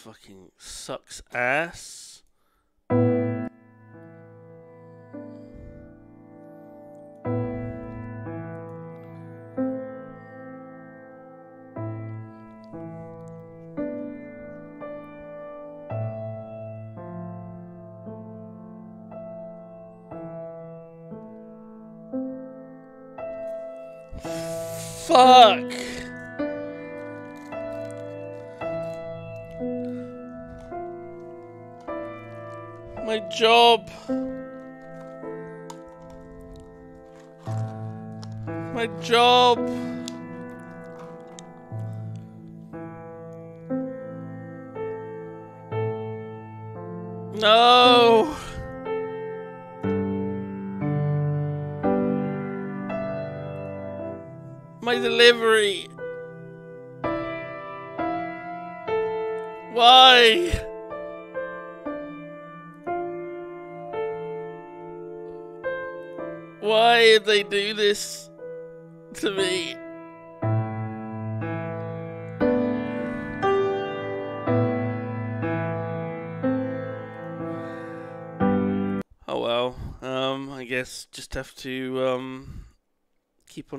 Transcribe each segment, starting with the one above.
fucking sucks ass.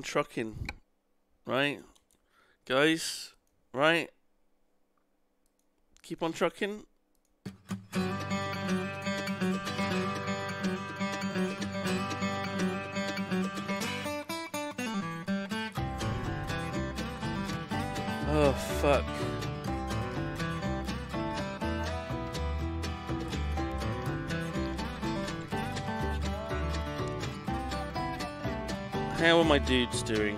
On trucking, right, guys? Right? Keep on trucking. Doing?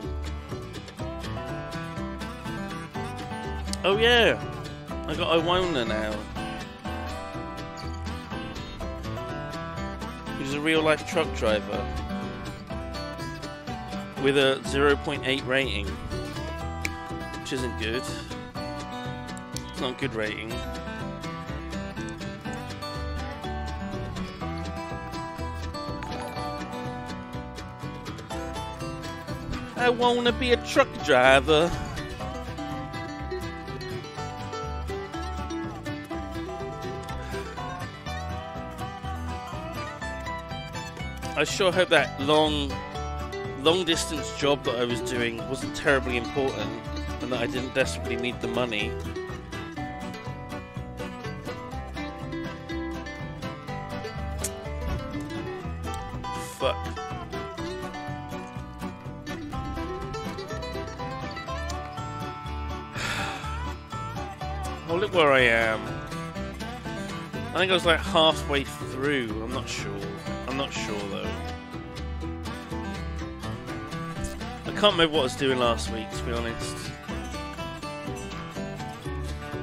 Oh yeah, I got Iwona now. He's a real life truck driver with a 0.8 rating, which isn't good. It's not a good rating. I wanna be a truck driver. I sure hope that long, long distance job that I was doing wasn't terribly important and that I didn't desperately need the money. Think I was like halfway through. I'm not sure. I'm not sure though. I can't remember what I was doing last week, to be honest.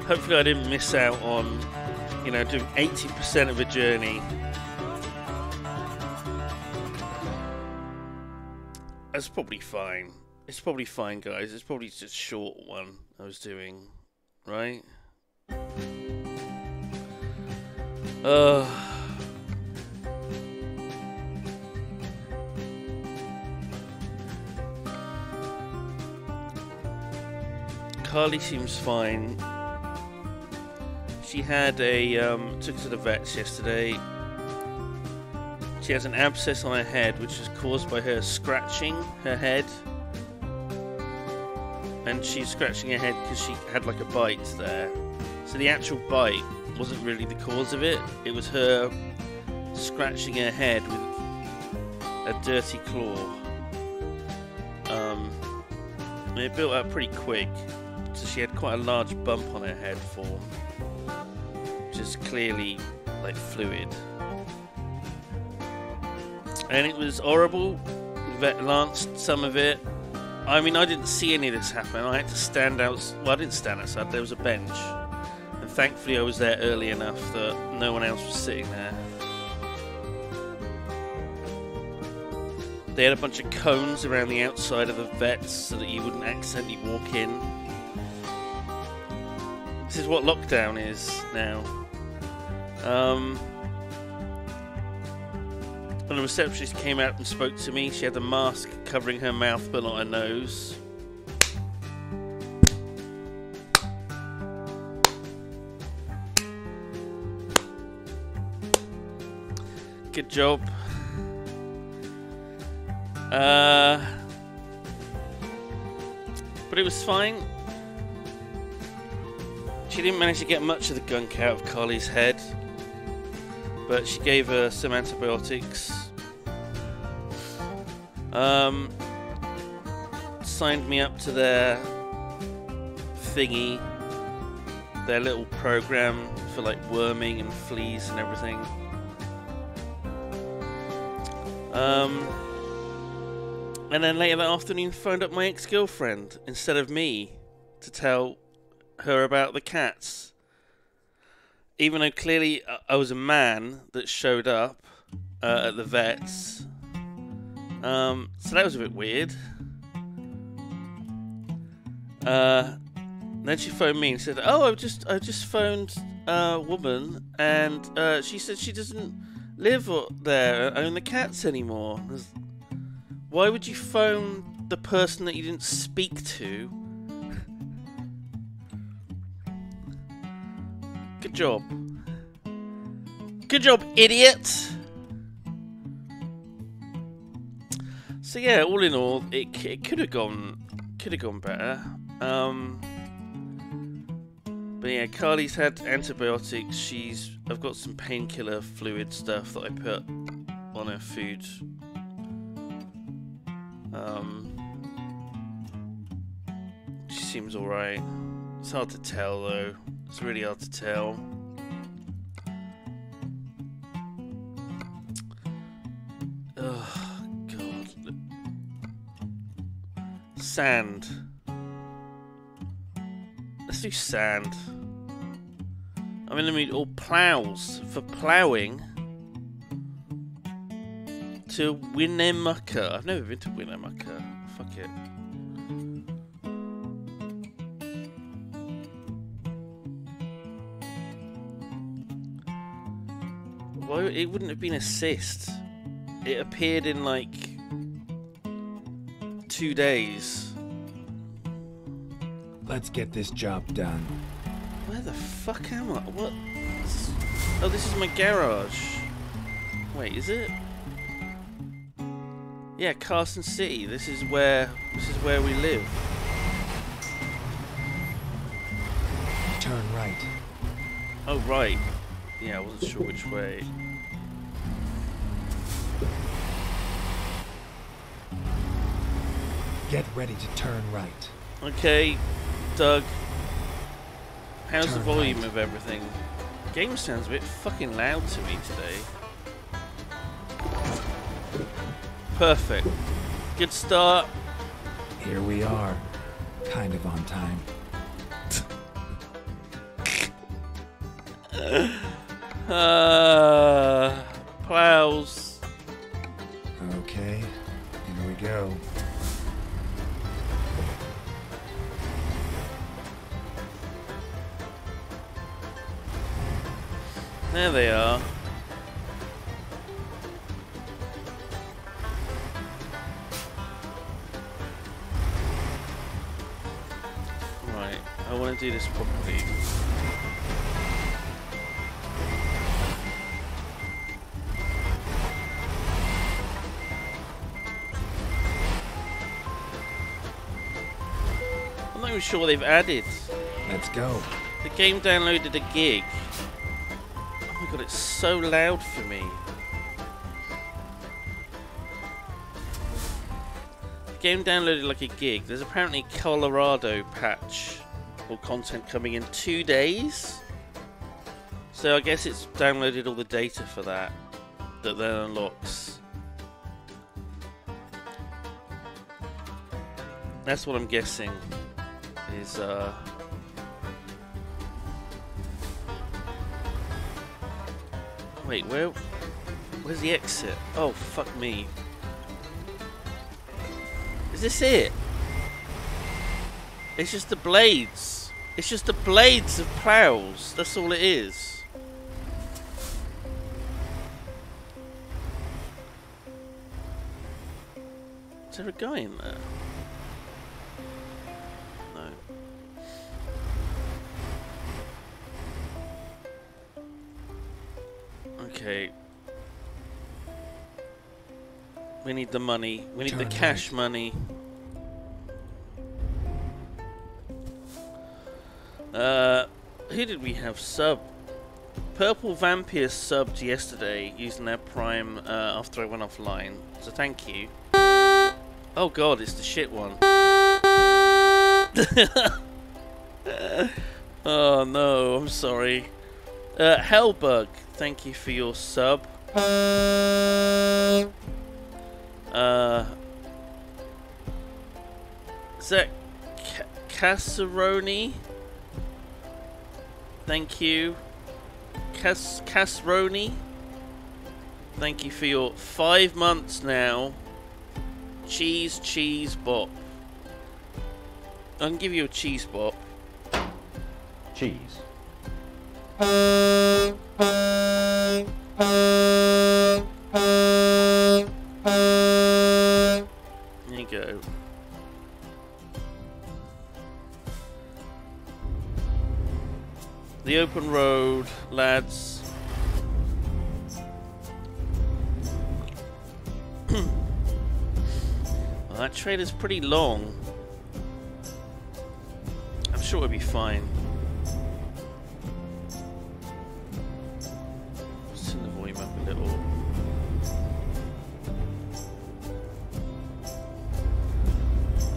Hopefully, I didn't miss out on, you know, doing 80% of a journey. That's probably fine. It's probably fine, guys. It's probably just a short one I was doing, right? Uh. Carly seems fine. She had a um, took to the vets yesterday. She has an abscess on her head, which is caused by her scratching her head, and she's scratching her head because she had like a bite there. So the actual bite wasn't really the cause of it. It was her scratching her head with a dirty claw. Um, it built up pretty quick, so she had quite a large bump on her head for just clearly like fluid. And it was horrible. Vet lanced some of it. I mean, I didn't see any of this happen. I had to stand out. Well, I didn't stand outside. There was a bench thankfully I was there early enough that no one else was sitting there. They had a bunch of cones around the outside of the vets so that you wouldn't accidentally walk in. This is what lockdown is now. Um, when the receptionist came out and spoke to me, she had a mask covering her mouth but not her nose. Good job. Uh, but it was fine. She didn't manage to get much of the gunk out of Carly's head, but she gave her some antibiotics. Um, signed me up to their thingy, their little program for like worming and fleas and everything. Um, and then later that afternoon, phoned up my ex girlfriend instead of me to tell her about the cats. Even though clearly uh, I was a man that showed up uh, at the vet's. Um, so that was a bit weird. Uh, then she phoned me and said, "Oh, I just I just phoned a woman, and uh, she said she doesn't live there, and own the cats anymore." Why would you phone the person that you didn't speak to Good job. Good job, idiot! So yeah, all in all, it, it could have gone could have gone better. Um, but yeah, Carly's had antibiotics. She's I've got some painkiller fluid stuff that I put on her food. Um, she seems alright. It's hard to tell though. It's really hard to tell. Oh, God. Sand. Do sand. I'm in the mood. Or plows. For ploughing. To Winnemucca. I've never been to Winnemucca. Fuck it. Why it wouldn't have been a cyst? It appeared in like two days. Let's get this job done. Where the fuck am I? What? Oh, this is my garage. Wait, is it? Yeah, Carson City. This is where this is where we live. Turn right. Oh right. Yeah, I wasn't sure which way. Get ready to turn right. Okay, Doug. How's Turn the volume of everything? Game sounds a bit fucking loud to me today. Perfect. Good start. Here we are. Kind of on time. Uh, plows. There they are. Right, I want to do this properly. I'm not even sure they've added. Let's go. The game downloaded a gig. God, it's so loud for me. The game downloaded like a gig. There's apparently Colorado patch or content coming in two days. So I guess it's downloaded all the data for that that then unlocks. That's what I'm guessing. Is uh Wait, where? Where's the exit? Oh, fuck me. Is this it? It's just the blades. It's just the blades of plows. That's all it is. Is there a guy in there? Okay. We need the money. We need the cash right. money. Uh, who did we have sub? Purple Vampire subbed yesterday using their Prime uh, after I went offline. So thank you. Oh god, it's the shit one. oh no, I'm sorry. Uh, Hellbug, thank you for your sub. Uh, Ca- Casseroni? Thank you. Cas Casseroni? Thank you for your five months now. Cheese, cheese, bop. I can give you a cheese bop. Cheese. The open road, lads. well, that trailer's pretty long. I'm sure it'll be fine. Little.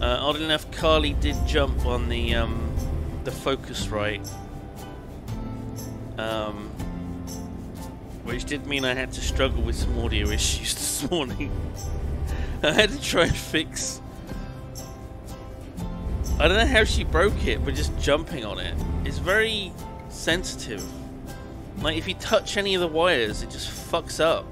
Uh, oddly enough, Carly did jump on the um, the Focusrite, um, which did mean I had to struggle with some audio issues this morning. I had to try and fix. I don't know how she broke it, but just jumping on it. It's very sensitive. Like if you touch any of the wires, it just fucks up.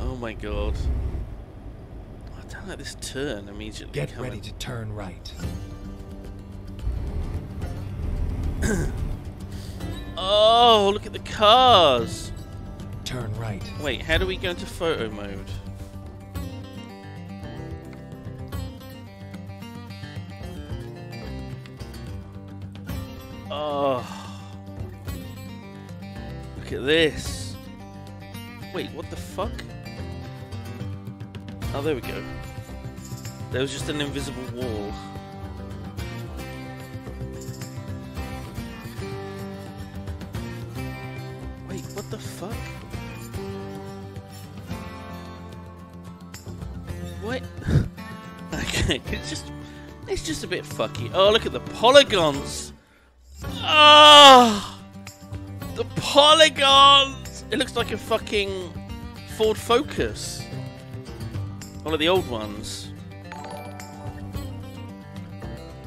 Oh my god. I don't like this turn immediately. Get coming. ready to turn right. Oh, look at the cars! Turn right. Wait, how do we go into photo mode? Look at this. Wait, what the fuck? Oh, there we go. There was just an invisible wall. Wait, what the fuck? What? okay, it's just it's just a bit fucky. Oh, look at the polygons. Ah, the polygons. It looks like a fucking Ford Focus. One of the old ones.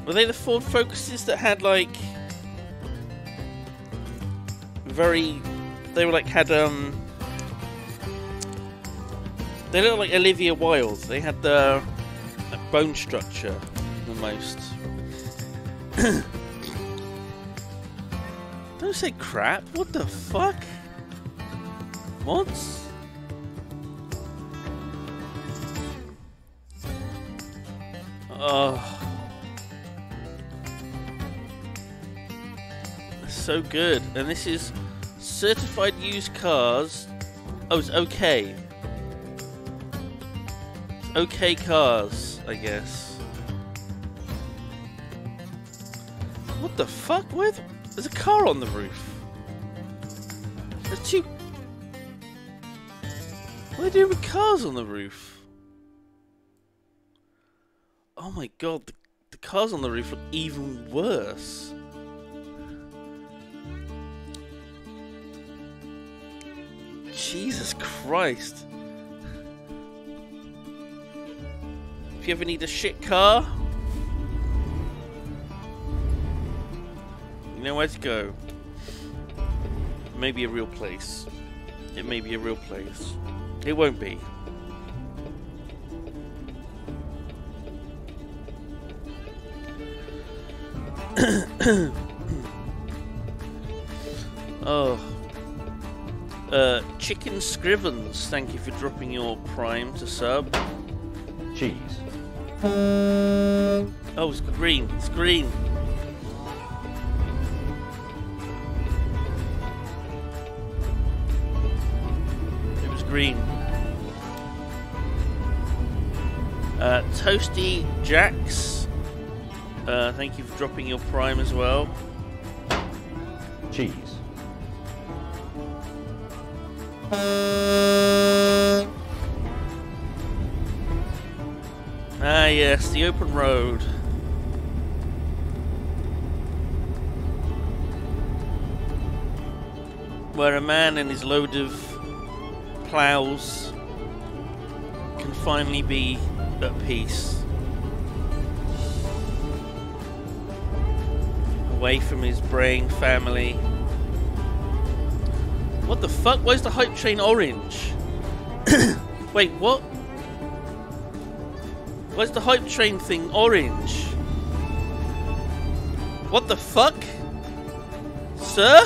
Were they the Ford Focuses that had like very? They were like had um. They look like Olivia Wilde. They had the bone structure almost. Don't say crap. What the fuck? What? Oh. So good. And this is certified used cars. Oh, it's okay. Okay cars, I guess. What the fuck? Where? The, there's a car on the roof. There's two. What are they doing with cars on the roof? Oh my god, the, the cars on the roof look even worse. Jesus Christ. If you ever need a shit car, you know where to go. Maybe a real place. It may be a real place. It won't be. oh. Uh, Chicken Scrivens, thank you for dropping your prime to sub. Cheese. Oh, it's green. It's green. Green. Uh, Toasty Jax, uh, thank you for dropping your prime as well. Cheese. Ah, yes, the open road. Where a man and his load of ploughs can finally be at peace. Away from his braying family. What the fuck? Why's the hype train orange? Wait, what? Why's the hype train thing orange? What the fuck? Sir?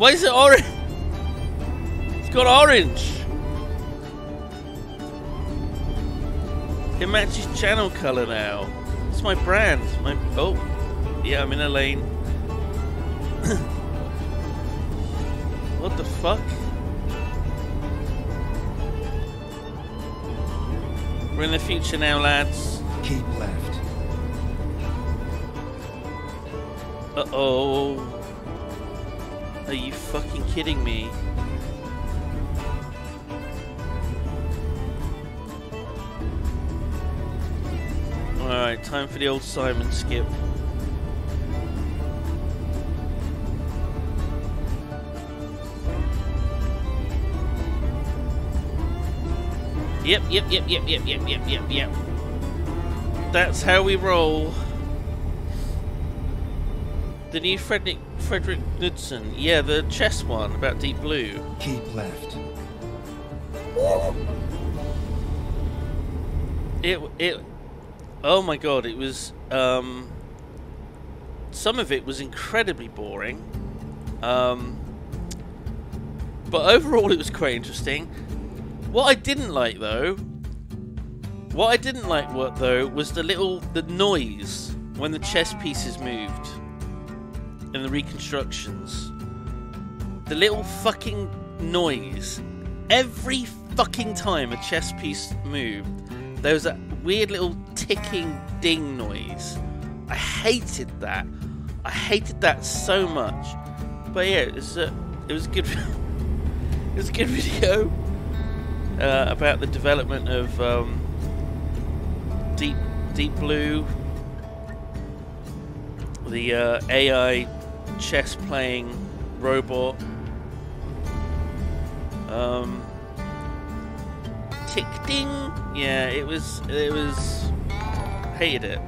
Why is it orange? It's got orange. It matches channel color now. It's my brand. My oh, yeah, I'm in a lane. what the fuck? We're in the future now, lads. Keep left. Uh oh. Are you fucking kidding me? Alright, time for the old Simon skip. Yep, yep, yep, yep, yep, yep, yep, yep, yep. That's how we roll. The new Fredrik Fredrik Knudsen. Yeah, the chess one about Deep Blue. Keep left. It it oh my god, it was um some of it was incredibly boring. Um but overall it was quite interesting. What I didn't like though what I didn't like what though was the little the noise when the chess pieces moved in the reconstructions. The little fucking noise. Every fucking time a chess piece moved, there was a weird little ticking ding noise. I hated that. I hated that so much. But yeah, it was a, it was a good it was a good video uh, about the development of um, Deep Deep Blue, the uh, AI chess playing robot. Um, tick ding. Yeah, it was. It was. Hated it.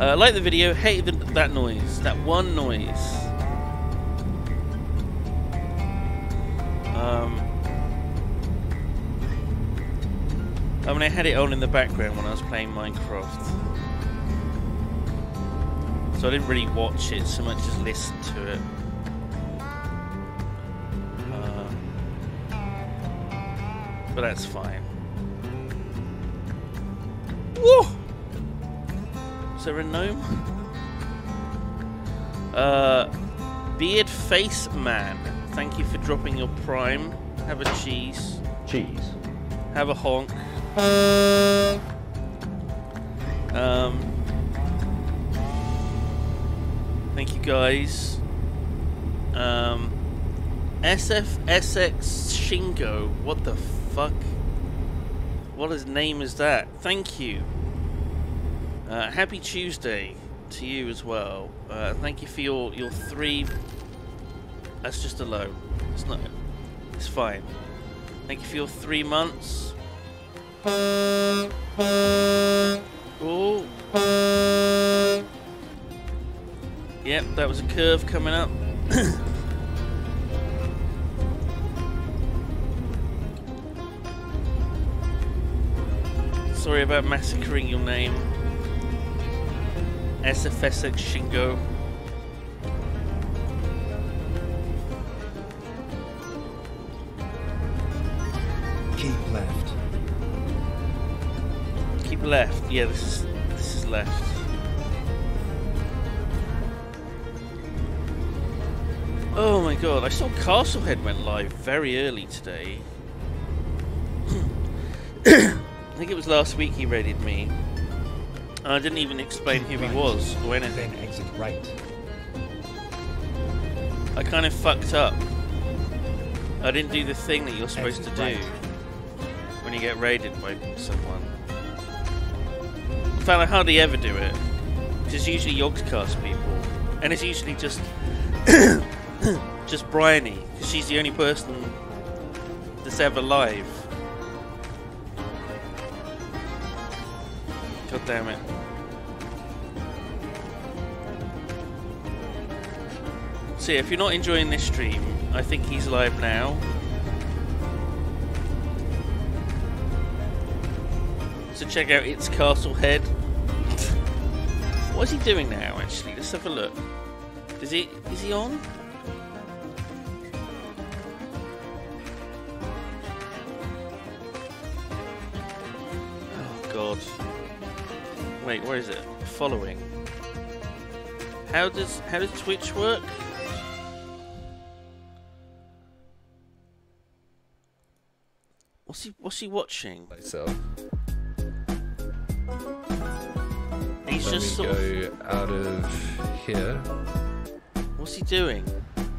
Uh, like the video. Hated the, that noise. That one noise. Um. I mean, I had it on in the background when I was playing Minecraft. So I didn't really watch it so much as listen to it. Uh, but that's fine. Whoa! Is there a gnome? Uh, Beard Face Man, thank you for dropping your prime. Have a cheese. Cheese. Have a honk. Um, thank you guys. Um, SFSX Shingo. What the fuck? What his name is that? Thank you. Uh, happy Tuesday to you as well. Uh, thank you for your, your three. That's just a low. It's not. It's fine. Thank you for your three months. Oh. Yep, that was a curve coming up. Sorry about massacring your name. SFSX Shingo. Keep left. Keep left. Yeah, this is this is left. Oh my god, I saw Castlehead went live very early today. I think it was last week he raided me. And I didn't even explain who he was or Then anything. exit right. I kind of fucked up. I didn't do the thing that you're supposed to Exit do right. when you get raided by someone. In fact, I hardly ever do it. It's usually Yogscast people. And it's usually just just Bryony, because she's the only person that's ever live. God damn it. Yeah, if you're not enjoying this stream, I think he's live now. So check out It's Castle Head. what is he doing now actually? Let's have a look. Is he is he on? Wait, where is it? Following. How does how does Twitch work? What's he what's he watching? myself. He's Let just sort of, go out of here. what's he doing?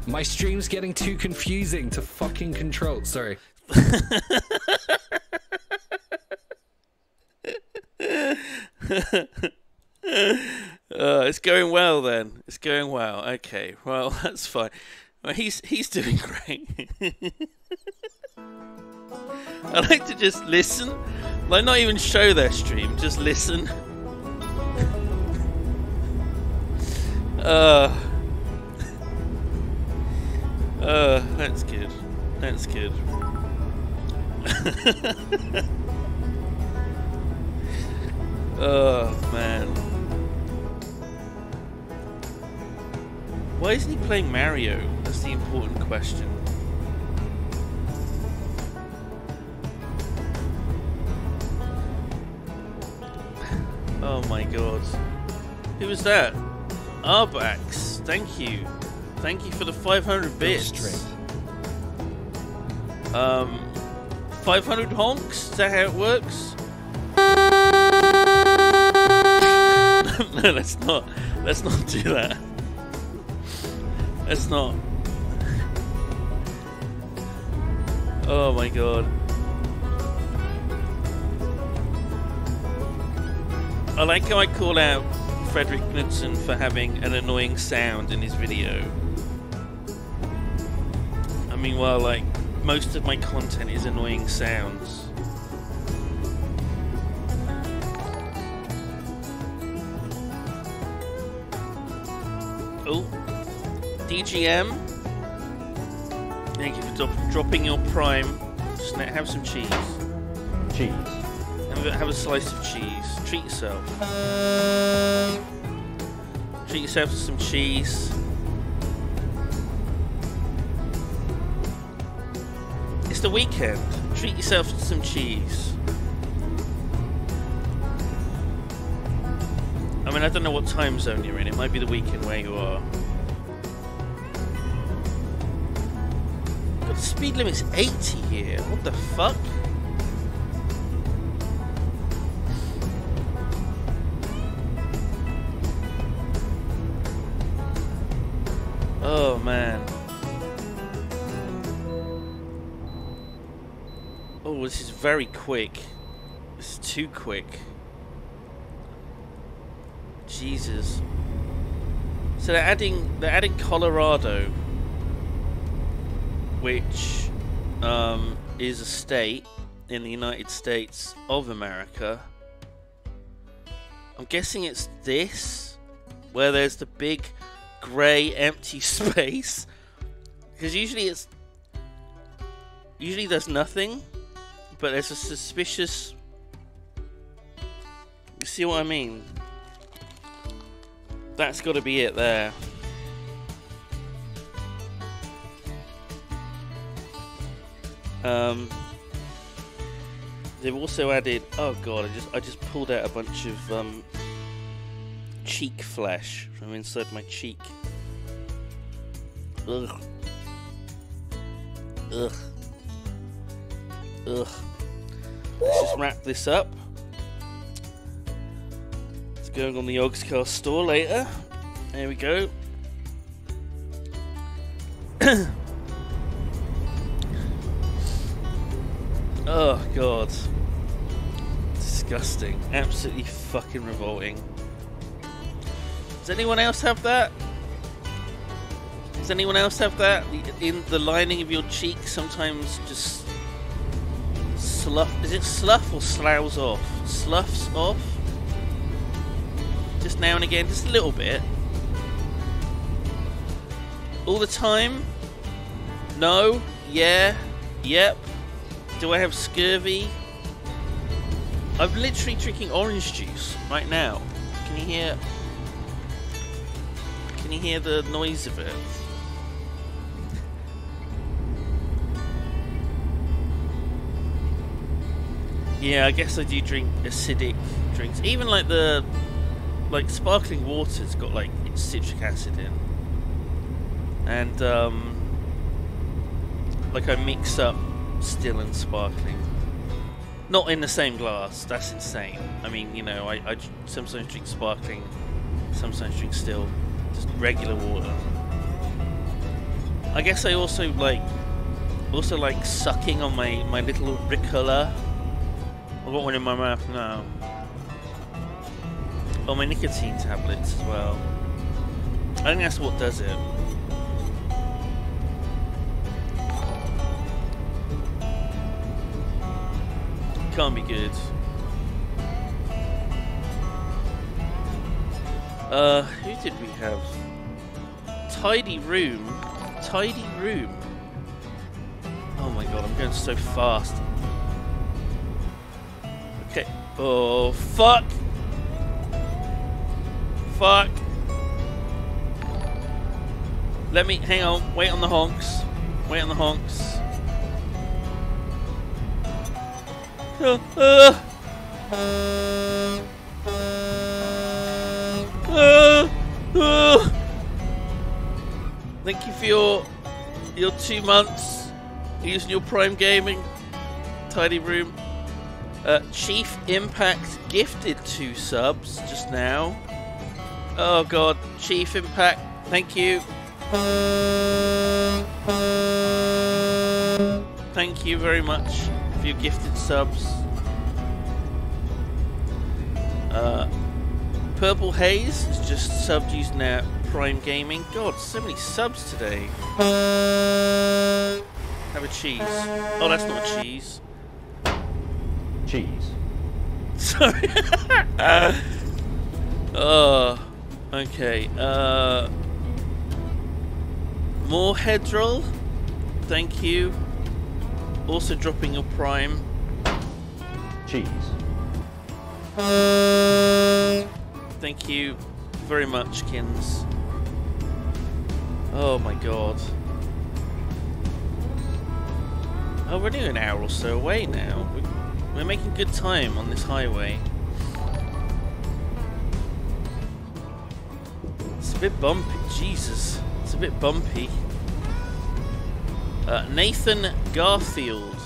My stream's getting too confusing to fucking control. Sorry. Uh, it's going well then. It's going well. Okay, well that's fine. Well, he's he's doing great. I like to just listen, like not even show their stream, just listen. uh, uh, that's good. That's good. Oh man. Why isn't he playing Mario? That's the important question. Oh my god. Who was that? Arbax. Thank you. Thank you for the 500 bits. Um, 500 honks? Is that how it works? no, let's not. Let's not do that. Let's not. Oh my god. I like how I call out Fredrik Knudsen for having an annoying sound in his video. I mean, well, like, most of my content is annoying sounds. Oh, DGM. Thank you for dro- dropping your prime. Just have some cheese. Cheese. Have a, have a slice of cheese. Treat yourself. Treat yourself to some cheese. It's the weekend. Treat yourself to some cheese. Mean, I don't know what time zone you're in. It might be the weekend where you are. God, the speed limit's 80 here. What the fuck? Oh man. Oh, this is very quick. Is too quick. Jesus. So they're adding they're adding Colorado, which um, is a state in the United States of America. I'm guessing it's this, where there's the big grey empty space. Because usually it's usually there's nothing, but there's a suspicious. You see what I mean? That's got to be it there. Um, they've also added. Oh god, I just I just pulled out a bunch of um, cheek flesh from inside my cheek. Ugh. Ugh. Ugh. Let's just wrap this up. Going on the Yogscast store later. There we go. oh god. Disgusting. Absolutely fucking revolting. Does anyone else have that? Does anyone else have that? In the lining of your cheek sometimes just slough. Is it slough or sloughs off? Sloughs off? Just now and again, just a little bit. All the time? No? Yeah? Yep? Do I have scurvy? I'm literally drinking orange juice right now. Can you hear? Can you hear the noise of it? Yeah, I guess I do drink acidic drinks. Even like the like sparkling water's got like citric acid in. And um like I mix up still and sparkling. Not in the same glass, that's insane. I mean, you know, I, I sometimes drink sparkling, sometimes drink still, just regular water. I guess I also like also like sucking on my, my little Ricola. I've got one in my mouth now. Oh, my nicotine tablets as well. I think that's what does it. Can't be good. Uh, who did we have? Tidy room. Tidy room. Oh my god, I'm going so fast. Okay. Oh, fuck! Fuck! Let me, hang on, wait on the honks. Wait on the honks. Thank you for your your two months using your Prime Gaming tidy room. Uh, Chief Impact gifted two subs just now. Oh god, Chief Impact, thank you. Thank you very much for your gifted subs. Uh, Purple Haze is just subbed using their Prime Gaming. God, so many subs today. Have a cheese. Oh, that's not a cheese. Cheese. Sorry. uh, oh, okay. Uh, more head roll. Thank you. Also dropping your prime. Cheese. Thank you very much, Kins. Oh my god. Oh, we're only an hour or so away now. We're making good time on this highway. It's a bit bumpy. Jesus. It's a bit bumpy. Uh, Nathan Garfield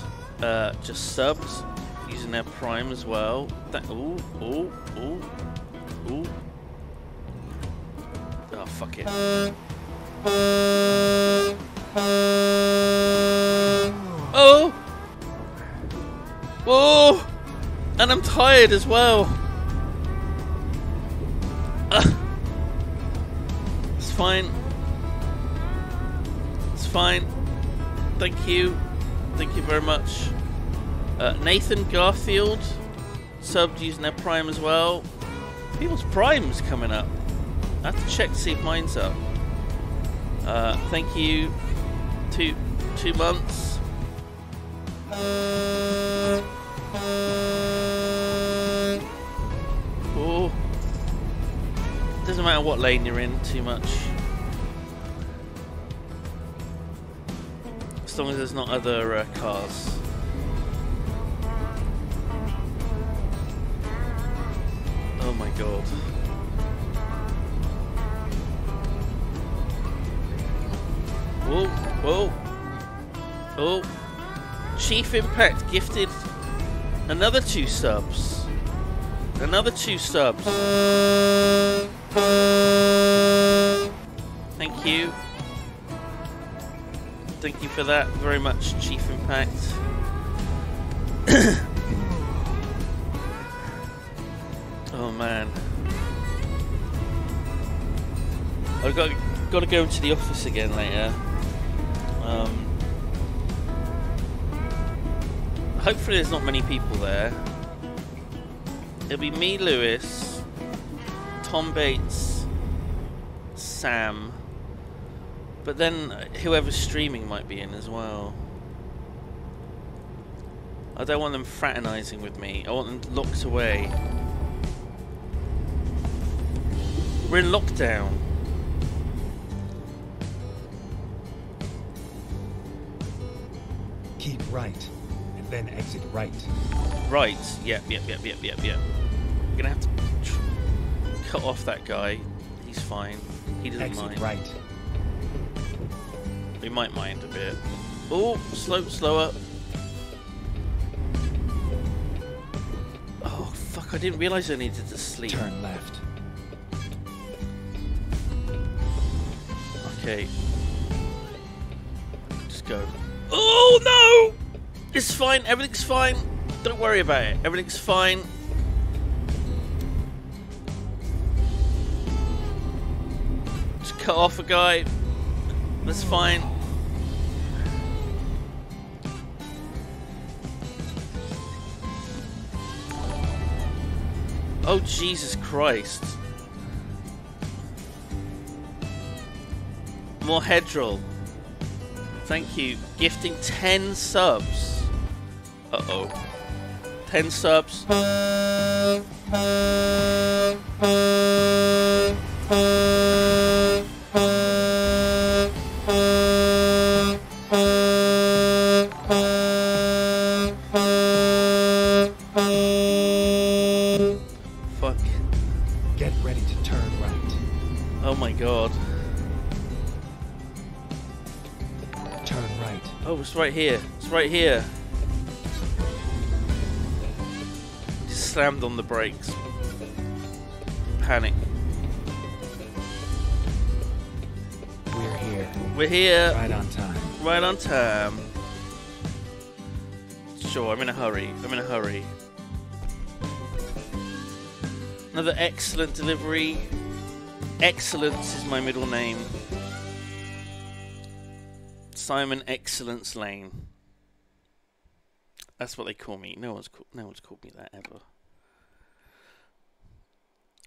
uh, just subbed using their prime as well. That ooh ooh ooh ooh. Oh fuck it. Oh. Oh. And I'm tired as well. Uh, fine. It's fine. Thank you. Thank you very much. Uh, Nathan Garfield subbed using their Prime as well. People's Prime's coming up. I have to check to see if mine's up. Uh, thank you. Two two months. Oh. Doesn't matter what lane you're in too much. As long as there's not other uh, cars. Oh my god. Whoa, whoa. Oh. Chief Impact gifted another two subs. Another two subs. Thank you. Thank you for that very much, Chief Impact. oh man. I've got got to go into the office again later. Um, hopefully, there's not many people there. It'll be me, Lewis, Tom Bates, Sam, but then whoever's streaming might be in as well. I don't want them fraternizing with me. I want them locked away. We're in lockdown. Keep right, and then exit right. Right. Yep, yep, yep, yep, yep, yep. We're gonna have to cut off that guy. He's fine. He doesn't Exit mind. right. We might mind a bit. Oh, slope slower. Oh, fuck, I didn't realize I needed to sleep. Turn left. Okay. Just go. Oh, no! It's fine, everything's fine. Don't worry about it. Everything's fine. Cut off a guy. That's fine. Oh, Jesus Christ. More headroll. Thank you. Gifting 10 subs. Uh oh. 10 subs. it's right here. It's right here. Just slammed on the brakes. Panic. We're here. We're here. Right on time. Right on time. Sure, I'm in a hurry. I'm in a hurry. Another excellent delivery. Excellence is my middle name. Simon Excellence Lane. That's what they call me. No one's called. No one's called me that ever.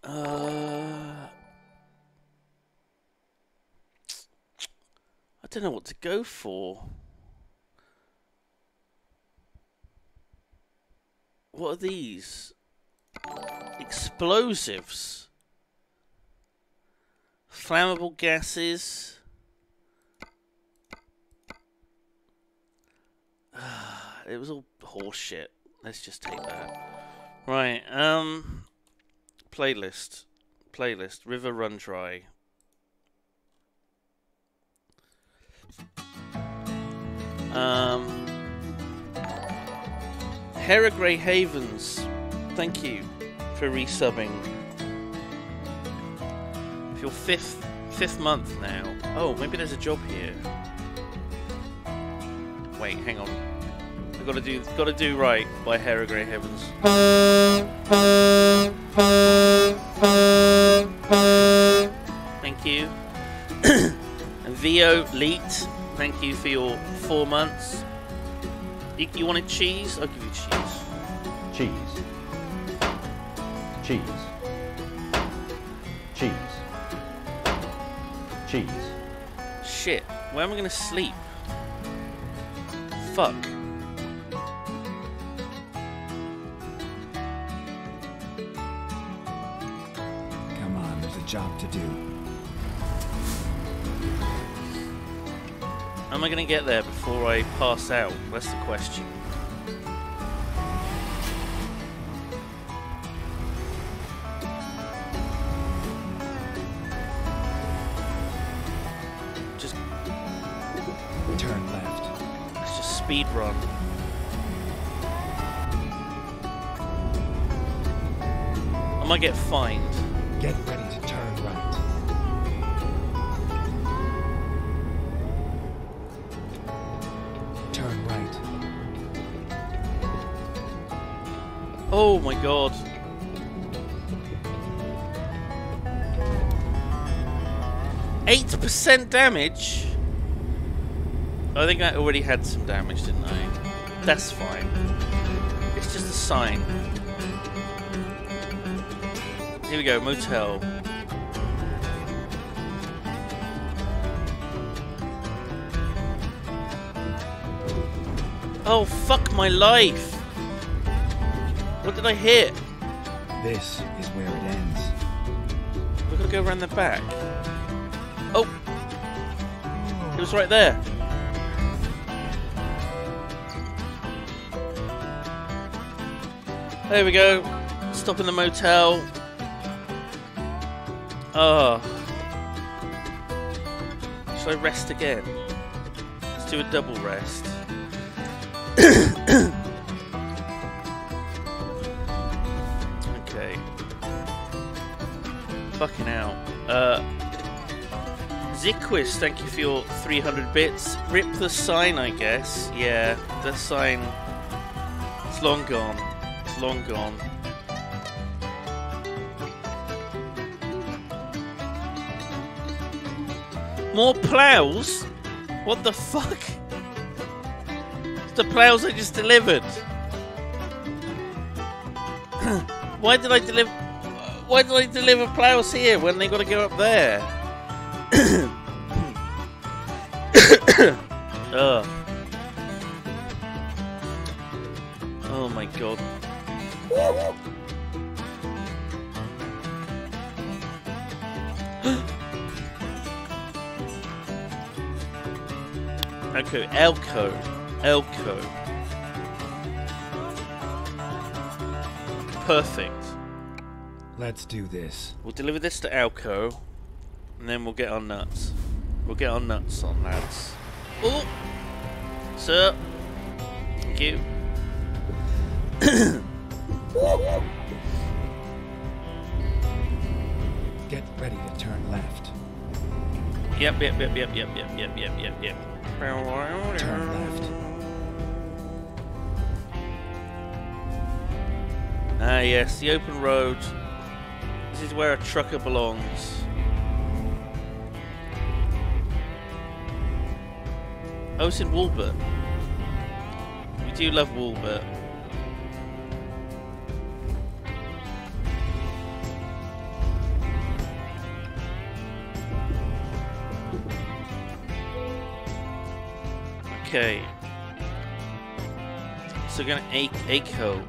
Uh, I don't know what to go for. What are these? Explosives. Flammable gases. it was all horseshit. Let's just take that. Right, um playlist. Playlist. River Run Dry. Um Hera Grey Havens, thank you for resubbing. For your fifth fifth month now. Oh, maybe there's a job here. Wait, hang on. I gotta do gotta do right by Hera Grey Havens. Thank you. and Vio Leet, thank you for your four months. You, you wanted cheese? I'll give you cheese. cheese, cheese, cheese, cheese, Shit, where am I gonna sleep? Fuck. Job to do. Am I gonna get there before I pass out? That's the question. Just turn left. Let's just speed run. I might get fined. Oh my god. Eight percent damage. I think I already had some damage, didn't I? That's fine. It's just a sign. Here we go, motel. Oh fuck my life! What did I hit? This is where it ends. We're gonna go around the back. Oh! It was right there. There we go. Stop in the motel. Oh. Should I rest again? Let's do a double rest. Ziquis, thank you for your 300 bits. Rip the sign, I guess. Yeah, the sign. It's long gone. It's long gone. More plows? What the fuck? It's the plows I just delivered. Why did I deliver? Why did I deliver plows here when they got to go up there? Ugh. Uh. Oh my god. okay, Elko. Elko. Perfect. Let's do this. We'll deliver this to Elko, and then we'll get our nuts. We'll get our nuts on, lads. Oh! Sir! Thank you. Get ready to turn left. Yep, yep, yep, yep, yep, yep, yep, yep, yep, yep. Turn left. Ah, yes, the open road. This is where a trucker belongs. Oh, it's in Walbert. We do love Walbert. Okay. So we're gonna A- ACO.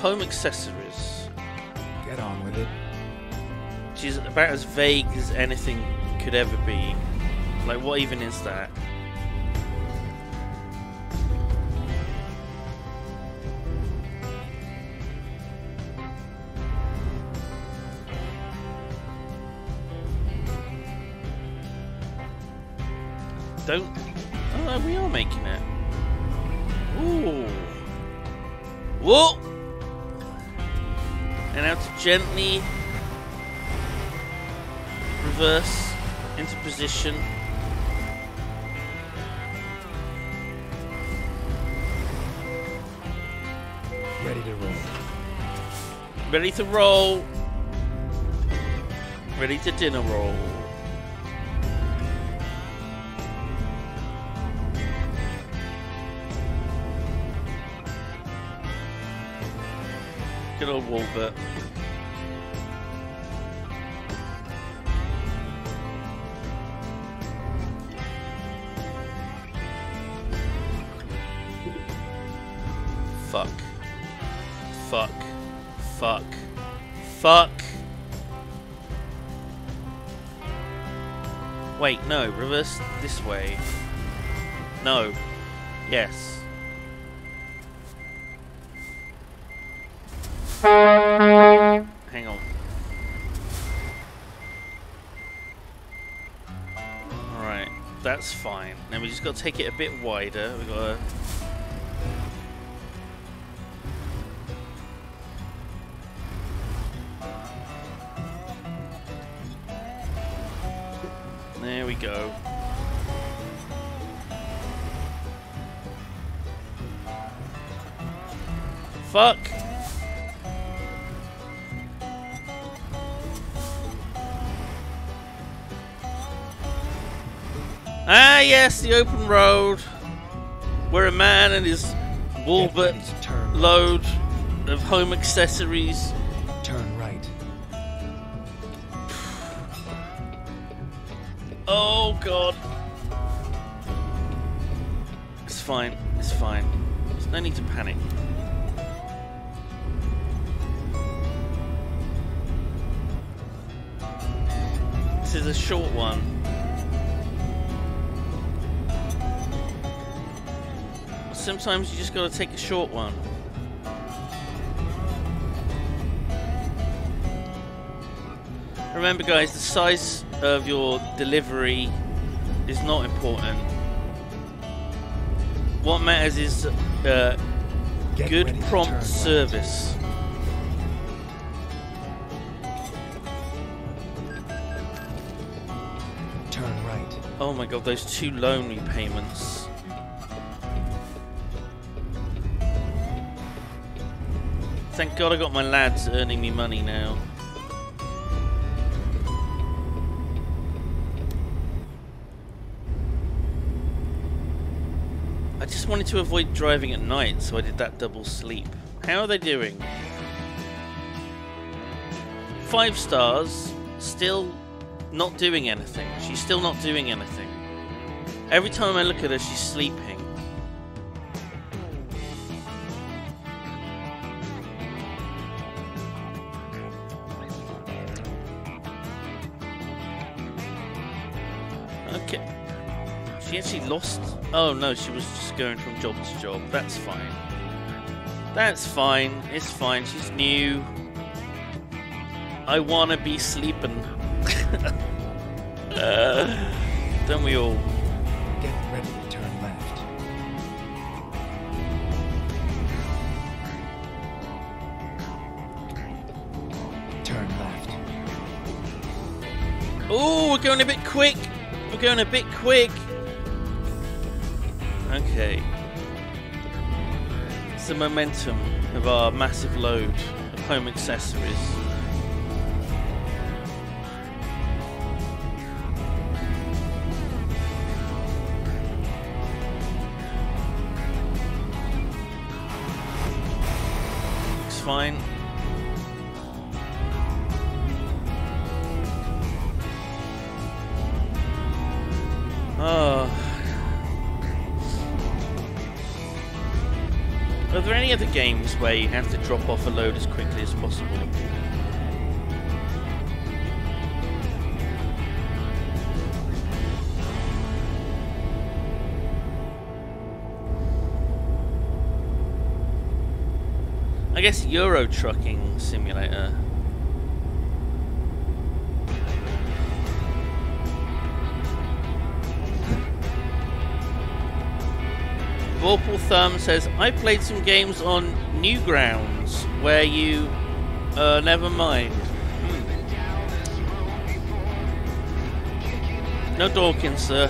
Home accessories. Get on with it. She's about as vague as anything could ever be. Like, what even is that? Don't. Oh, we are making it. Ooh. Whoa! And now to gently reverse into position. Ready to roll. Ready to roll. Ready to dinner roll. Good old Walbert. Fuck. Fuck. Fuck. Fuck. Wait, no, reverse this way. No. Yes. Just got to take it a bit wider. We got to Yes, the open road where a man and his Walbert ready to turn left. load of home accessories. Turn right. Oh god. It's fine. It's fine. There's no need to panic. This is a short one. Sometimes you just gotta take a short one. Remember, guys, the size of your delivery is not important. What matters is uh, good to prompt service. Turn right. Oh my god, those two loan repayments. Thank god I got my lads earning me money now. I just wanted to avoid driving at night, so I did that double sleep. How are they doing? Five stars, still not doing anything. She's still not doing anything. Every time I look at her, she's sleeping. Lost. Oh no, she was just going from job to job. That's fine. That's fine. It's fine. She's new. I wanna be sleeping. Uh, don't we all? Get ready to turn left. Turn left. Oh, we're going a bit quick. We're going a bit quick. Okay. It's the momentum of our massive load of home accessories. Fine. Other games where you have to drop off a load as quickly as possible? I guess Euro Trucking Simulator. Vorpal Thumb says, I played some games on Newgrounds where you. Uh, never mind. Hmm. No Dawkins, sir.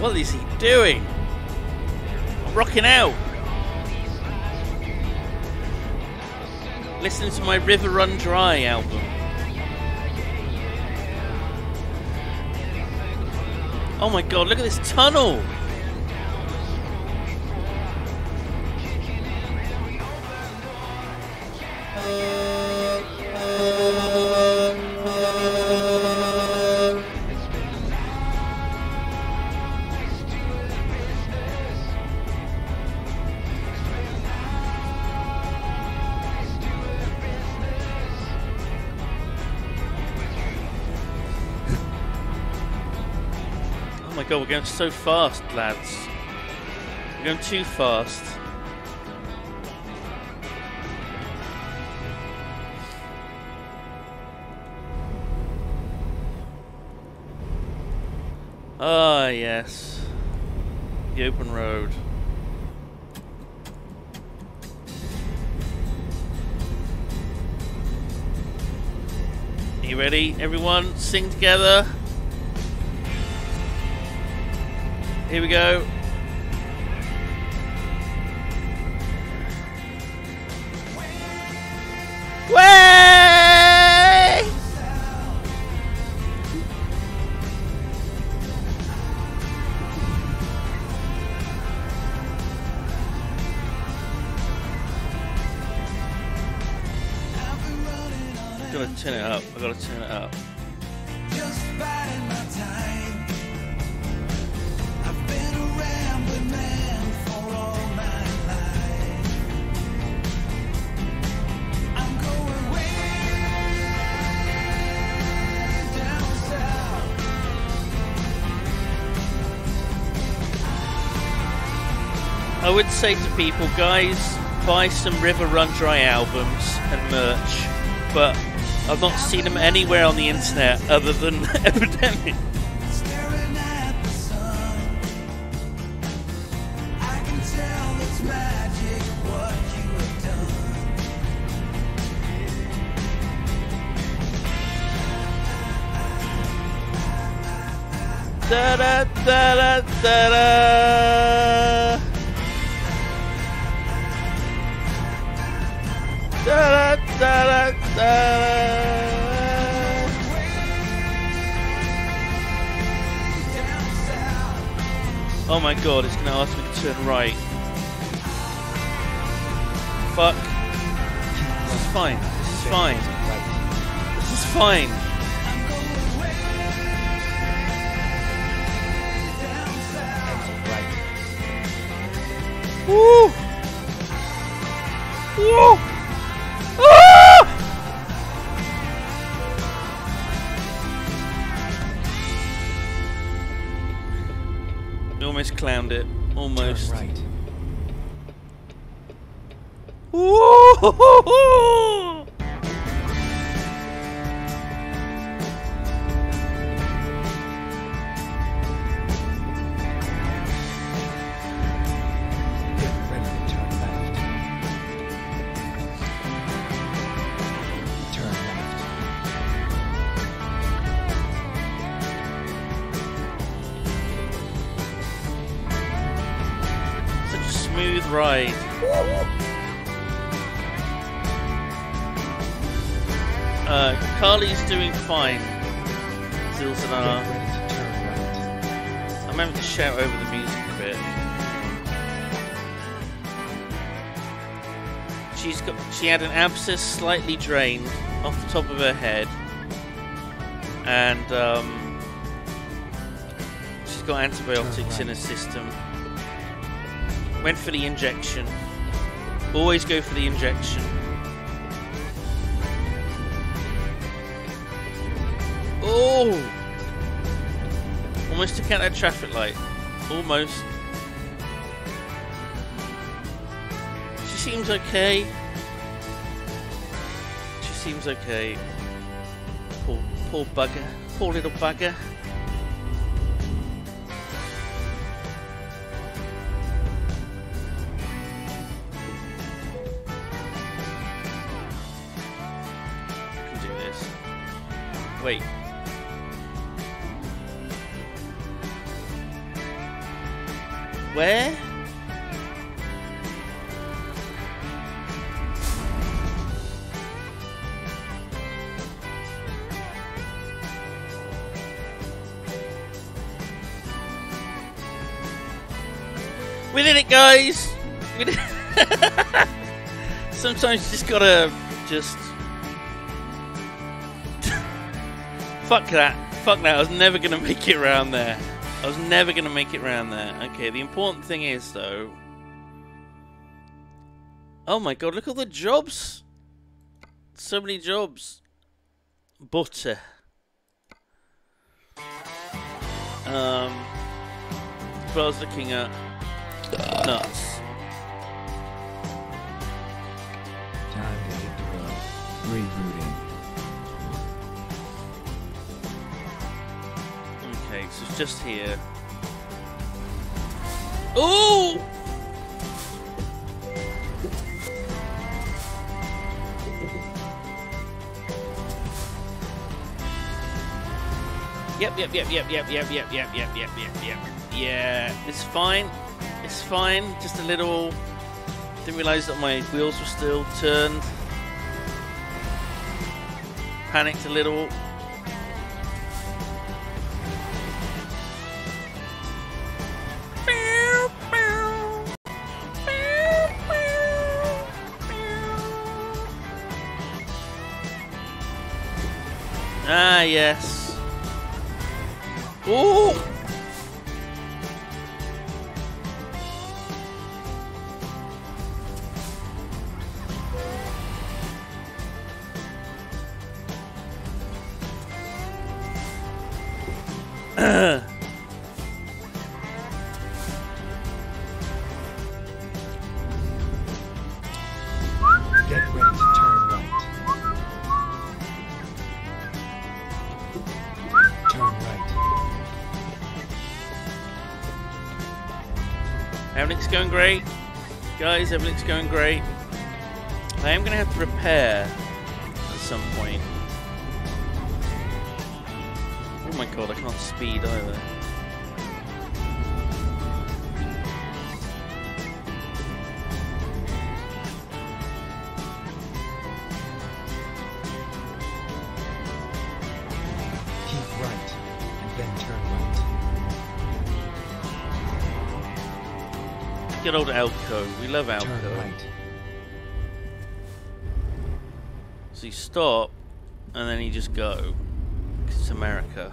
What is he doing? I'm rocking out. Listening to my River Run Dry album. Oh my god, look at this tunnel! Going so fast, lads. We're going too fast. Ah, yes. The open road. Are you ready, everyone? Sing together. Here we go. People, guys, buy some River Run Dry albums and merch, but I've not seen them anywhere on the internet other than Epidemic. God, it's gonna ask me to turn right. Fuck. This is fine. This is fine. This is fine. Slightly drained off the top of her head. And um, she's got antibiotics in her system. Went for the injection. Always go for the injection. Oh! Almost took out that traffic light. Almost. She seems okay. Seems okay. Poor, poor bugger. Poor little bugger. Can do this. Wait. Where? Guys! Sometimes you just gotta just. Fuck that. Fuck that. I was never gonna make it around there. I was never gonna make it around there. Okay, the important thing is, though. Oh my god, look at the jobs! So many jobs. Butter. Um. Bros looking at nuts. Time to hit the road. Rebooting. Okay, so it's just here. Ooh! Yep, yep, yep, yep, yep, yep, yep, yep, yep, yep, yep, yep. Yeah, it's fine. It's fine. Just a little. Didn't realize that my wheels were still turned. Panicked a little. Ah, yes. Ooh! Guys, everything's going great. I am going to have to repair at some point. Oh my god, I can't speed either. Keep right. And then turn right. Old Elko. We love Turn Elko. right. So you stop, and then you just go. 'Cause it's America.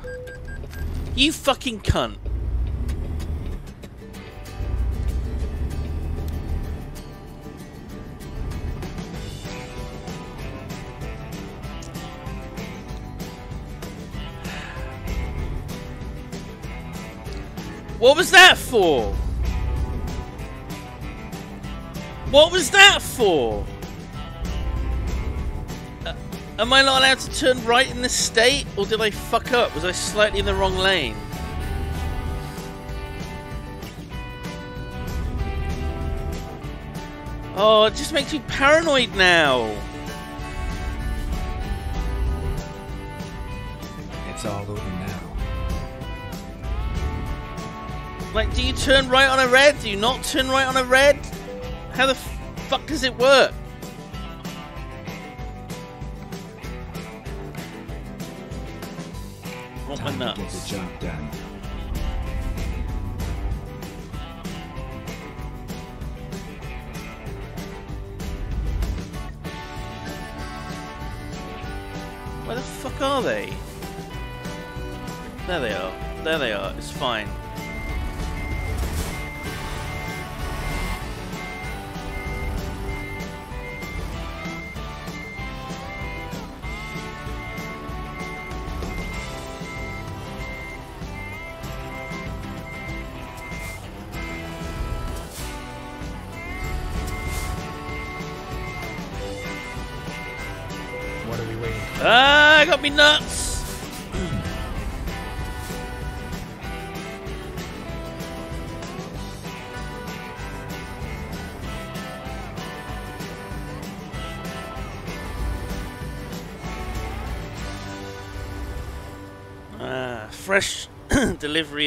You fucking cunt. What was that for? What was that for? Uh, Am I not allowed to turn right in this state? Or did I fuck up? Was I slightly in the wrong lane? Oh, it just makes me paranoid now. It's all over now. Like, do you turn right on a red? Do you not turn right on a red? How the does it work? Get the job done.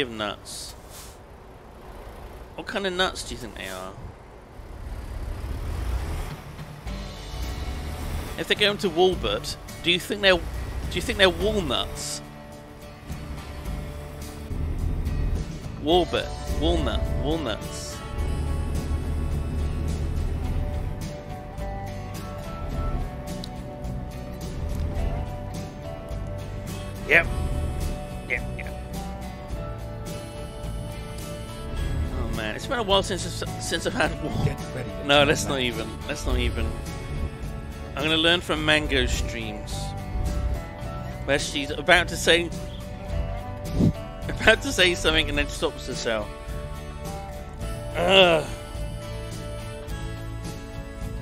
Of nuts. What kind of nuts do you think they are? If they're going to Walbert, do you think they're do you think they're walnuts? Walbert, walnut, walnuts. While since since I've had one. Get ready No, let's not even. Let's not even. I'm gonna learn from Mango Streams. Where she's about to say about to say something and then stops herself. Ugh.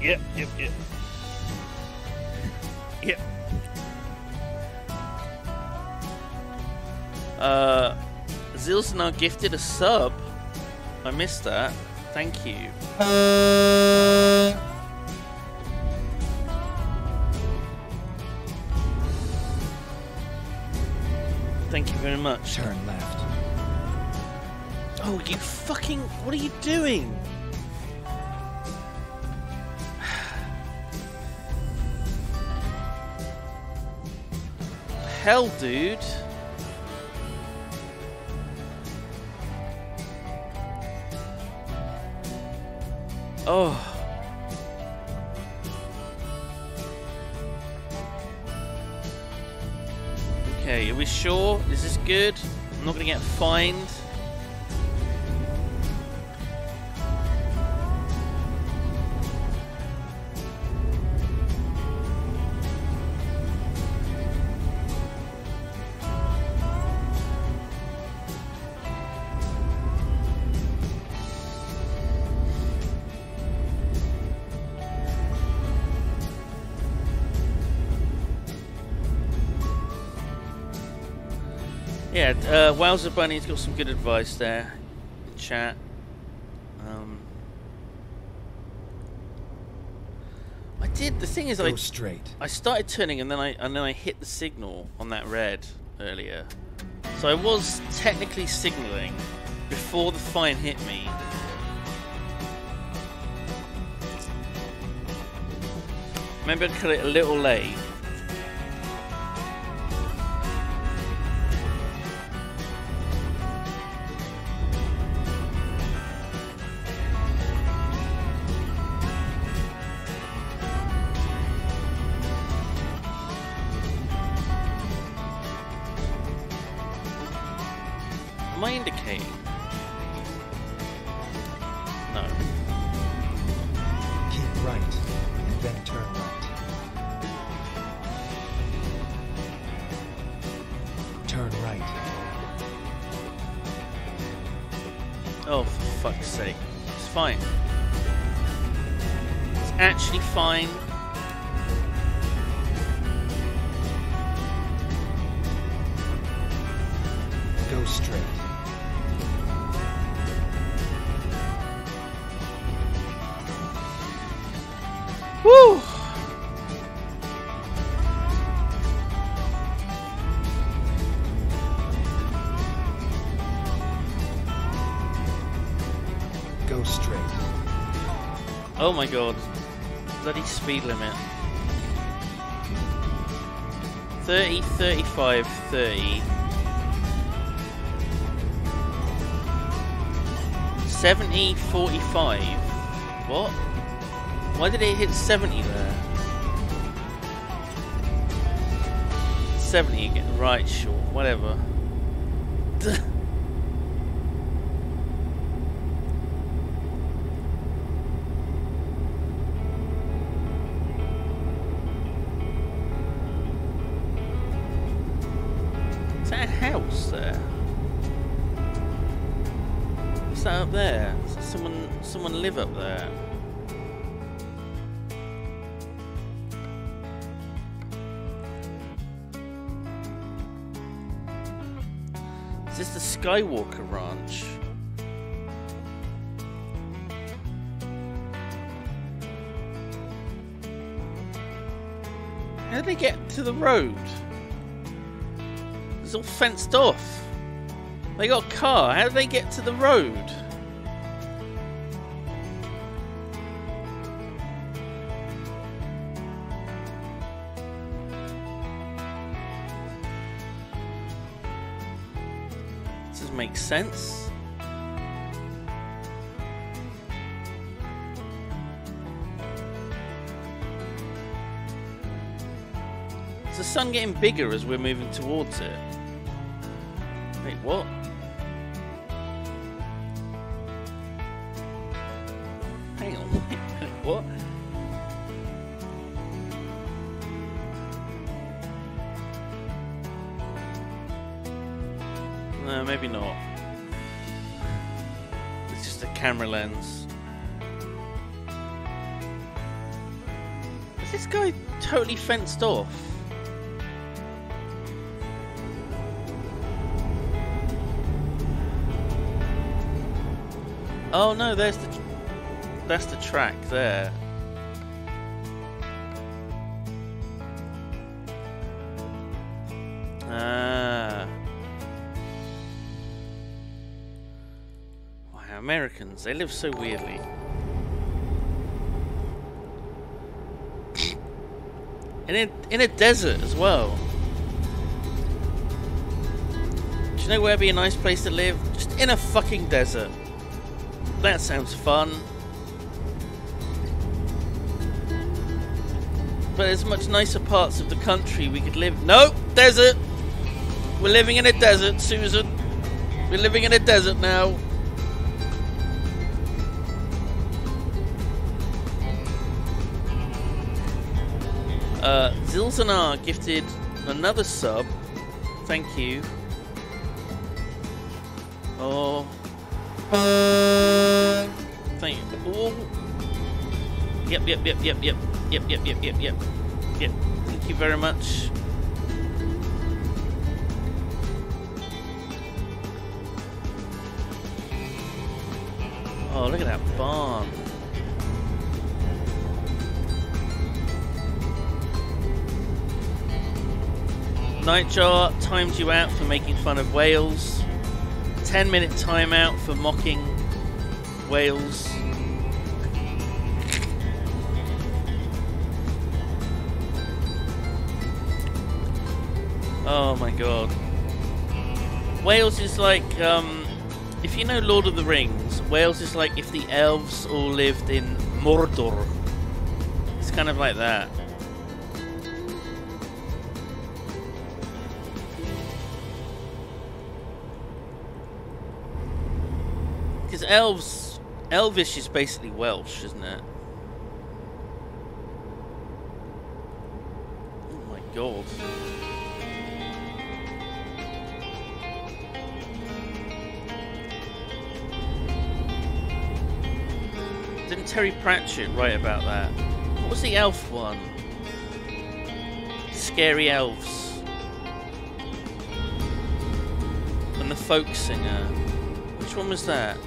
Yep, yep, yep. Yep. Uh, Zil's now gifted a sub. I missed that. Thank you. Thank you very much. Turn left. Oh, you fucking. What are you doing? Hell, dude. Oh. Okay, are we sure? This is this good? I'm not gonna get fined. Wowzer Bunny's got some good advice there. in Chat. Um, I did. The thing is, Go I straight. I started turning and then I and then I hit the signal on that red earlier. So I was technically signaling before the fine hit me. Maybe I cut it a little late. Speed limit. 30, 35, 30. 70, 45. What? Why did it hit 70 there? 70 again. Right, sure. Whatever. Road? It's all fenced off. They got a car. How did they get to the road? This doesn't make sense. Sun getting bigger as we're moving towards it? Wait, what? Hang on, what? No, maybe not. It's just a camera lens. Is this guy totally fenced off? Oh no, there's the that's the track there. Ah. Wow, Americans, they live so weirdly. in a, in a desert as well. Do you know where'd be a nice place to live? Just in a fucking desert. That sounds fun. But there's much nicer parts of the country we could live. No, desert. We're living in a desert, Susan. We're living in a desert now. Uh, Zilzanar gifted another sub. Thank you. Oh. Thank you. Oh. Yep, yep, yep, yep, yep. Yep, yep, yep, yep, yep. Yep. Thank you very much. Oh, look at that barn. Nightjar times you out for making fun of whales. 10 minute timeout for mocking Wales. Oh my god. Wales is like, um, if you know Lord of the Rings, Wales is like if the elves all lived in Mordor. It's kind of like that. Elves, Elvish is basically Welsh, isn't it? Oh my god. Didn't Terry Pratchett write about that? What was the elf one? Scary elves. And the folk singer. Which one was that?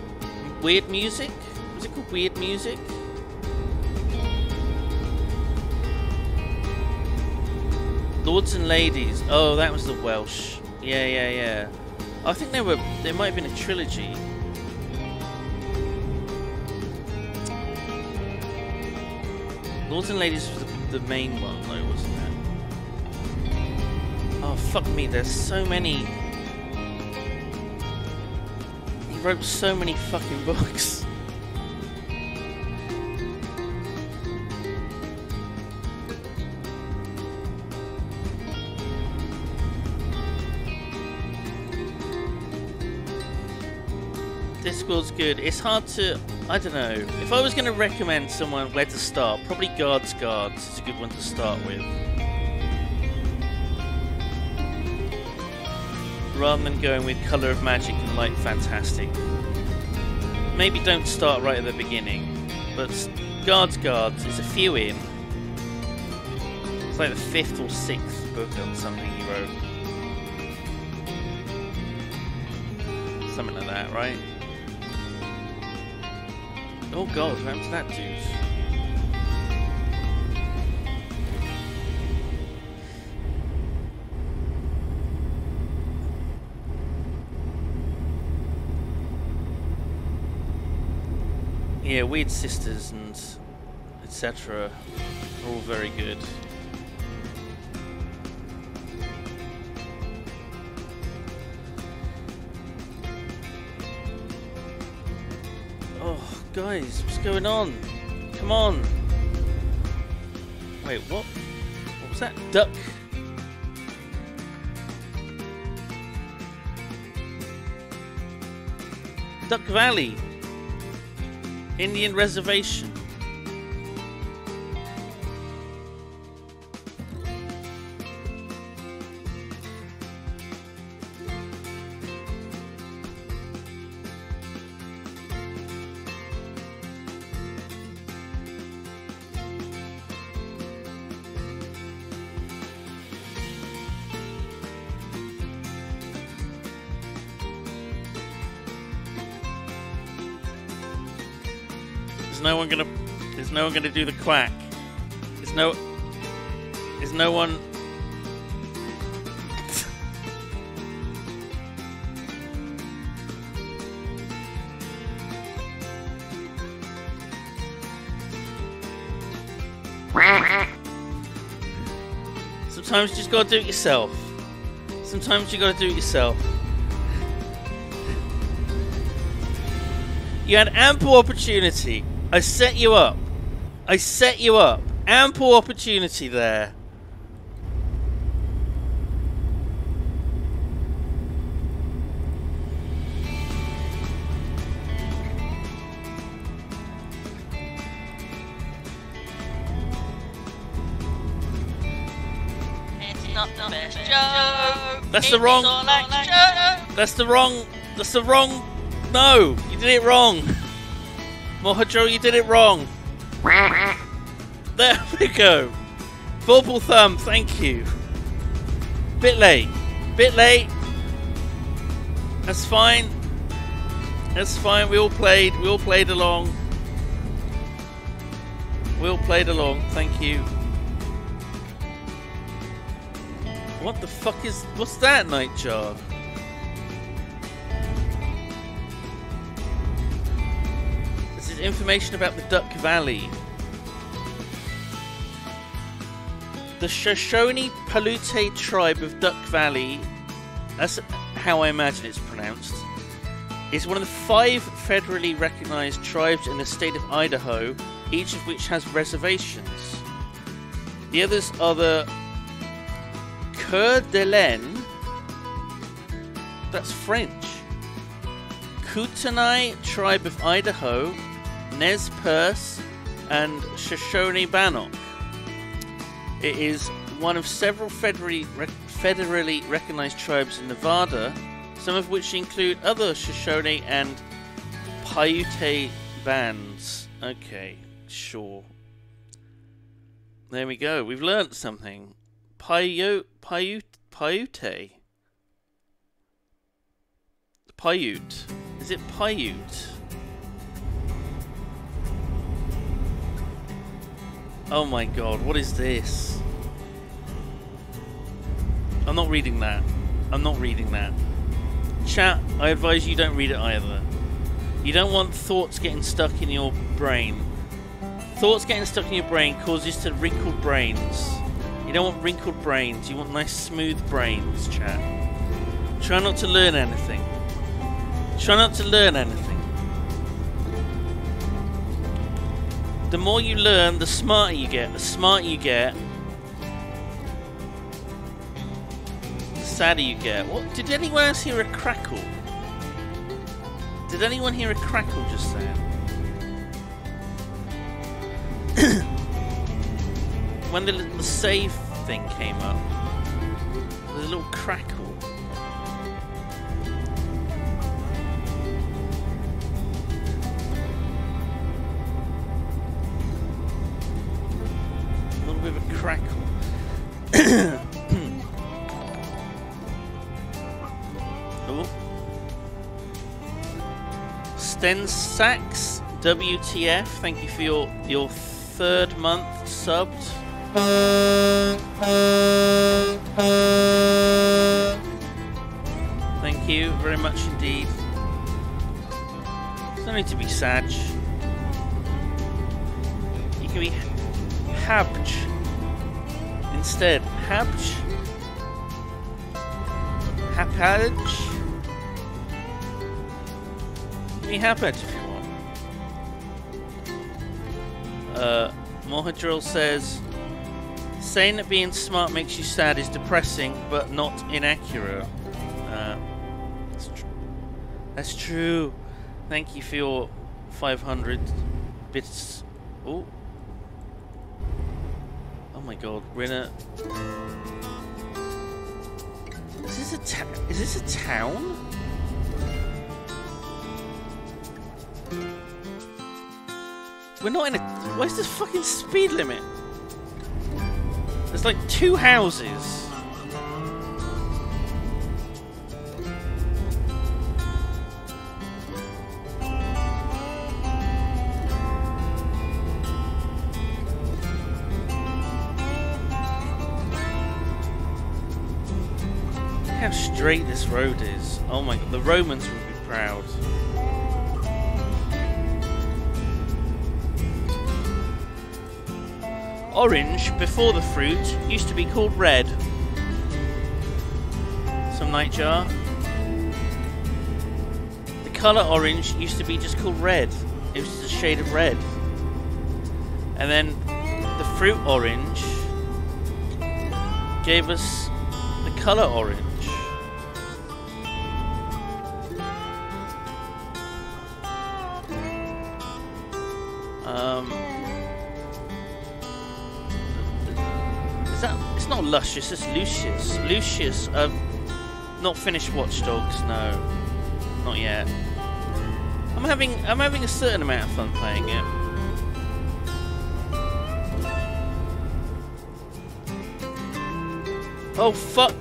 Weird music? Was it called Weird Music? Lords and Ladies. Oh, that was the Welsh. Yeah, yeah, yeah. I think there were. There might have been a trilogy. Lords and Ladies was the, the main one, though, wasn't it? Oh, fuck me, there's so many. Wrote so many fucking books. Discworld's good. It's hard to. I don't know. If I was going to recommend someone where to start, probably Guards Guards is a good one to start with. Rather than going with Colour of Magic and Light Fantastic. Maybe don't start right at the beginning, but Guards Guards is a few in. It's like the fifth or sixth book on something he wrote. Something like that, right? Oh god, what happened to that dude? Yeah, Wyrd Sisters and etc. all very good. Oh, guys, what's going on? Come on. Wait, what? What was that? Duck. Duck Valley. Indian Reservation. No one gonna do the quack? Is no? Is no one? Sometimes you just gotta do it yourself. Sometimes you gotta do it yourself. You had ample opportunity. I set you up. I set you up. Ample opportunity there. It's not the best joke. That's the wrong- all like joke. That's the wrong. That's the wrong. No, you did it wrong. Mohajo, you did it wrong. There we go. Bubble thumb, thank you. Bit late. Bit late. That's fine. That's fine. We all played. We all played along. We all played along. Thank you. What the fuck is. What's that, Nightjar? This is information about the Duck Valley. The Shoshone Palute tribe of Duck Valley, that's how I imagine it's pronounced, is one of the five federally recognized tribes in the state of Idaho, each of which has reservations. The others are the Coeur d'Alene, that's French, Kootenai tribe of Idaho, Nez Perce, and Shoshone Bannock. It is one of several federally, rec- federally recognized tribes in Nevada, some of which include other Shoshone and Paiute bands. Okay, sure. There we go. We've learnt something. Paiute, Paiute, Paiute. Paiute. Is it Paiute? Oh my god, what is this? I'm not reading that. I'm not reading that. Chat, I advise you don't read it either. You don't want thoughts getting stuck in your brain. Thoughts getting stuck in your brain causes to wrinkled brains. You don't want wrinkled brains, you want nice smooth brains, chat. Try not to learn anything. Try not to learn anything. The more you learn, the smarter you get. The smarter you get, the sadder you get. What? Did anyone else hear a crackle? Did anyone hear a crackle just then? when the, the save thing came up, there's a little crackle. Sten Sachs, WTF, thank you for your, your third month subbed. Thank you very much indeed. No need to be sad. You can be Habj instead. Habj. Hapaj. Be Hapaj if you want. Uh, Mohadril says, saying that being smart makes you sad is depressing, but not inaccurate. Uh, that's, tr- that's true. Thank you for your 500 bits. Oh. Oh my god, we're in a. Is this a Is this a town? We're not in a... Where's the fucking speed limit? There's like two houses. Look how straight this road is. Oh my god, the Romans would be proud. Orange, before the fruit, used to be called red. Some nightjar. The colour orange used to be just called red. It was just a shade of red. And then the fruit orange gave us the colour orange. Um, that? It's Lucius. Lucius. I've not finished Watch Dogs. No, not yet. I'm having I'm having a certain amount of fun playing it. Oh fuck!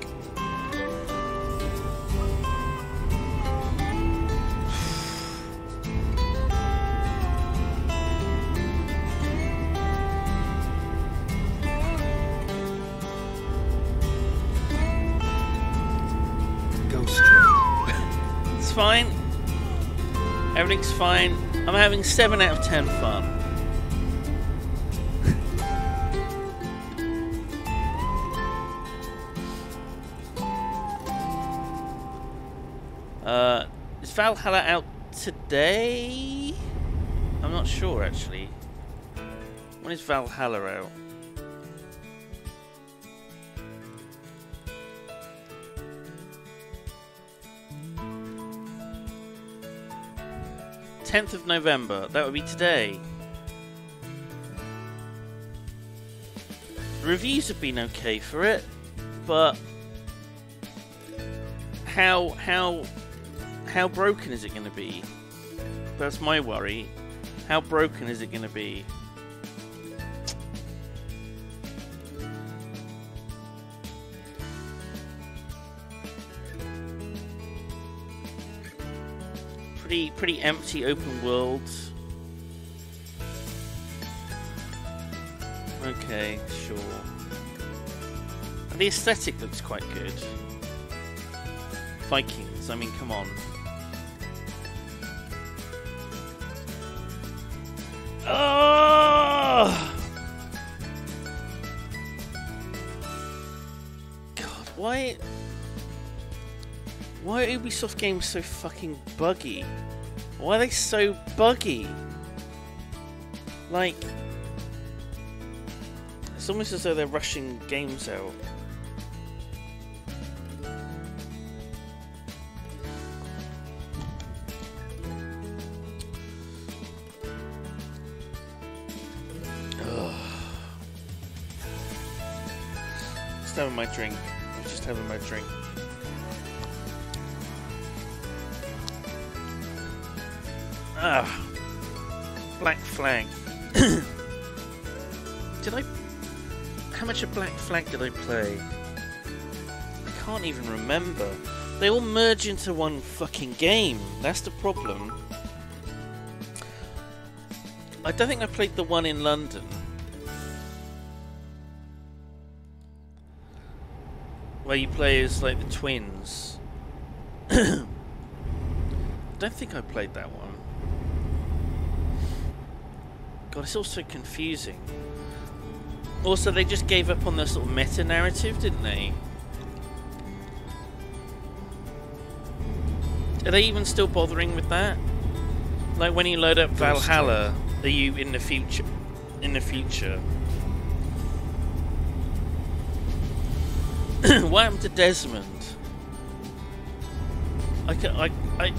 Everything's fine. I'm having 7 out of 10 fun. uh, is Valhalla out today? I'm not sure actually. When is Valhalla out? Tenth of November. That would be today. Reviews have been okay for it, but how how how broken is it going to be? That's my worry. How broken is it going to be? Pretty pretty empty open world. Okay, sure. And the aesthetic looks quite good. Vikings, I mean, come on. Oh! God, why? Why are Ubisoft games so fucking buggy? Why are they so buggy? Like, it's almost as though they're rushing games out. Just having my drink. I'm just having my drink. Ah, Black Flag. did I? How much of Black Flag did I play? I can't even remember. They all merge into one fucking game. That's the problem. I don't think I played the one in London. Where you play as like the twins. I don't think I played that one. God, it's all so confusing. Also, they just gave up on the sort of meta narrative, didn't they? Are they even still bothering with that? Like when you load up Valhalla, are you in the future? In the future? what happened to Desmond? I, ca- I, I.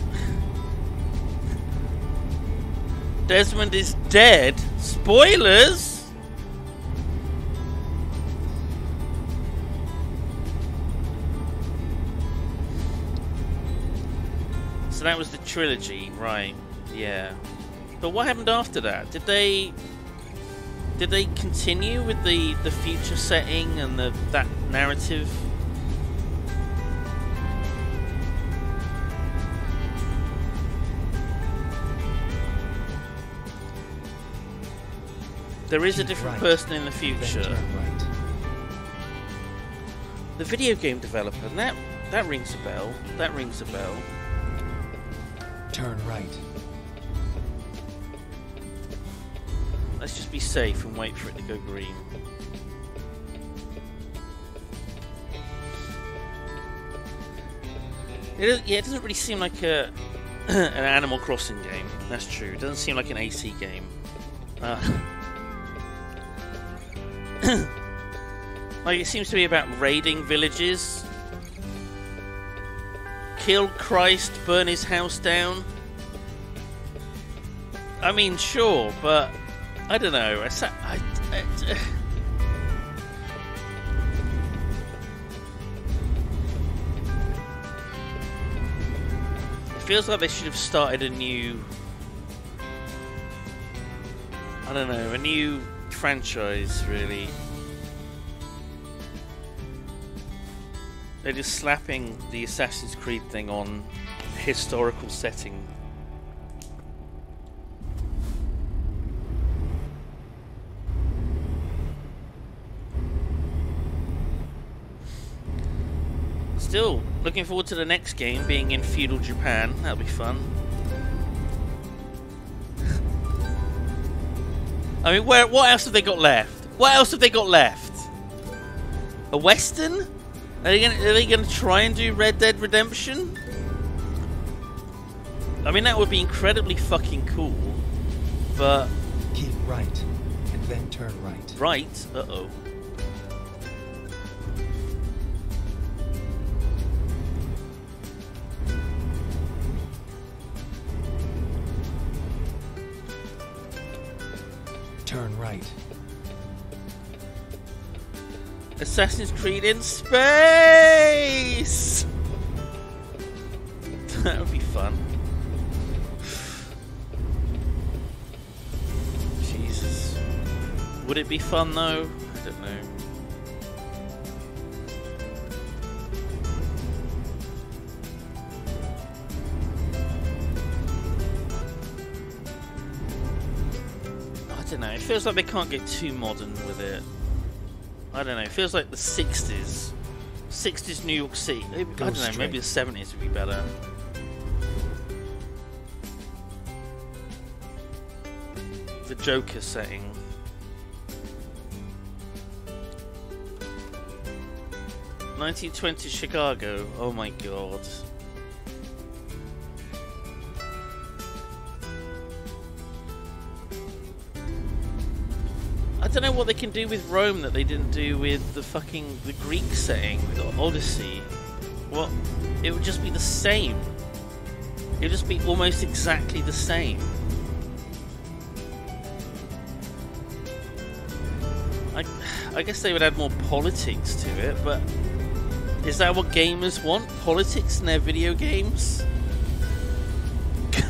Desmond is dead. Spoilers. So that was the trilogy, right? Yeah. But what happened after that? Did they did they continue with the the future setting and the that narrative? There is a different person in the future. right. The video game developer, that That rings a bell. That rings a bell. Turn right. Let's just be safe and wait for it to go green. It, yeah, it doesn't really seem like a an Animal Crossing game. That's true. It doesn't seem like an AC game. Uh, like it seems to be about raiding villages, kill Christ, burn his house down. I mean, sure, but I don't know. I, I, I- it feels like they should have started a new. I don't know, a new franchise, really. They're just slapping the Assassin's Creed thing on historical setting. Still, looking forward to the next game being in feudal Japan. That'll be fun. I mean, where? What else have they got left? What else have they got left? A western? Are they gonna, are they gonna try and do Red Dead Redemption? I mean, that would be incredibly fucking cool. But Keep right, and then turn right. right, uh right. Assassin's Creed in space! that would be fun. Jesus. Would it be fun though? I don't know. Feels like they can't get too modern with it. I don't know. It feels like the 60s. 60s New York City. I don't know. Maybe the 70s would be better. The Joker setting. Nineteen twenty Chicago. Oh my god. Don't know what they can do with Rome that they didn't do with the fucking the Greek setting with Odyssey. Well, It would just be the same. It would just be almost exactly the same. I, I guess they would add more politics to it, but is that what gamers want? Politics in their video games?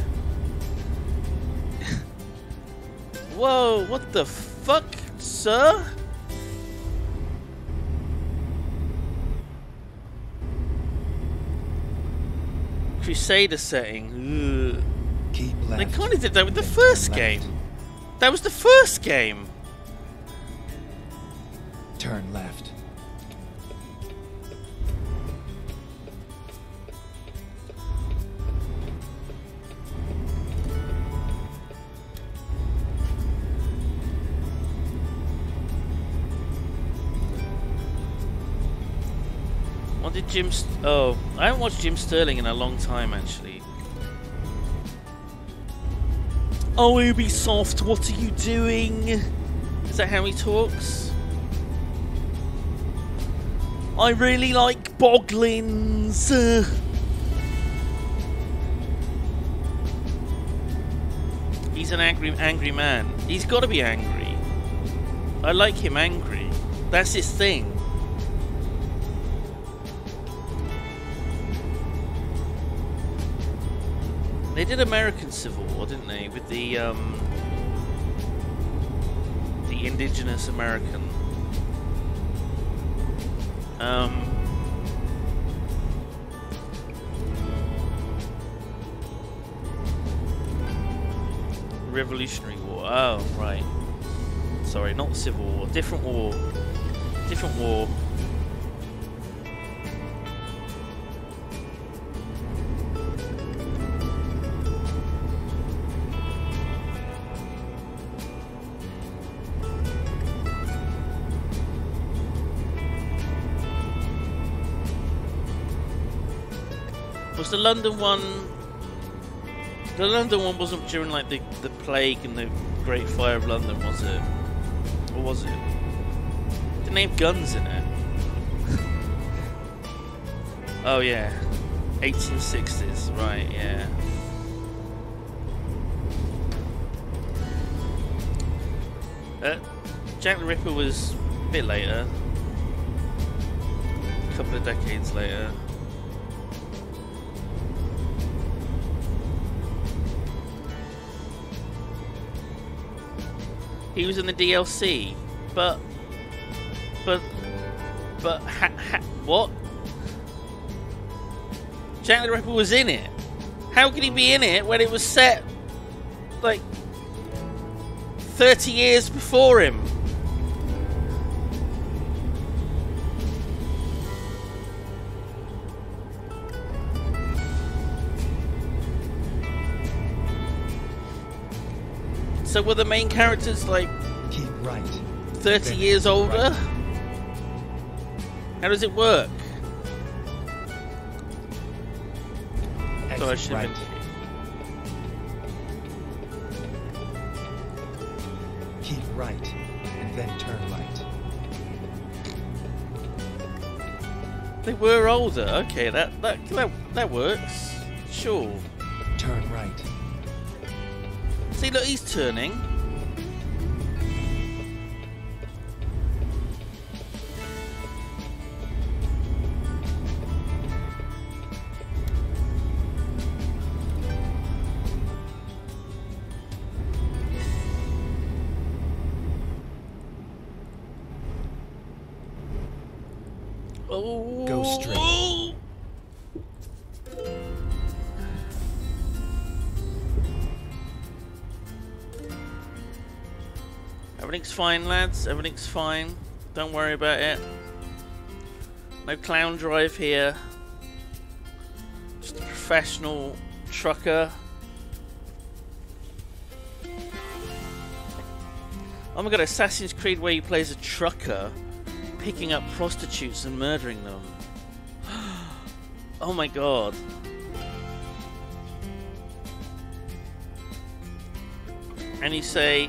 Whoa, what the fuck, sir? Crusader setting. Ugh. Keep left. They kind of did that with the first game. That was the first game. Turn left. Did Jim? Oh, I haven't watched Jim Sterling in a long time, actually. Oh, Ubisoft, what are you doing? Is that how he talks? I really like Boglins. He's an angry, angry man. He's got to be angry. I like him angry. That's his thing. They did American Civil War, didn't they? With the um, the indigenous American. Um, Revolutionary War. Oh, right. Sorry, not Civil War. Different war. Different war. The London one? The London one wasn't during like the the plague and the Great Fire of London, was it? Or was it? They have guns in it? oh yeah, 1860s. Right, yeah. Uh, Jack the Ripper was a bit later. A couple of decades later. He was in the DLC, but, but, but, ha, ha, what? Jack the Ripper was in it. How could he be in it when it was set, like, 30 years before him? So were the main characters like Keep right. 30 Then years older? right. How does it work? Exit So I should right. been. Keep right. And then turn right. They were older. Okay, that that that, that works. Sure. Look, he's turning. Fine, lads. Everything's fine. Don't worry about it. No clown drive here. Just a professional trucker. Oh my god, Assassin's Creed where he plays a trucker picking up prostitutes and murdering them. oh my god. And you say,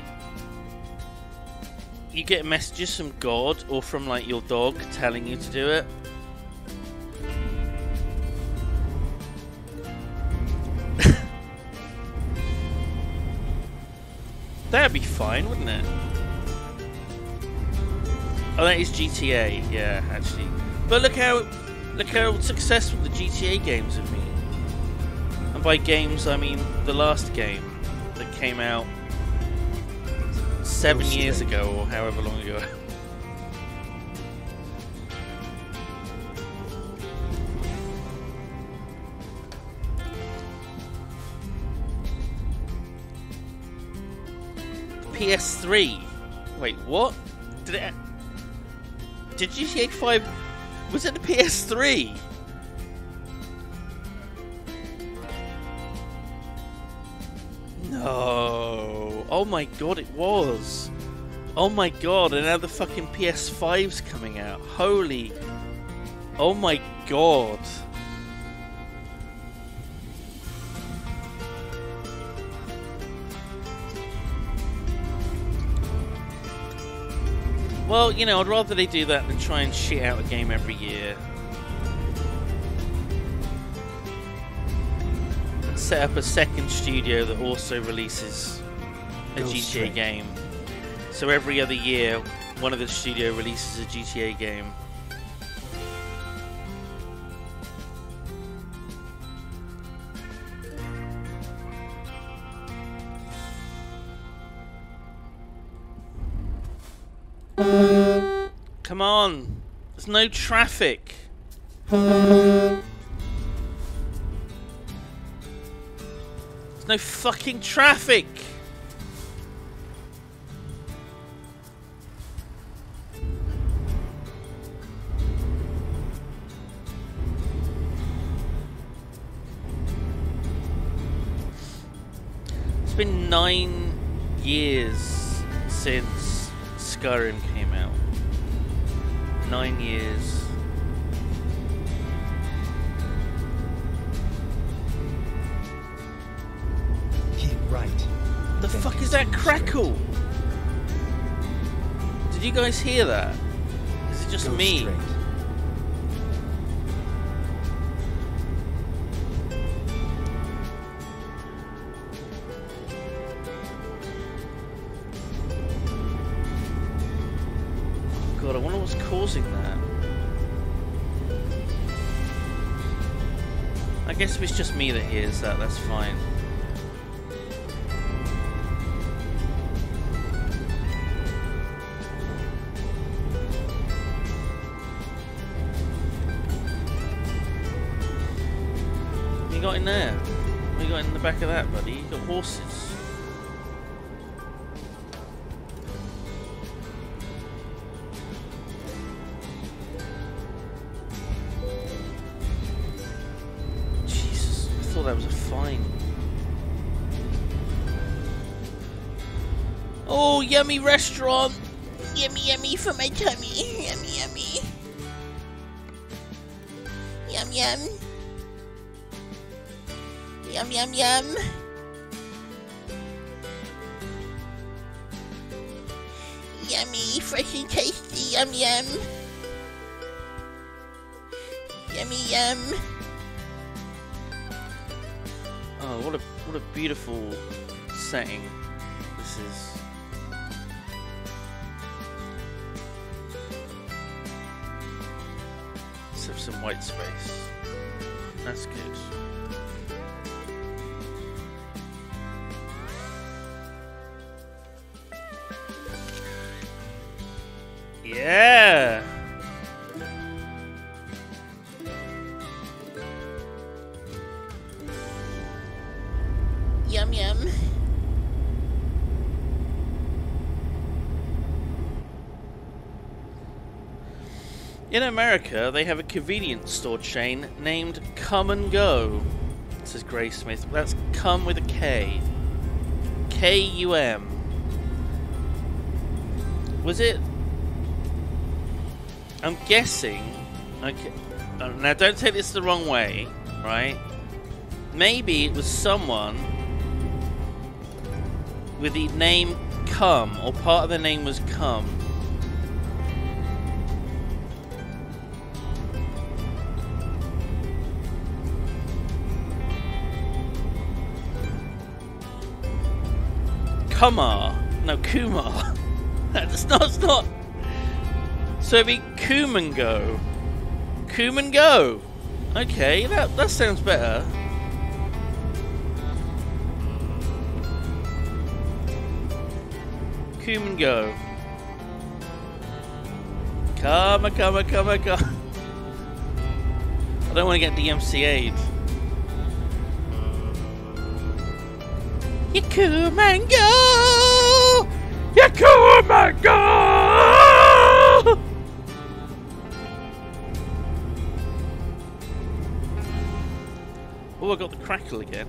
you get messages from God or from like your dog telling you to do it. That'd be fine, wouldn't it? Oh, that is GTA. Yeah, actually. But look how look how successful the GTA games have been. And by games, I mean the last game that came out seven years ago or however long ago. PS3. Wait, what? Did it? Did GTA 5? Was it the PS3? No. Oh my god, was. Oh my god, and now the fucking PS5's coming out. Holy. Oh my god. Well, you know, I'd rather they do that than try and shit out a game every year. And set up a second studio that also releases a Go GTA straight. game. So every other year, one of the studio releases a GTA game. Come on. There's no traffic. There's no fucking traffic. It's been nine years since Skyrim came out. Nine years. Keep right. The Thank fuck is that crackle? Straight. Did you guys hear that? Is it just Go me? Straight. Causing that. I guess if it's just me that hears that, that's fine. What you got in there? What you got in the back of that, buddy? You got horses. Restaurant! Yummy, yummy for my tummy. Yummy, yummy. Yum, yum. Yum, yum, yum. Yummy, fresh and tasty. Yum, yum. Yummy, yum. Oh, what a what a beautiful setting this is. In America, they have a convenience store chain named Kum & Go. Says Gray Smith. That's come with a K. K U M. Was it? I'm guessing. Okay. uh, Now, don't take this the wrong way, right? Maybe it was someone with the name Come, or part of the name was Come. Kumar. No, Kumar. That's not, it's not. So it'd be Kumango. Kumango. Okay, that, that sounds better. Kumango. Come, come, come, come. I don't want to get DMCA'd. You go! Crackle again.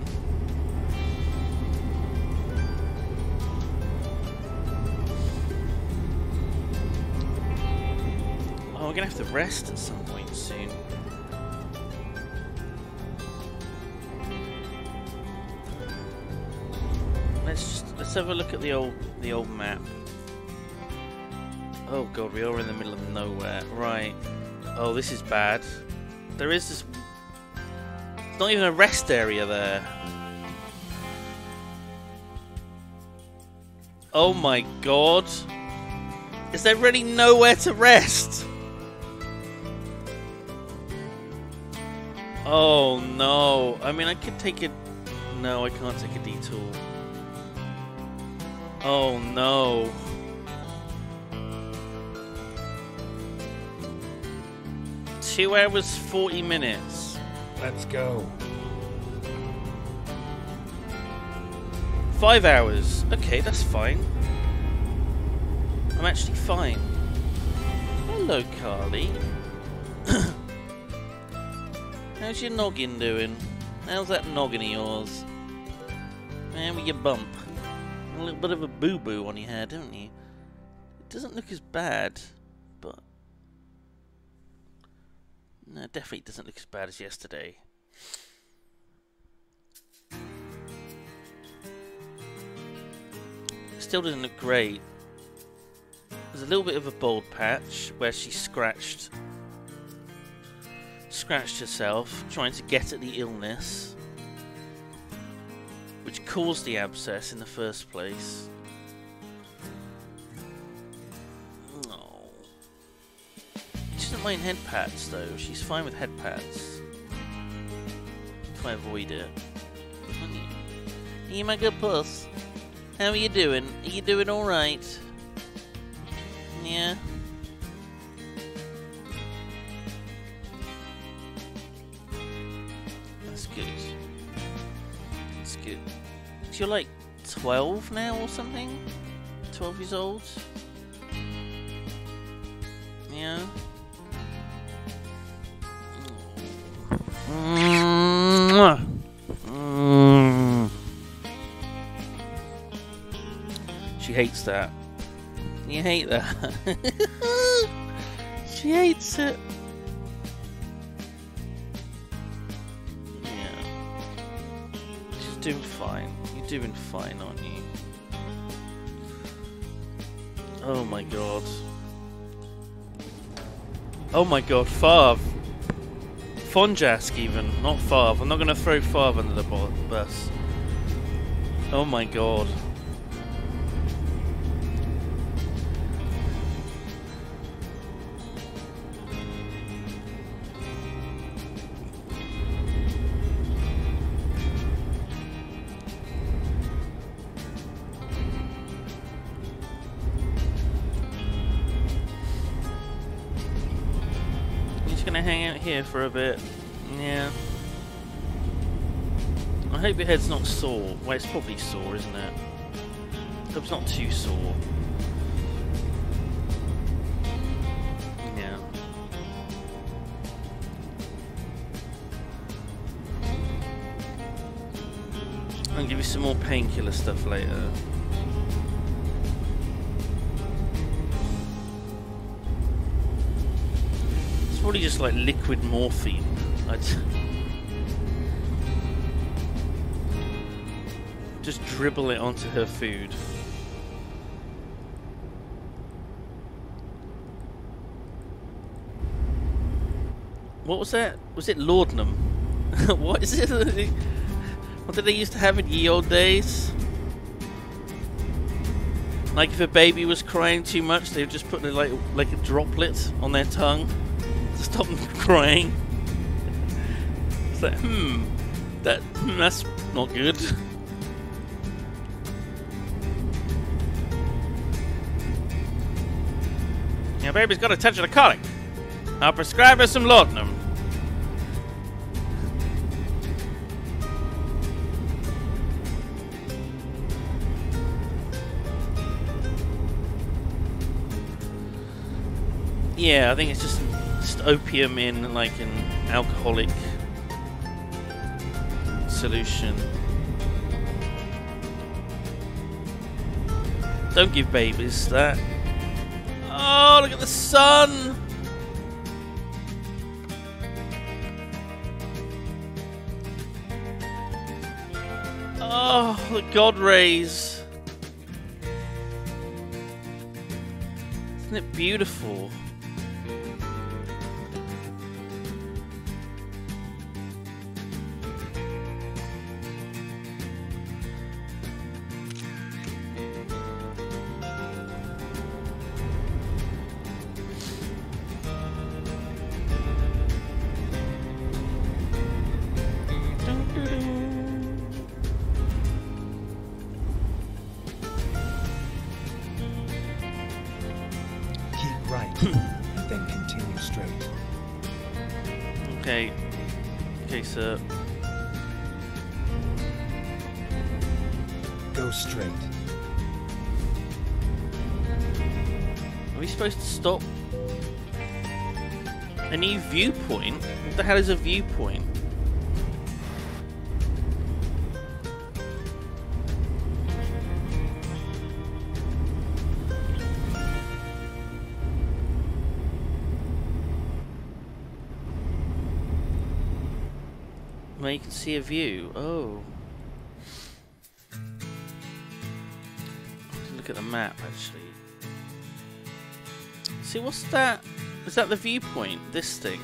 Oh, we're gonna have to rest at some point soon. Let's just let's have a look at the old the old map. Oh god, we are in the middle of nowhere. Right. Oh, this is bad. There is this. Not even a rest area there. Oh my god. Is there really nowhere to rest? Oh no. I mean, I could take it. No, I can't take a detour. Oh no. Two hours, 40 minutes. Let's go. Five hours. Okay, that's fine. I'm actually fine. Hello, Carly. How's your noggin doing? How's that noggin of yours? Man, with your bump. A little bit of a boo boo on your hair, don't you? It doesn't look as bad, No, it definitely doesn't look as bad as yesterday. Still doesn't look great. There's a little bit of a bald patch where she scratched scratched herself trying to get at the illness which caused the abscess in the first place. Doesn't mind head pats though. She's fine with head pats. If I avoid it. You my good puss. How are you doing? Are you doing alright? Yeah. That's good. That's good. So you're like 12 now or something? 12 years old? Yeah. Mm. She hates that. You hate that. she hates it. Yeah. She's doing fine. You're doing fine, aren't you? Oh my god. Oh my god, Favre. Fonjask even, not Favre. I'm not going to throw Favre under the bus. Oh my god. Here for a bit. Head's not sore. Well, it's probably sore, isn't it? It's not too sore. Yeah. I'll give you some more painkiller stuff later. It's probably just like liquid morphine. I'd dribble it onto her food. What was that? Was it laudanum? what is it? What did they used to have in ye old days? Like if a baby was crying too much, they would just put like like a droplet on their tongue to stop them crying. It's like, hmm, that hmm, that's not good. baby's got a touch of the colic. I'll prescribe her some laudanum. Yeah, I think it's just, just opium in like an alcoholic solution. Don't give babies that. Look at the sun! Oh, the god rays. Isn't it beautiful? Hell is a viewpoint? Where you can see a view. Oh. Look at the map actually. See, what's that? Is that the viewpoint? This thing?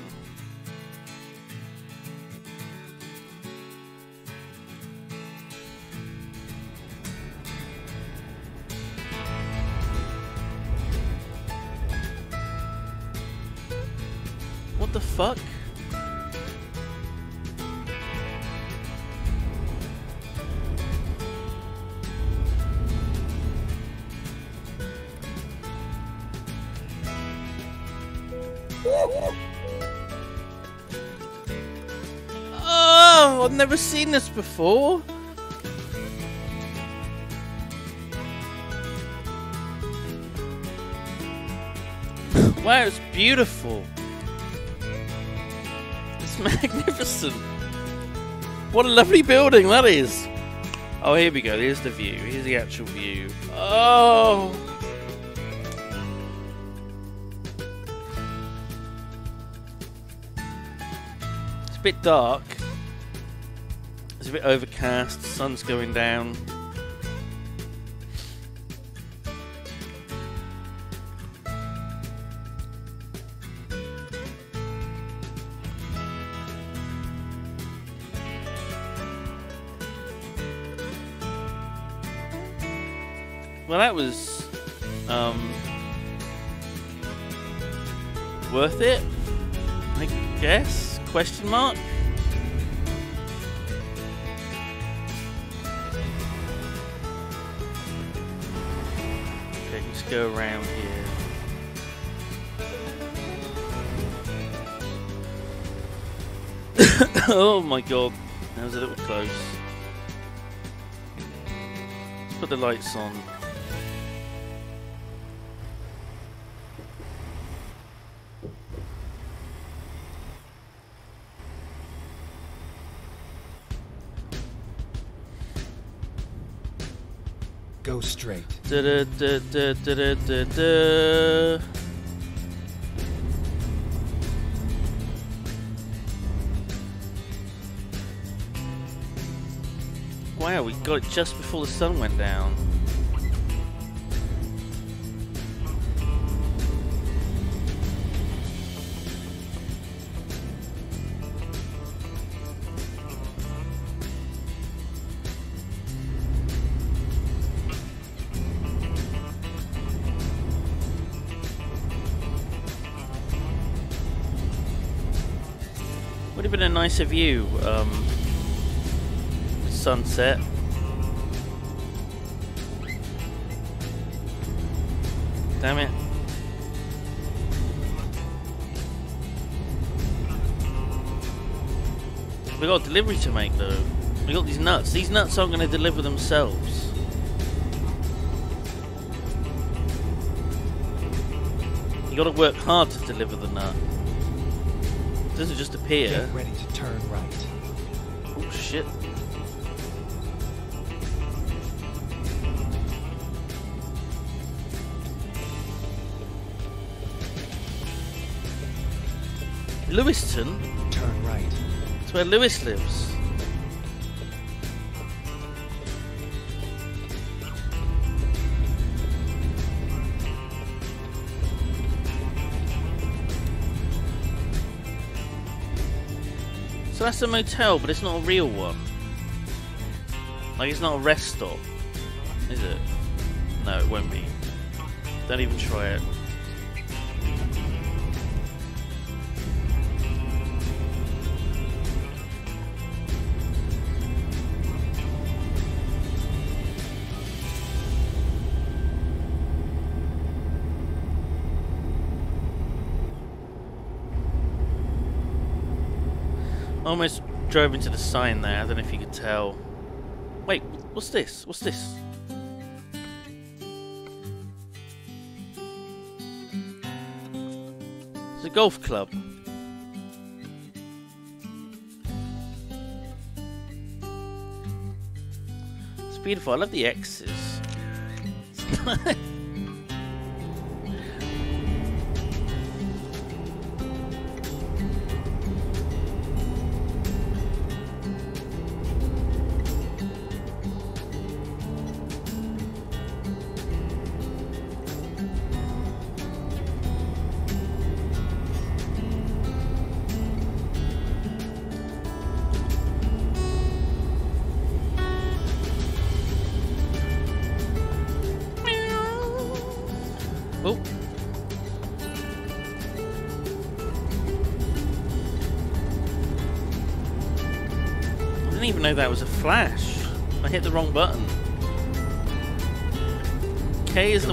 This before. wow, it's beautiful. It's magnificent. What a lovely building that is. Oh, here we go. Here's the view. Here's the actual view. Oh. It's a bit dark. A bit overcast. Sun's going down. Well, that was um, worth it, I guess. Question mark. Go around here. oh my god, that was a little close. Let's put the lights on. Go straight. Wow, we got it just before the sun went down. A nicer view. Um, sunset. Damn it. We got a delivery to make though. We got these nuts. These nuts aren't going to deliver themselves. You got to work hard to deliver the nut. Doesn't just appear. Get ready to turn right. Oh shit. Lewiston? Turn right. That's where Lewis lives. That's a motel, but it's not a real one. Like, it's not a rest stop, is it? No, it won't be. Don't even try it. Drove into the sign there. I don't know if you could tell. Wait, what's this? What's this? It's a golf club. It's beautiful. I love the X's.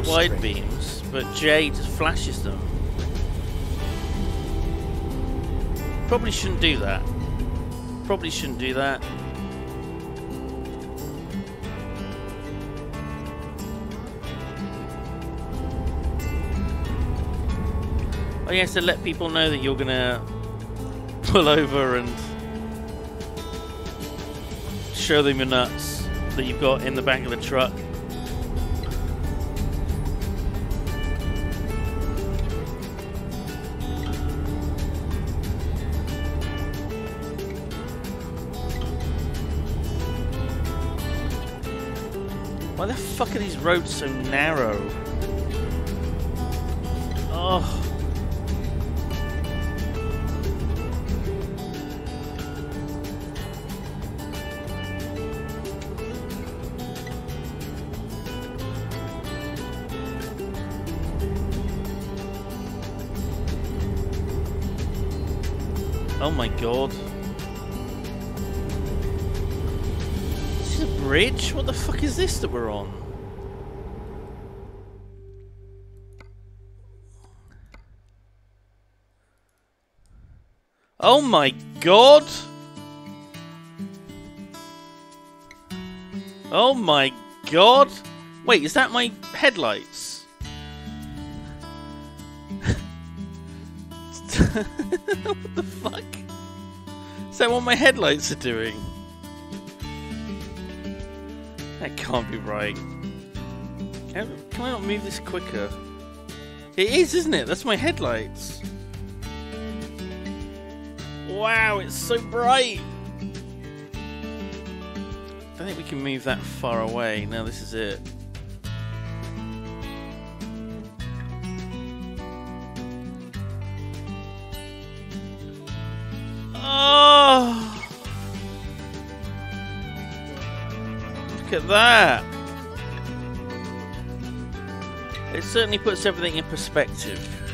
wide straight. beams, but J just flashes them. Probably shouldn't do that. Probably shouldn't do that. Oh yes, to let people know that you're gonna pull over and show them your nuts that you've got in the back of the truck. Roads so narrow? Oh. Oh my god. This is a bridge? What the fuck is this that we're on? Oh my god! Oh my god! Wait, is that my headlights? what the fuck? Is that what my headlights are doing? That can't be right. Can I not move this quicker? It is, isn't it? That's my headlights. Wow, it's so bright. I don't think we can move that far away. Now this is it. Oh! Look at that! It certainly puts everything in perspective.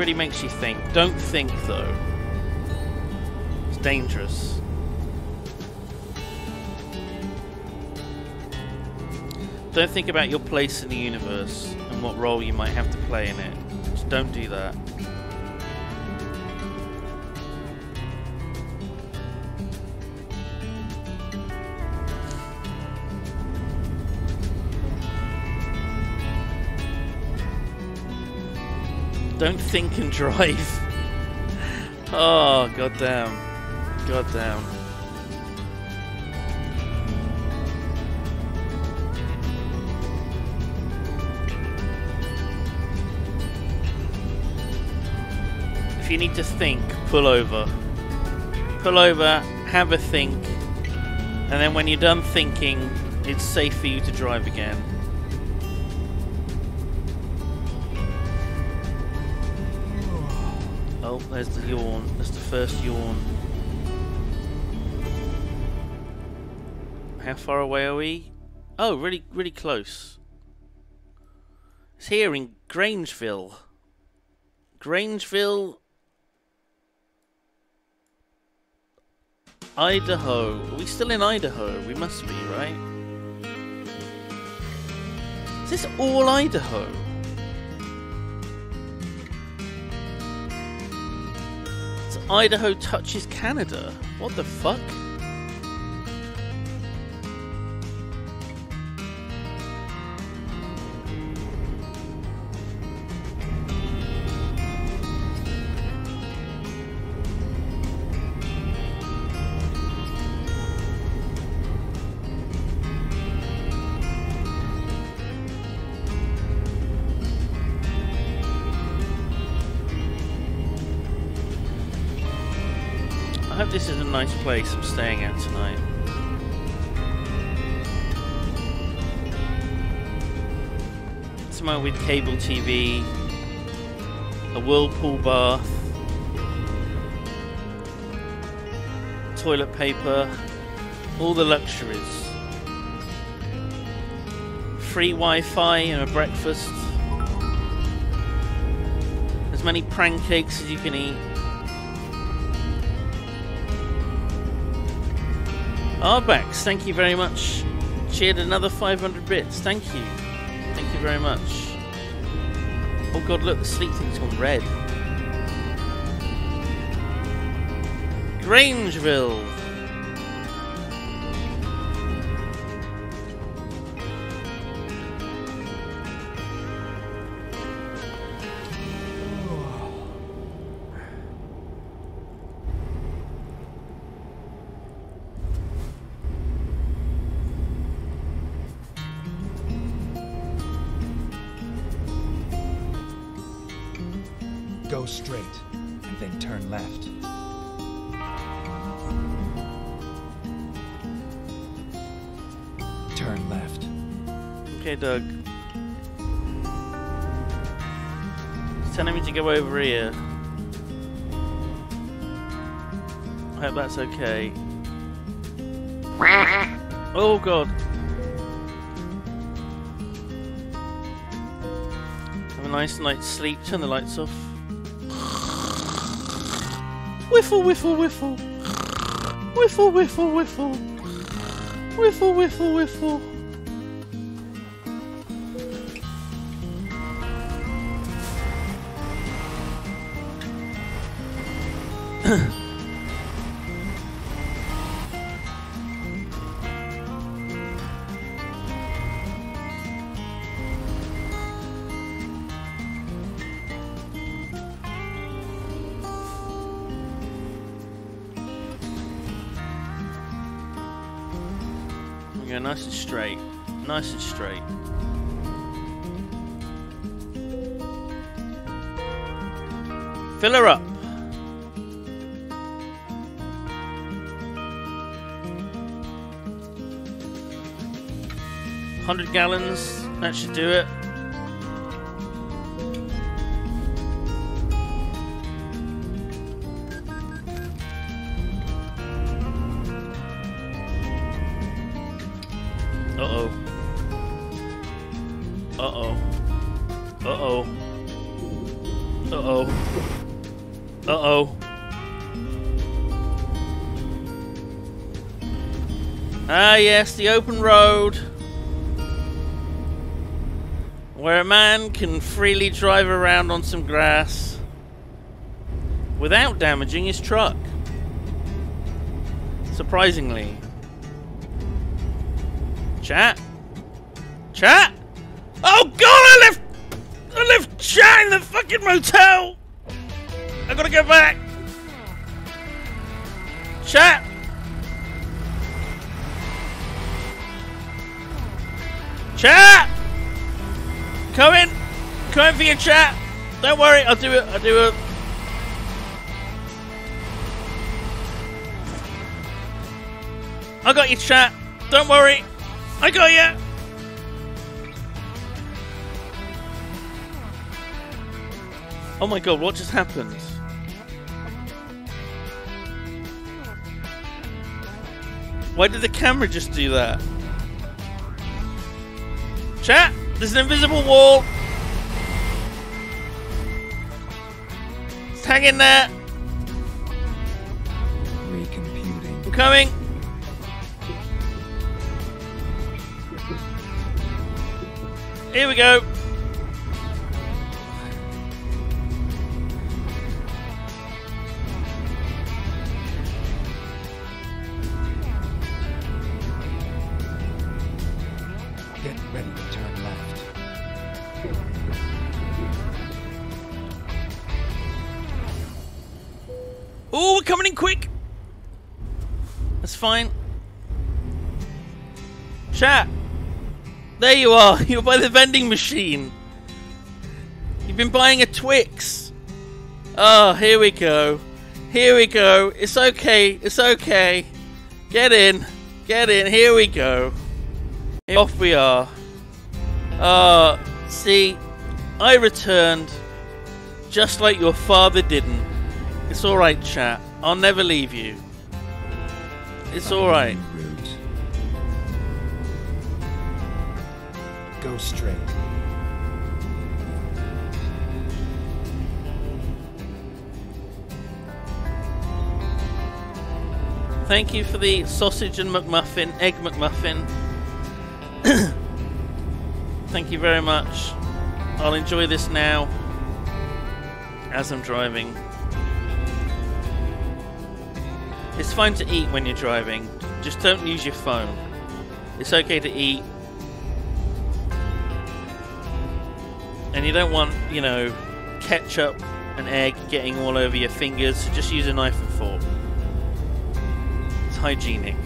Really makes you think. Don't think though. It's dangerous. Don't think about your place in the universe and what role you might have to play in it. Just don't do that. Don't think and drive. Oh, goddamn. Goddamn. If you need to think, pull over. Pull over, have a think, and then when you're done thinking, it's safe for you to drive again. There's the yawn. That's the first yawn. How far away are we? Oh, really, really close. It's here in Grangeville. Grangeville, Idaho. Are we still in Idaho? We must be, right? Is this all Idaho? Idaho touches Canada. What the fuck? With cable TV, a whirlpool bath, toilet paper, all the luxuries. Free Wi Fi and a breakfast. as many pancakes as you can eat. Arbex, thank you very much. Cheered another 500 bits. Thank you. Thank you very much. Oh god, look, the sleep thing's gone red. Grangeville. That's okay. Oh god. Have a nice night's sleep. Turn the lights off. Whiffle, whiffle, whiffle. Whiffle, whiffle, whiffle. Whiffle, whiffle, whiffle. Fill her up. Hundred gallons. That should do it. The open road. Where a man can freely drive around on some grass without damaging his truck. Surprisingly. Chat? Chat? Oh god, I left I left chat in the fucking motel! I gotta go back! Your chat! Don't worry, I'll do it, I'll do it. I got you, chat. Don't worry. I got you. Oh my god, what just happened? Why did the camera just do that? Chat, there's an invisible wall. It's hanging there. Recomputing. I'm coming. Here we go. That's fine. Chat. There you are. You're by the vending machine. You've been buying a Twix. Oh, here we go. Here we go. It's okay. It's okay. Get in. Get in. Here we go. Off we are. Ah, see, I returned just like your father didn't. It's alright, chat. I'll never leave you. It's alright. Go straight. Thank you for the sausage and McMuffin, egg McMuffin. Thank you very much. I'll enjoy this now as I'm driving. It's fine to eat when you're driving, just don't use your phone. It's okay to eat. And you don't want, you know, ketchup and egg getting all over your fingers, so just use a knife and fork. It's hygienic.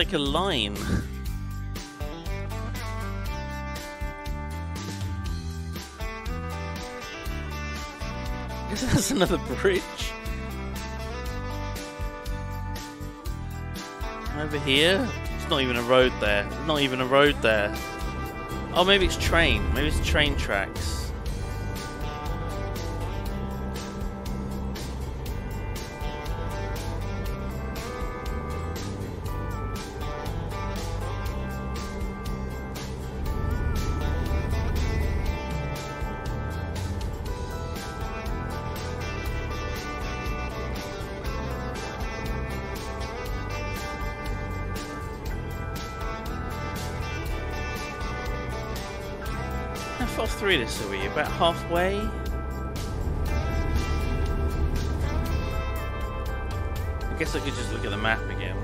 Like a line. Is that another bridge? Over here? It's not even a road there. Not even a road there. Oh, maybe it's train. Maybe it's train tracks. Through this are we? About halfway? I guess I could just look at the map again.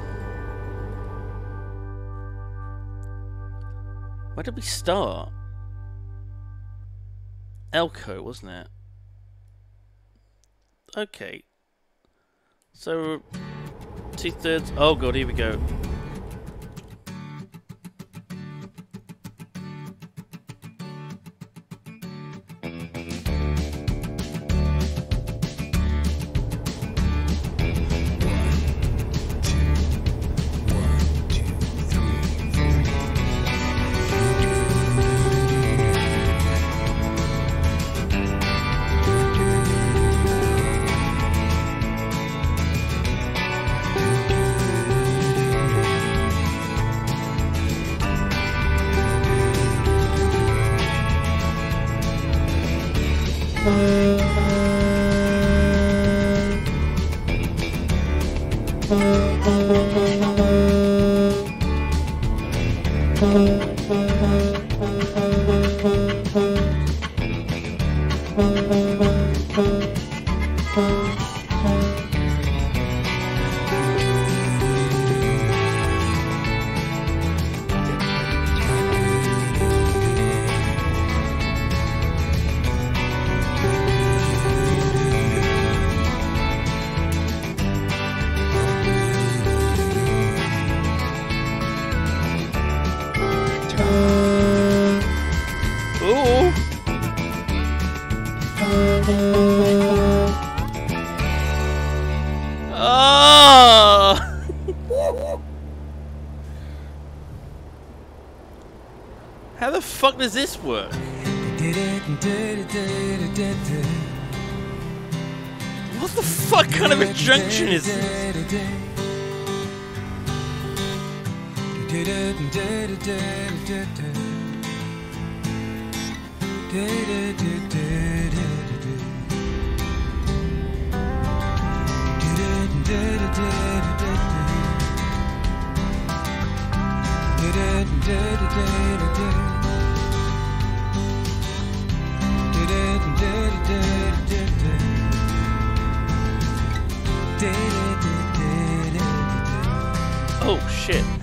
Where did we start? Elko, wasn't it? Okay. So, two thirds. Oh god, here we go. Fuck does this work? What the fuck kind of a junction is this? shit.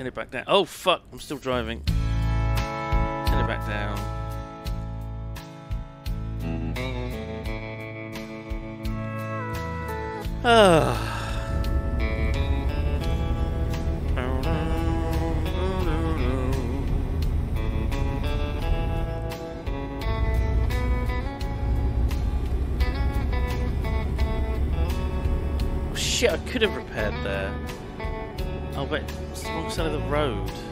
Turn it back down. Oh, fuck. I'm still driving. Turn it back down. Ah. Oh, shit, I could have road.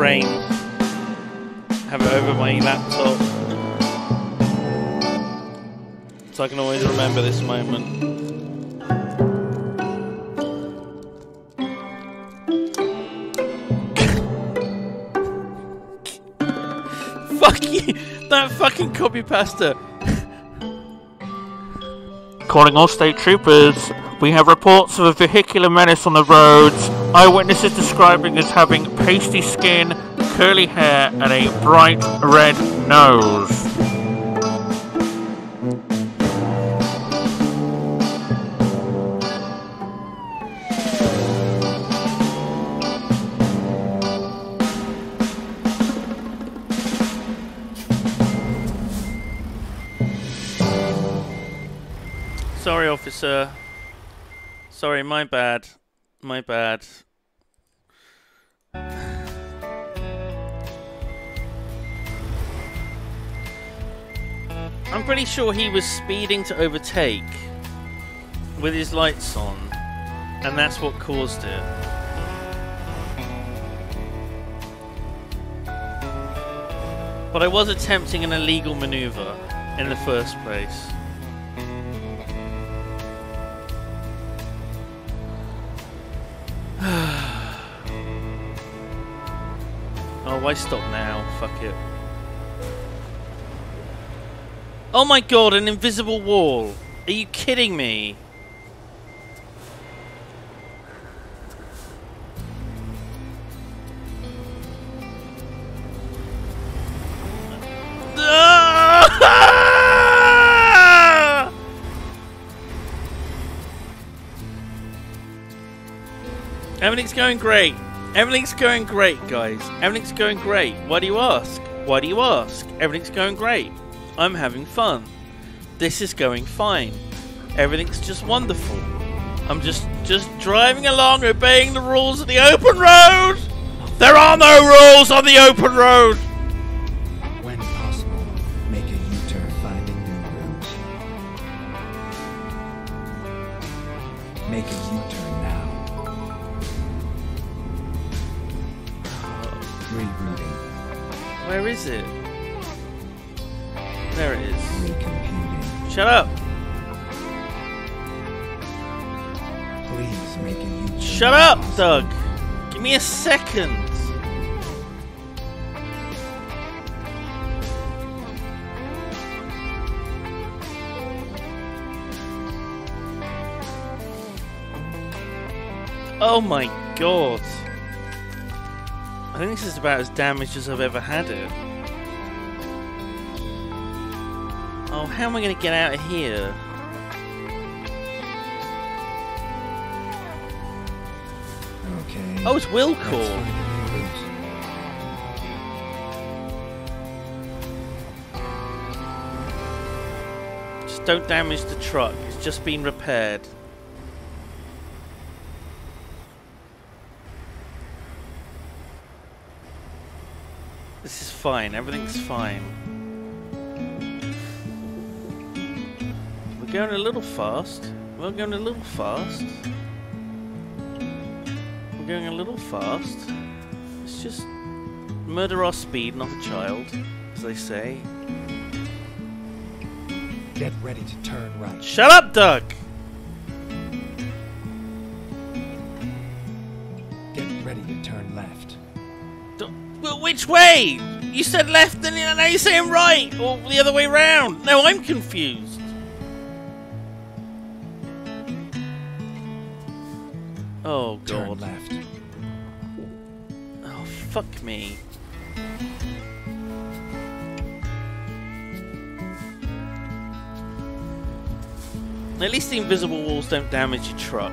Frame, have it over my laptop, so I can always remember this moment. Fuck you! That fucking copy pasta! Calling all state troopers. We have reports of a vehicular menace on the roads. Eyewitnesses describing as having pasty skin, curly hair, and a bright red nose. Sorry, officer. Sorry, my bad. My bad. I'm pretty sure he was speeding to overtake with his lights on, and that's what caused it. But I was attempting an illegal maneuver in the first place. Why stop now? Fuck it. Oh my god, an invisible wall! Are you kidding me? Everything's going great. Everything's going great, guys. Everything's going great. Why do you ask? Why do you ask? Everything's going great. I'm having fun. This is going fine. Everything's just wonderful. I'm just just driving along, obeying the rules of the open road. There are no rules on the open road. Is it? There it is. Shut up. Please make a. Shut up. Doug. Give me a second. Oh my god. I think this is about as damaged as I've ever had it. Oh, how am I going to get out of here? Okay. Oh, it's will call. find a new route. Just don't damage the truck. It's just been repaired. This is fine. Everything's fine. We're going a little fast. We're going a little fast. We're going a little fast. Let's just murder our speed, not a child, as they say. Get ready to turn right. Shut up, Doug! Which way? You said left and now you're saying right, or the other way round. Now I'm confused. Oh Turn god. left. Oh fuck me. At least the invisible walls don't damage your truck.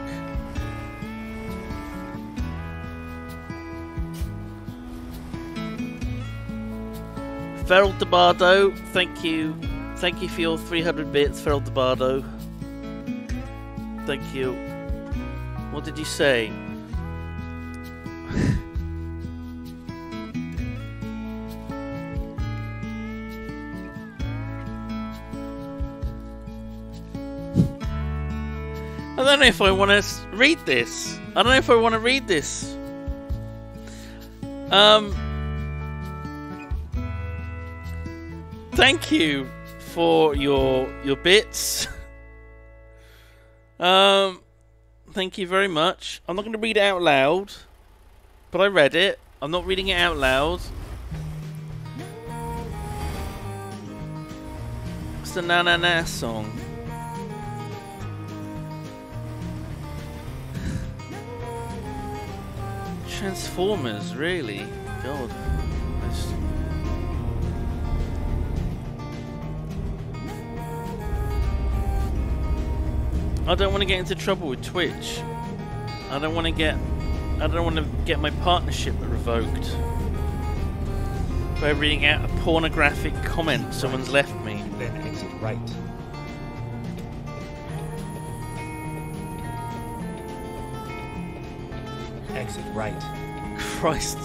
Feral Debardo, thank you. Thank you for your 300 bits, Feral Debardo. Thank you. What did you say? I don't know if I want to read this. I don't know if I want to read this. Um. Thank you for your your bits. um. Thank you very much. I'm not going to read it out loud, but I read it. I'm not reading it out loud. It's the Na Na Na song. Transformers, really? God. I don't want to get into trouble with Twitch. I don't want to get. I don't want to get my partnership revoked by reading out a pornographic comment someone's left me. Then exit right. Exit right. Christ.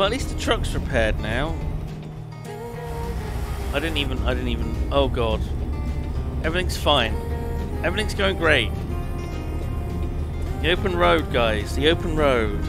Well, at least the truck's repaired now. I didn't even. I didn't even. Oh god. Everything's fine. Everything's going great. The open road, guys. The open road.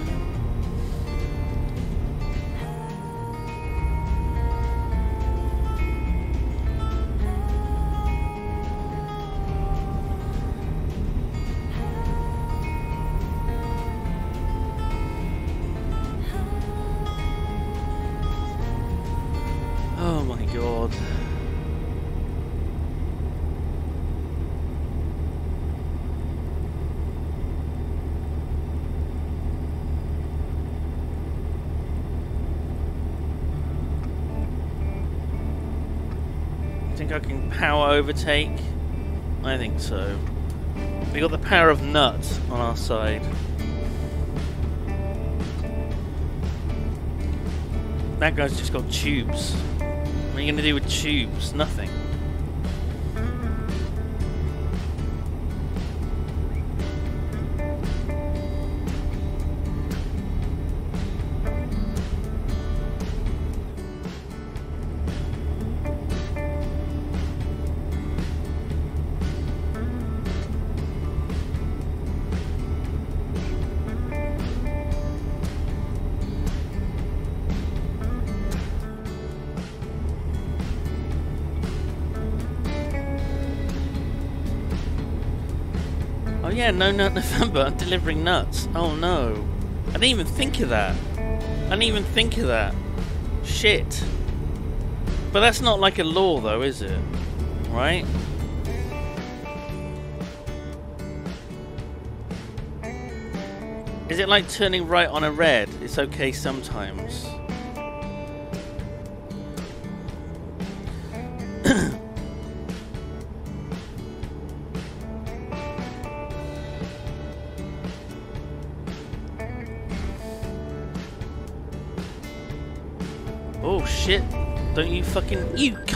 Overtake? I think so. We got the power of nut on our side. That guy's just got tubes. What are you gonna do with tubes? Nothing. Nut November. I'm delivering nuts. Oh no. I didn't even think of that. I didn't even think of that. Shit. But that's not like a law though, is it? Right? Is it like turning right on a red? It's okay sometimes.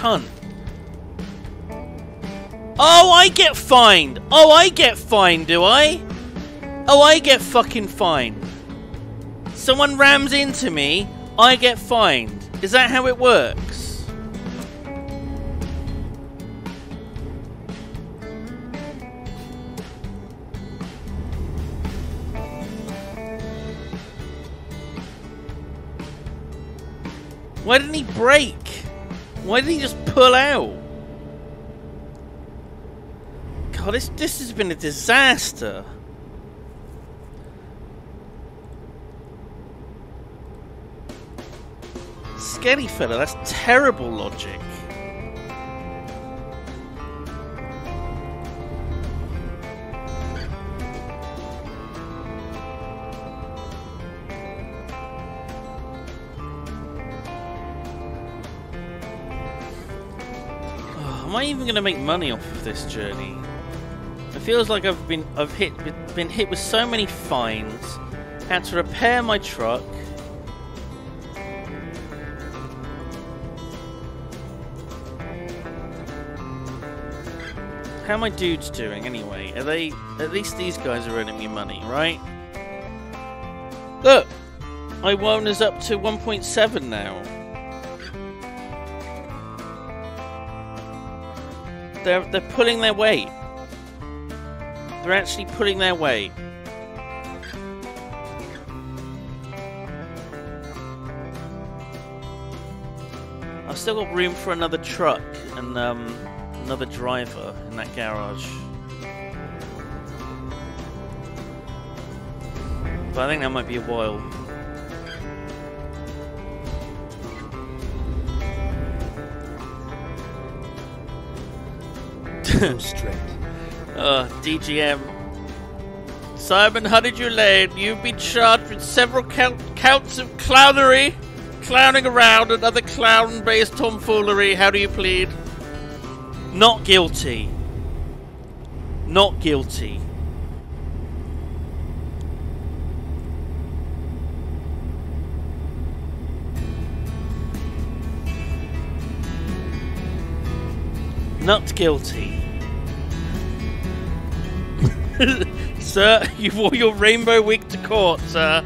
Cunt! Oh, I get fined! Oh, I get fined, do I? Oh, I get fucking fined. Someone rams into me, I get fined. Is that how it works? Why didn't he brake? Why did he just pull out? God, this this has been a disaster. Skelly fella, that's terrible logic. Even going to make money off of this journey? It feels like I've been I've hit been hit with so many fines. Had to repair my truck. How my dudes doing anyway? Are they at least these guys are earning me money, right? Look! I won us up to 1.7 now. They're they're pulling their weight. They're actually pulling their weight. I've still got room for another truck and um, another driver in that garage. But I think that might be a while. Go straight. Uh, DGM. Simon Honeydew Lane, you've been charged with several count- counts of clownery, clowning around, and other clown-based tomfoolery. How do you plead? Not guilty. Not guilty. Not guilty. sir, you wore your rainbow wig to court, sir.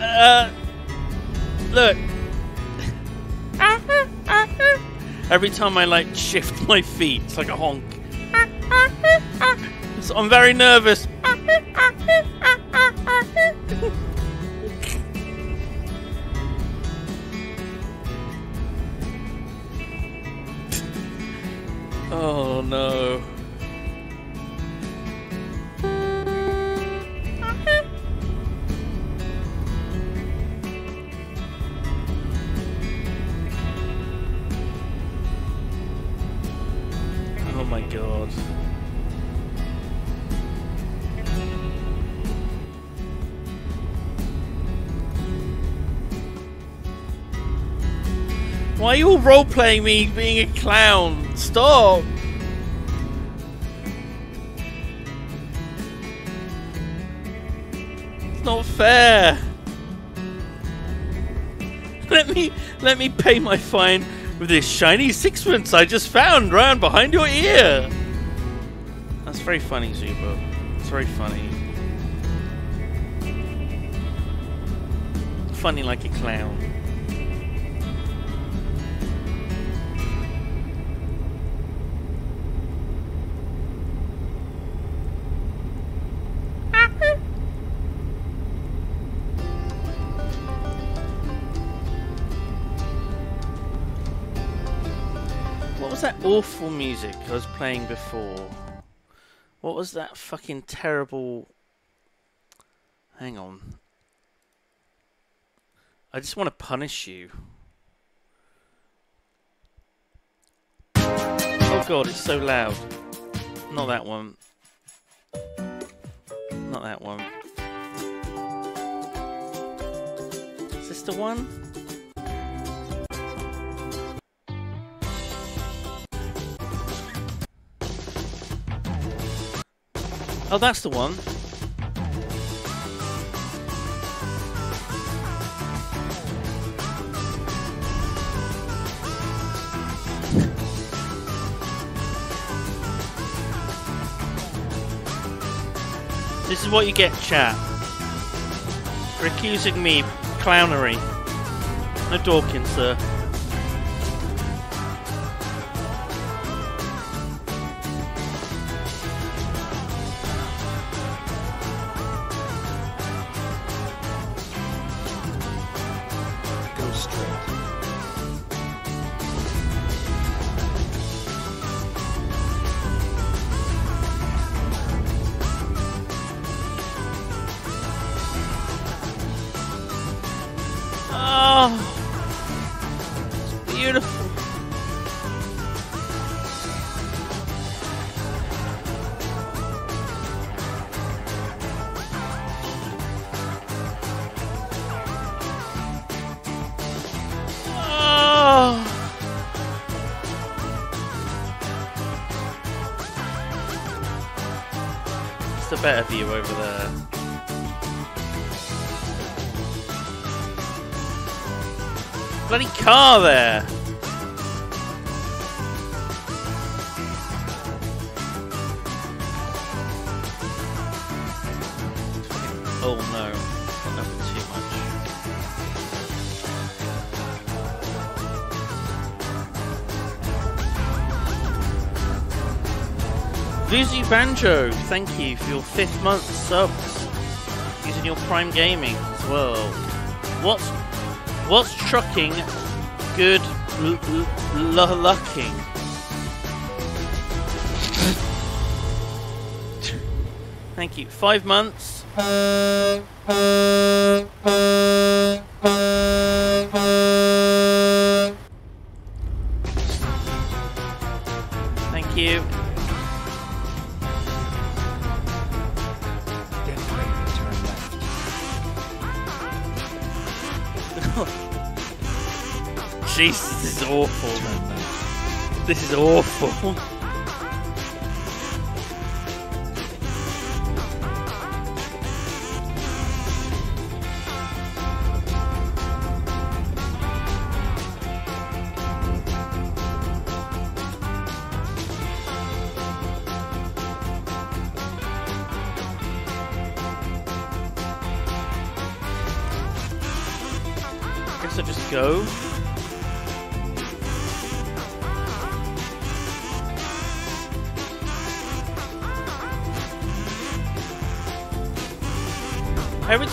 Uh, look. Every time I like shift my feet, it's like a honk. So I'm very nervous. oh no. Why are you all role playing me being a clown? Stop! It's not fair. Let me let me pay my fine with this shiny sixpence I just found round behind your ear. That's very funny, Zubo. It's very funny. Funny like a clown. Awful music I was playing before? What was that fucking terrible. Hang on. I just want to punish you. Oh god, it's so loud. Not that one. Not that one. Is this the one? Oh, that's the one. This is what you get, chat. For accusing me clownery. No Dawkins, sir. Thank you for your fifth month subs. Using your Prime Gaming as well. What's What's trucking good lucking? Thank you. Five months. This is awful.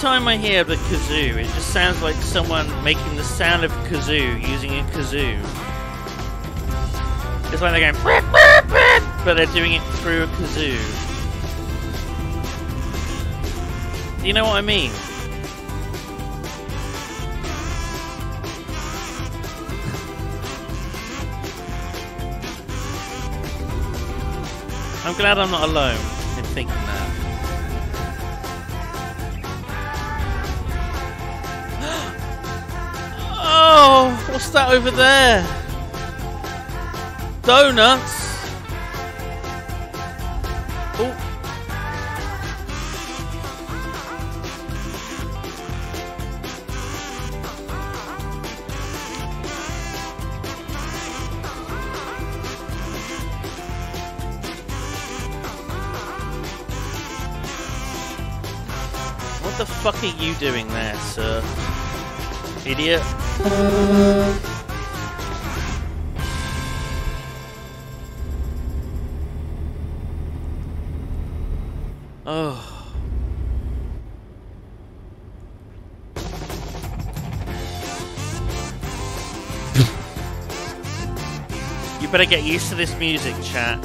Time I hear the kazoo, it just sounds like someone making the sound of a kazoo using a kazoo. It's like they're going, but they're doing it through a kazoo. Do you know what I mean? I'm glad I'm not alone that over there? Donuts. Oh. What the fuck are you doing there, sir? Idiot. Oh. you better get used to this music, chat.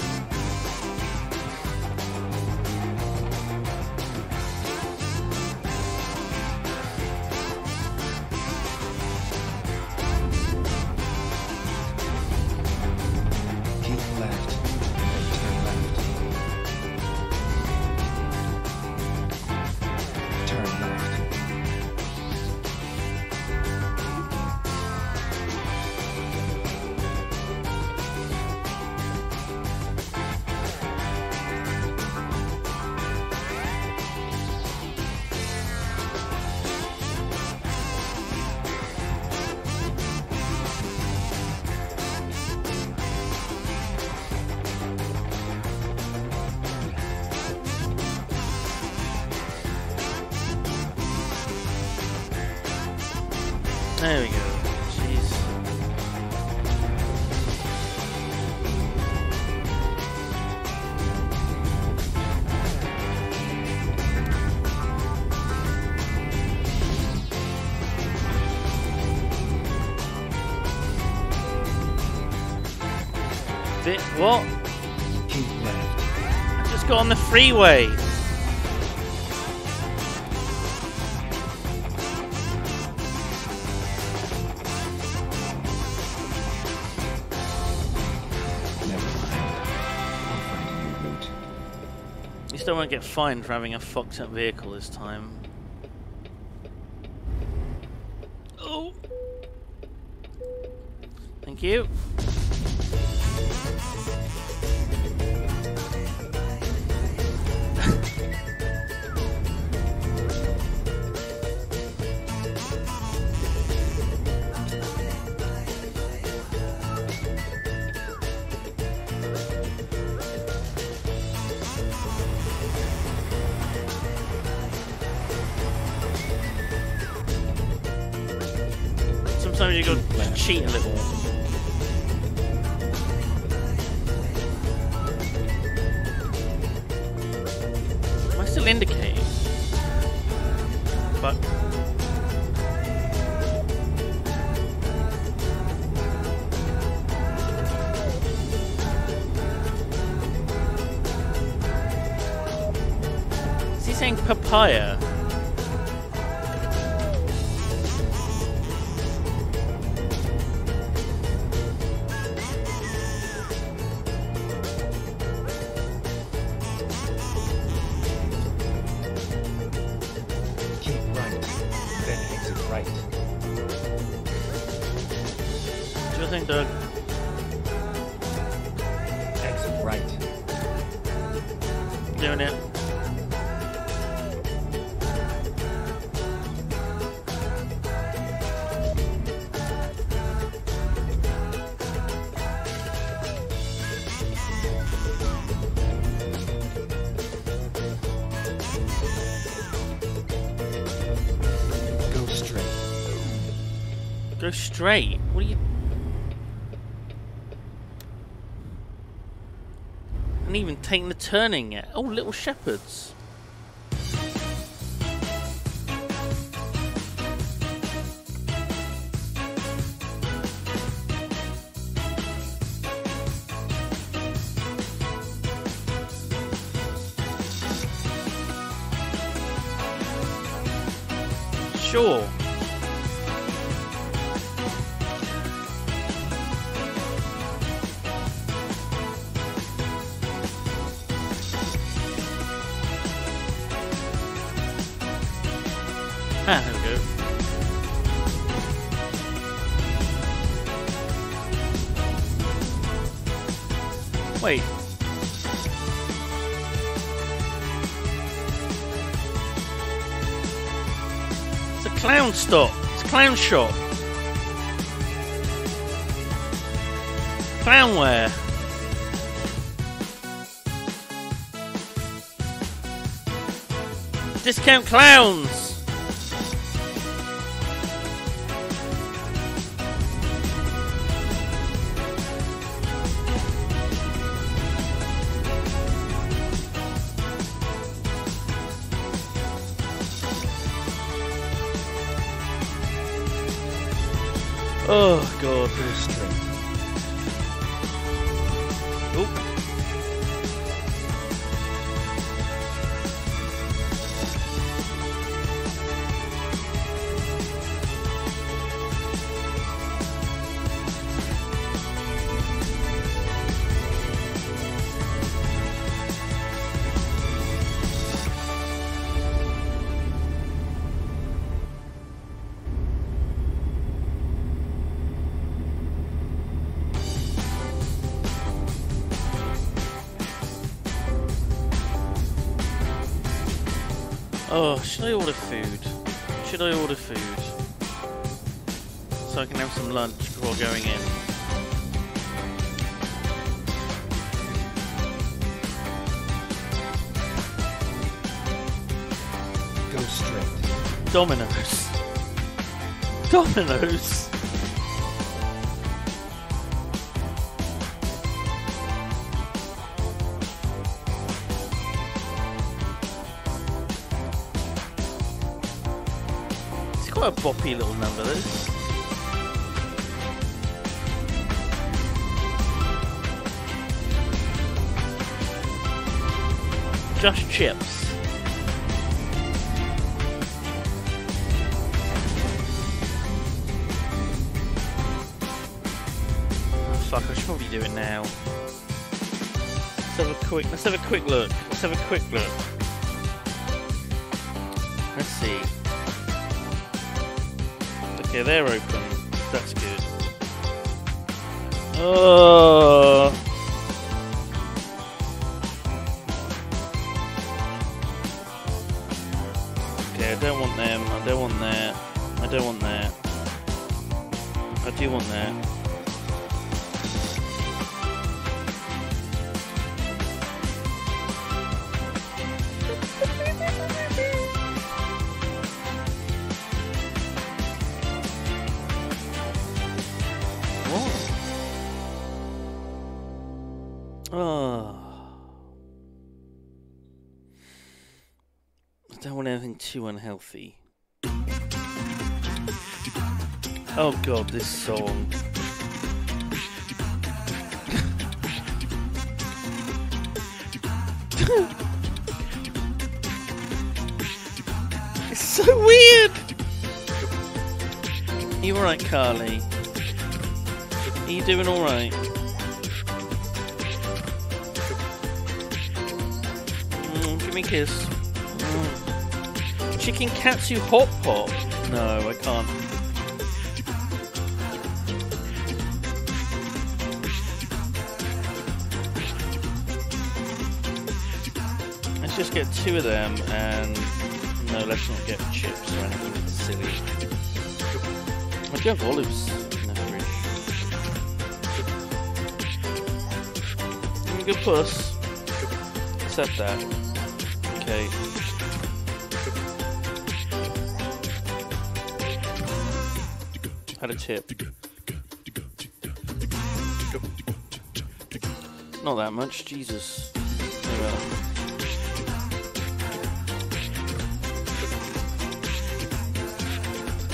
At least I won't get fined for having a fucked up vehicle this time. Straight. What are you? Even take the turning yet. Oh, little shepherds. Wait. It's a clown stop. It's a clown shop. Clownware. Discount clowns. Domino's. It's quick. Look. Let's have a quick look. Let's see. Okay, they're open. Unhealthy. Katsu hot pot? No, I can't. Let's just get two of them and no, let's not get chips or anything silly. I do have olives in the fridge. Mm, Good puss. Accept that. Tip. Not that much, Jesus. There we.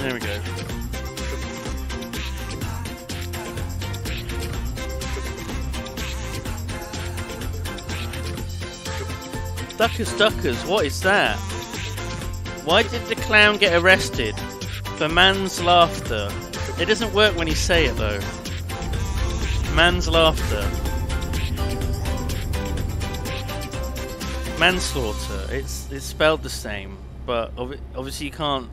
There we go. Duckers, duckers, what is that? Why did the clown get arrested? For man's laughter. It doesn't work when you say it though. Man's laughter. Manslaughter. It's it's spelled the same, but obvi- obviously you can't.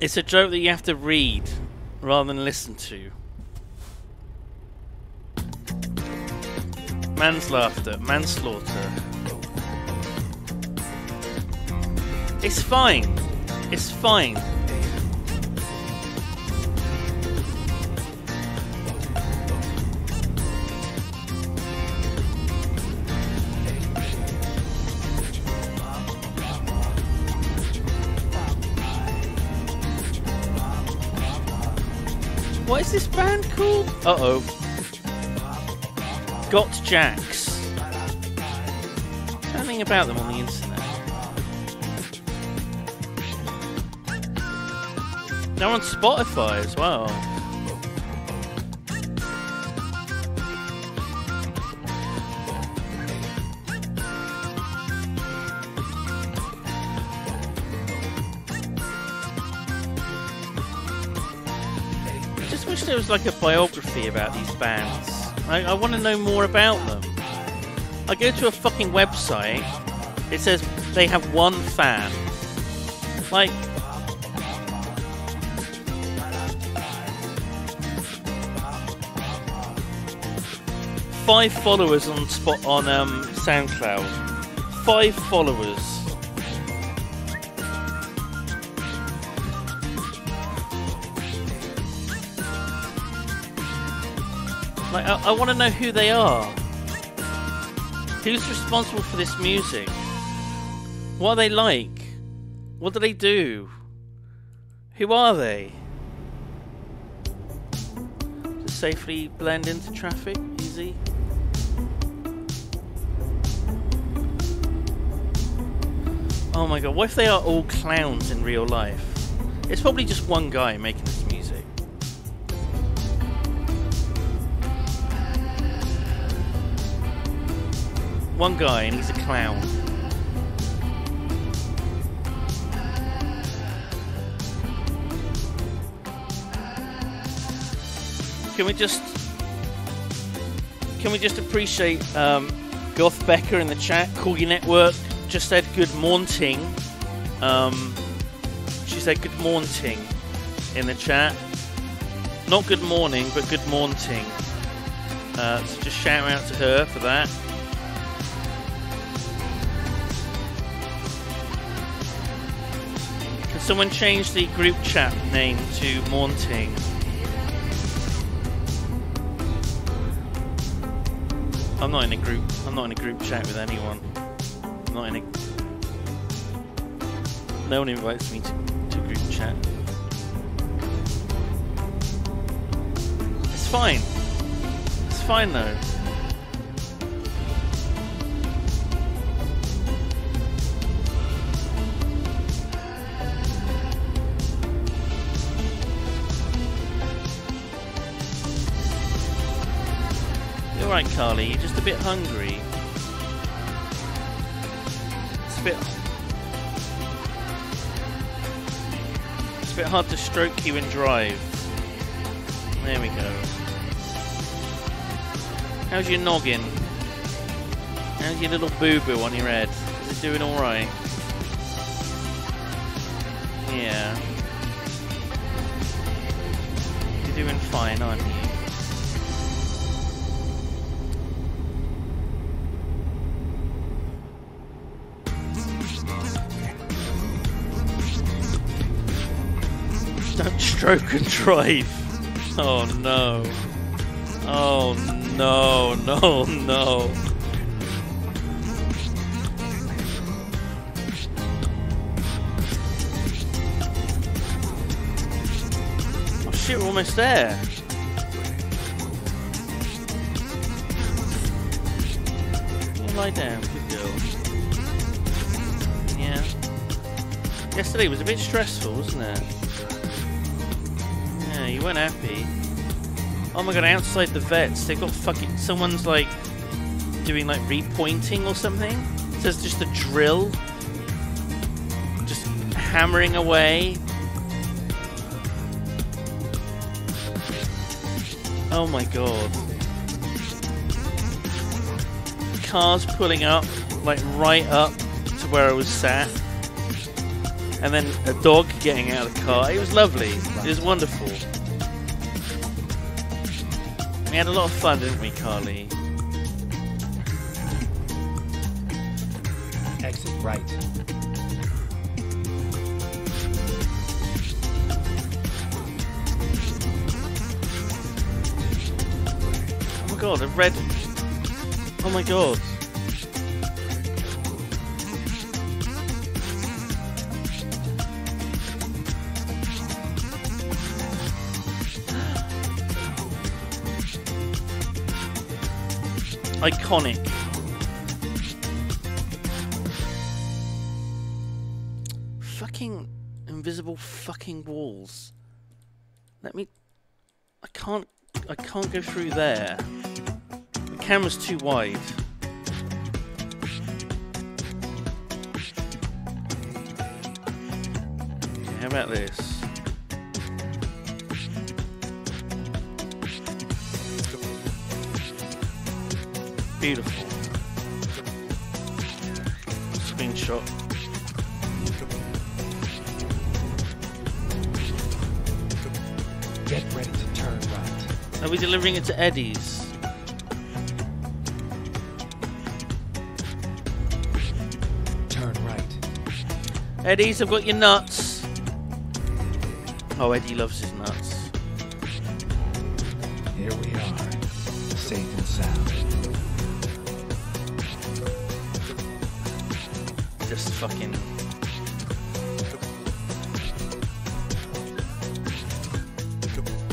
It's a joke that you have to read rather than listen to. Man's laughter. Manslaughter. It's fine. It's fine. Uh oh. Got Jacks. Something about them on the internet. They're on Spotify as well. There was like a biography about these bands. I, I want to know more about them. I go to a fucking website. It says they have one fan. Like, five followers on spot on um, SoundCloud. Five followers. Like, I, I want to know who they are. Who's responsible for this music? What are they like? What do they do? Who are they? To safely blend into traffic? Easy. Oh my god, what if they are all clowns in real life? It's probably just one guy making One guy and he's a clown. Can we just can we just appreciate um, Goth Becker in the chat? Corgi Network just said good morning. Um, she said good morning in the chat. Not good morning, but good morning. Uh, so just shout out to her for that. Someone changed the group chat name to Morning? I'm not in a group. I'm not in a group chat with anyone. I'm not in a. No one invites me to, to group chat. It's fine. It's fine though. You're right, Carly. You're just a bit hungry. It's a bit. It's a bit hard to stroke you and drive. There we go. How's your noggin? How's your little boo boo on your head? Is it doing alright? Yeah. You're doing fine, aren't you? And drive. Oh no. Oh no, no, no. Oh shit, we're almost there. Lie down, good girl. Yeah. Yesterday was a bit stressful, wasn't it? Happy. Oh my god, outside the vets, they've got fucking. Someone's like doing like repointing or something. It says just a drill. Just hammering away. Oh my god. Cars pulling up, like right up to where I was sat and then a dog getting out of the car. It was lovely. It was wonderful. We had a lot of fun, didn't we, Carly? Exit right. Oh my god, a red... Oh my god. Iconic. Fucking invisible fucking walls. Let me. I can't. I can't go through there. The camera's too wide. Okay, how about this? Beautiful. Screenshot. Get ready to turn right. Are we delivering it to Eddie's? Turn right. Eddie's, I've got your nuts. Oh, Eddie loves his nuts. Fucking.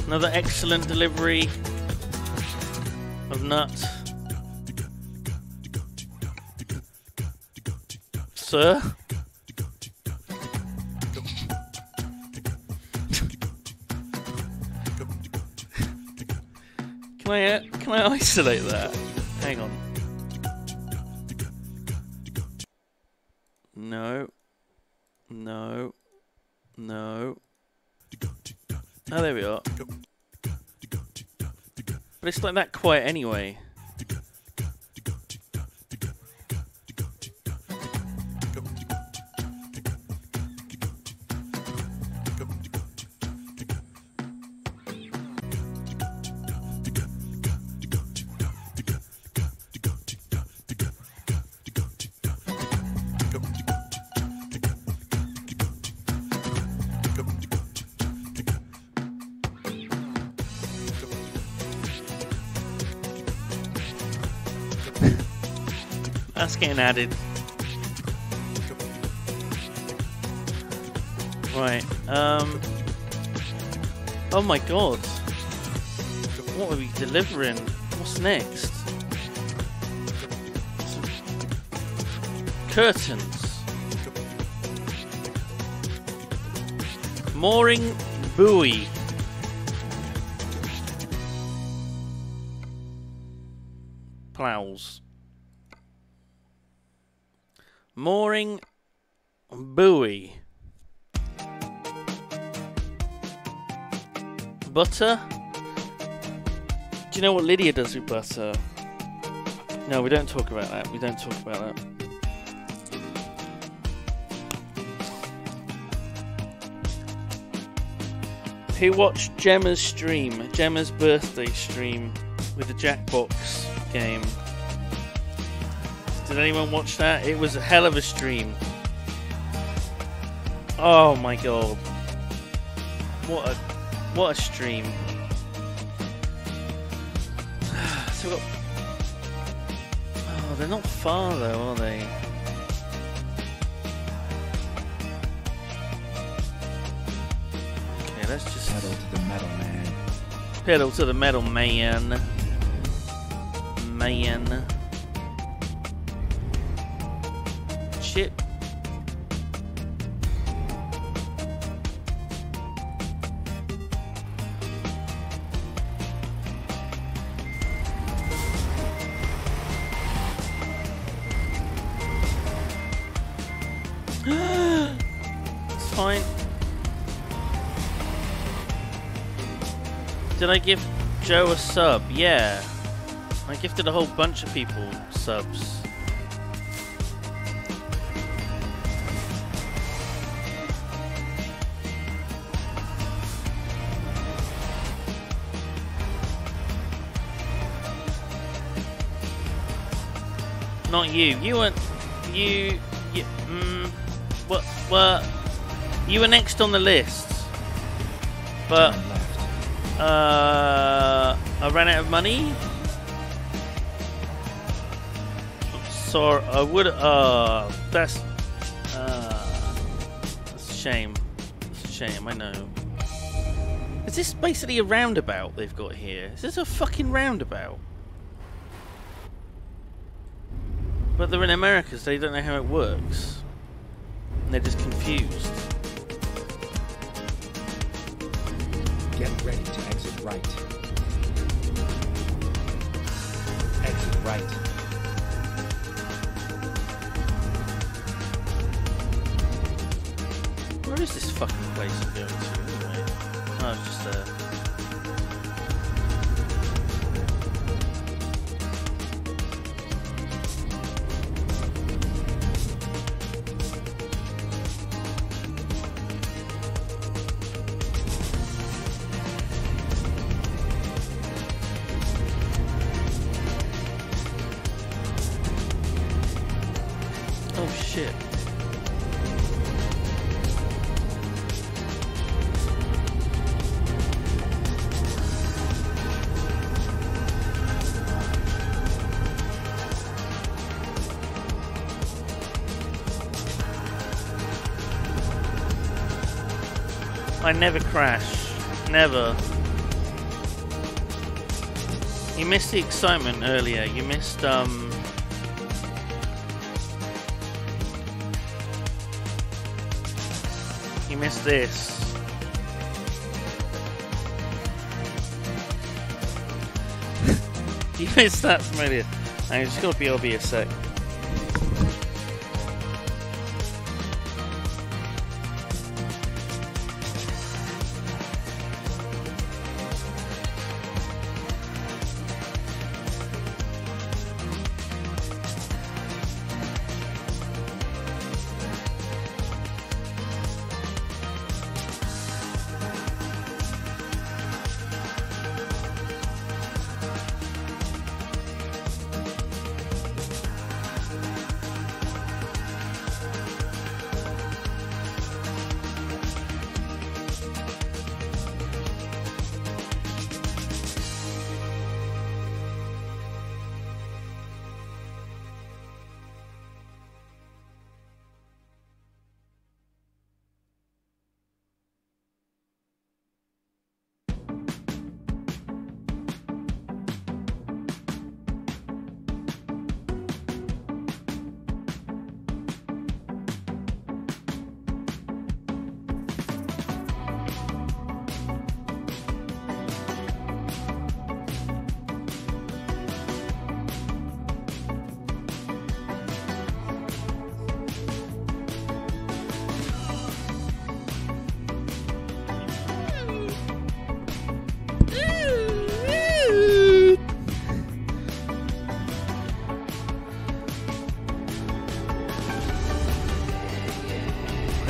Another excellent delivery of nuts. Sir? Can I uh, can I isolate that? Hang on. Oh, there we are. But it's like that quiet anyway. That's getting added. Right. Um. Oh my god. What are we delivering? What's next? Curtains. Mooring buoy. Plows. Mooring buoy. Butter? Do you know what Lydia does with butter? No, we don't talk about that. We don't talk about that. Who watched Gemma's stream? Gemma's birthday stream with the Jackbox game. Did anyone watch that? It was a hell of a stream. Oh my god. What a what a stream. so we've got Oh, they're not far though, are they? Okay, let's just Pedal to the metal, man. pedal to the metal man. Man. I give Joe a sub? Yeah. I gifted a whole bunch of people subs. Not you. You weren't. You. you, mm, what, what, you were next on the list, but. Uh, I ran out of money. So I would. Uh, that's. Uh, that's a shame. That's a shame. I know. Is this basically a roundabout they've got here? Is this a fucking roundabout? But they're in America, so they don't know how it works. And they're just confused. Never crash. Never. You missed the excitement earlier. You missed, um. You missed this. you missed that familiar. I'm just gonna BRB a sec.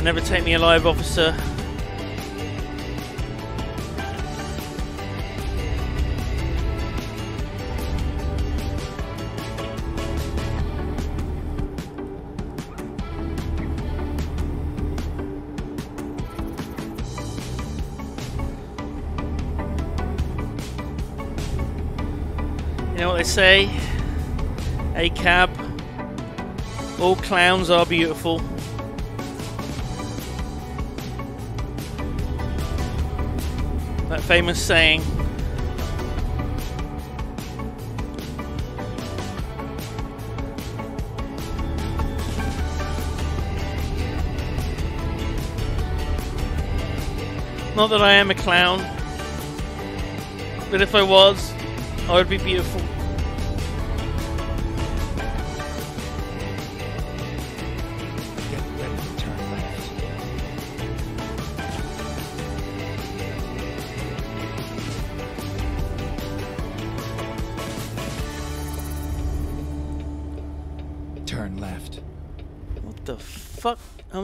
Never take me alive, officer. You know what they say? A cab. All clowns are beautiful. Famous saying. Not that I am a clown, but if I was, I would be beautiful.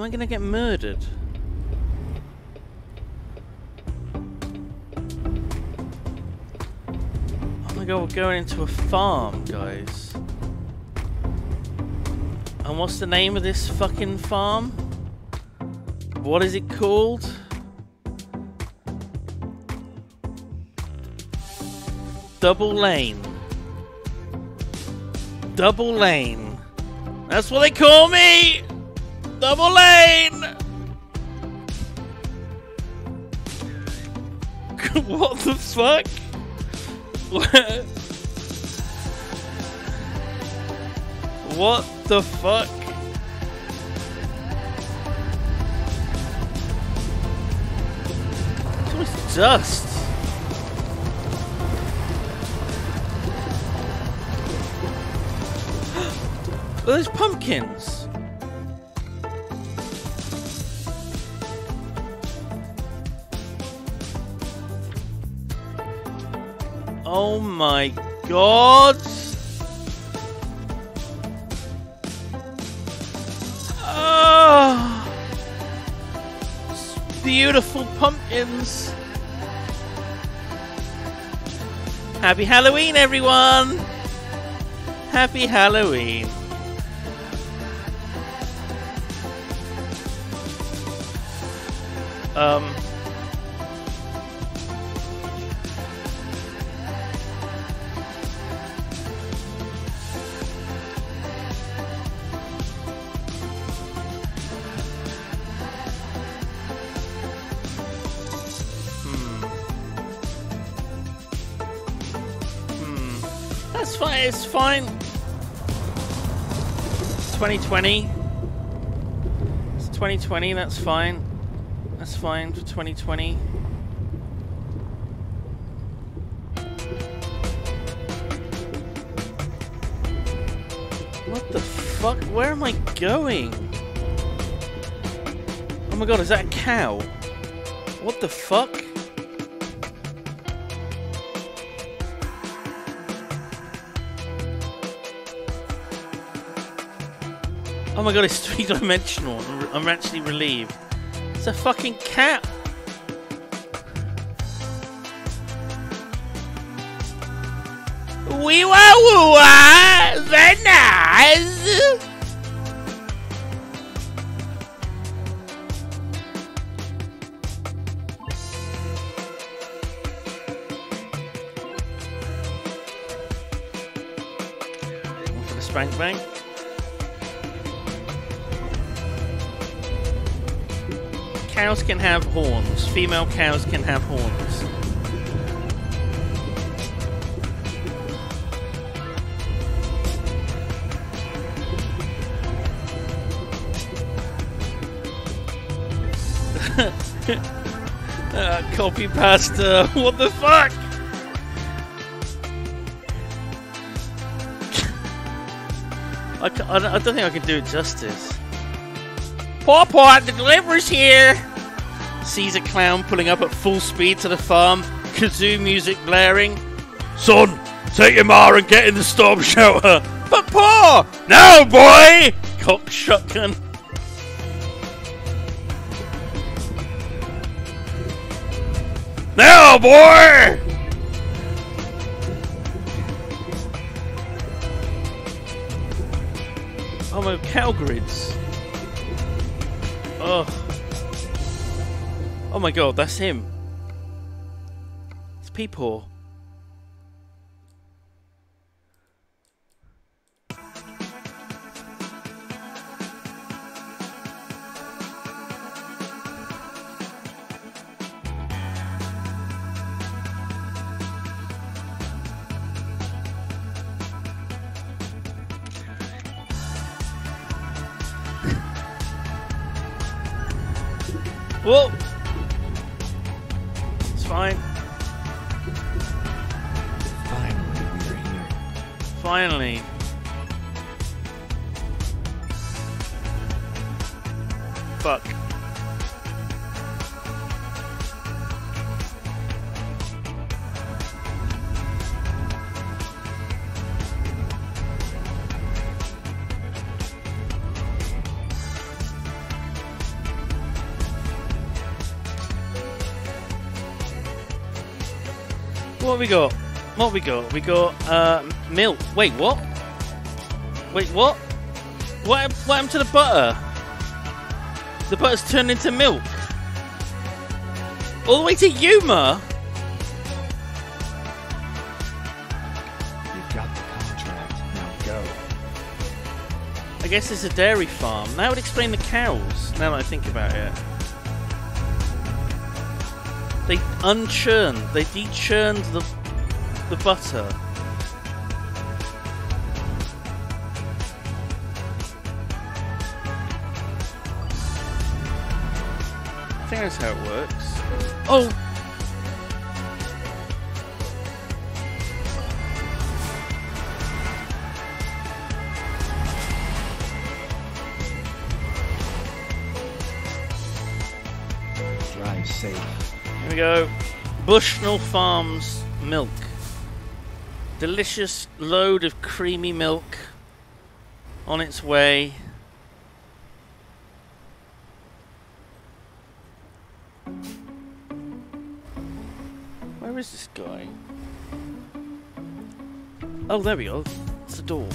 I gonna get murdered? Oh my god, we're going into a farm, guys. And what's the name of this fucking farm? What is it called? Double lane. Double lane. That's what they call me! Double lane! what the fuck? what the fuck? It's always dust. Those pumpkins. Oh my god! Oh, beautiful pumpkins. Happy Halloween, everyone! Happy Halloween. Fine. It's fine. 2020. It's 2020. That's fine. That's fine for 2020. What the fuck? Where am I going? Oh my god, is that a cow? What the fuck? Oh my god, it's three dimensional. I'm- actually relieved. It's a fucking cat. Wee wah woo wah! Nice! Female cows can have horns. uh, copy pasta. What the fuck? I, I don't think I can do it justice. Paw Paw, the delivery's here! Sees a clown pulling up at full speed to the farm, kazoo music blaring. Son, take your ma and get in the storm shelter! But Paw! No, boy! Cock shotgun. Now, boy! Oh my cow grids. Oh my god, that's him. It's Peepaw. What we got? What we got? We got uh milk. Wait, what? Wait, what? What, what happened to the butter? The butter's turned into milk. All the way to Yuma. You've got the contract. Now go. I guess it's a dairy farm. That would explain the cows. Now that I think about it. They unchurned. They dechurned the the butter. I think that's how it works. Oh, Bushnell Farms milk. Delicious load of creamy milk on its way. Where is this guy? Oh, there we go. It's the door.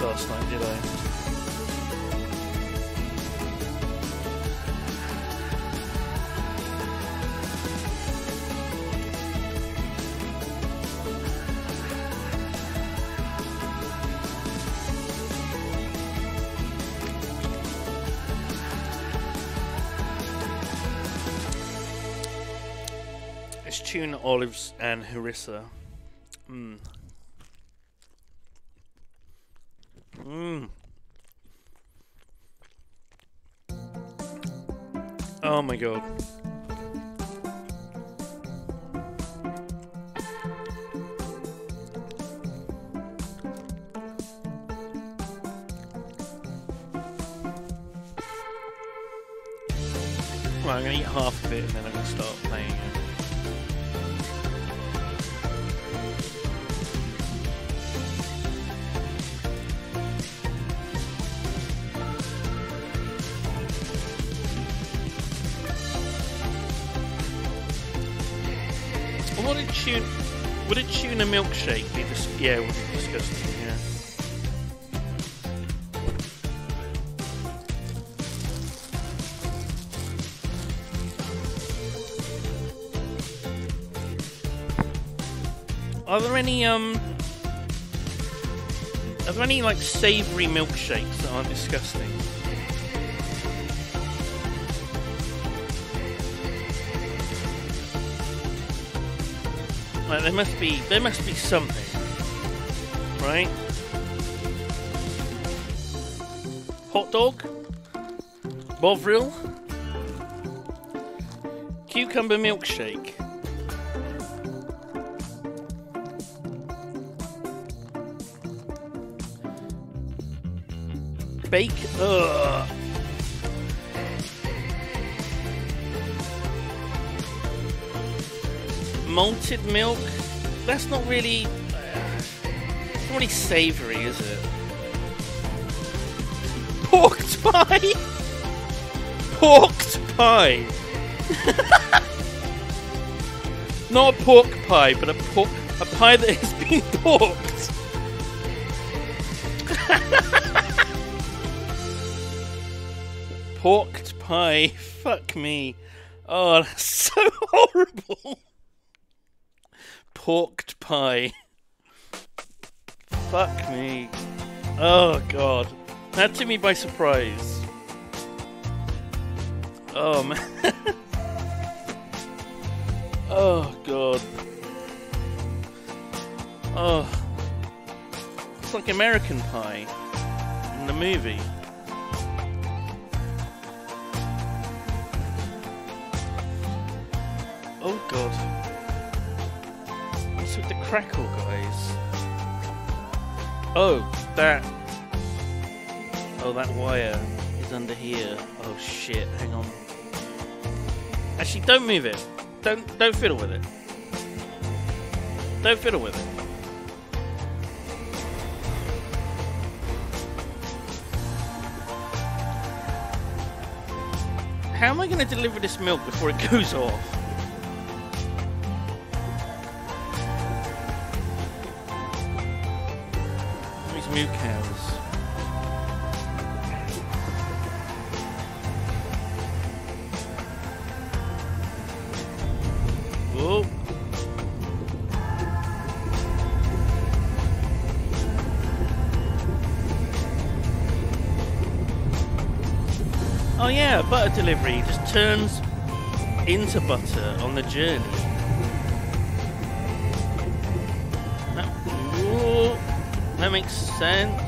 Last night, did I? It's tuna, olives, and harissa. Milkshake be? Dis- yeah, it would be disgusting. Yeah. Are there any um? Are there any like savoury milkshakes that aren't disgusting? There must be there must be something, right? Hot dog, Bovril, cucumber milkshake. Bake. Ugh. malted milk. That's not really. It's not really savoury, is it? Pork pie. Pork pie. Not a pork pie, but a pork a pie that has been porked. Porked pie. Fuck me. Oh, that's so horrible. Porked pie. Fuck me. Oh god. That took me by surprise. Oh man. oh god. Oh. It's like American Pie in the movie. Oh god. What's with the crackle, guys? Oh, that. Oh, that wire is under here. Oh shit! Hang on. Actually, don't move it. Don't don't fiddle with it. Don't fiddle with it. How am I going to deliver this milk before it goes off? Cows. Whoa. Oh. oh yeah, butter delivery just turns into butter on the journey. That makes sense.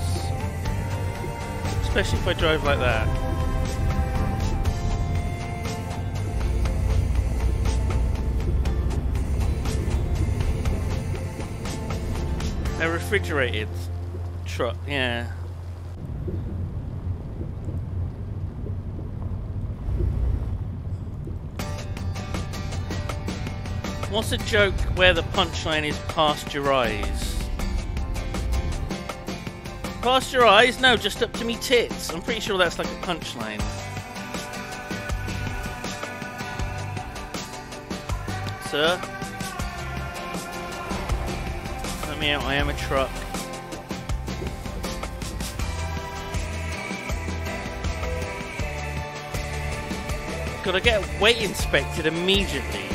Especially if I drive like that. A refrigerated truck, yeah. What's a joke where the punchline is past your eyes? Past your eyes? No, just up to me tits. I'm pretty sure that's like a punchline. Sir? Let me out, I am a truck. Gotta get weight inspected immediately.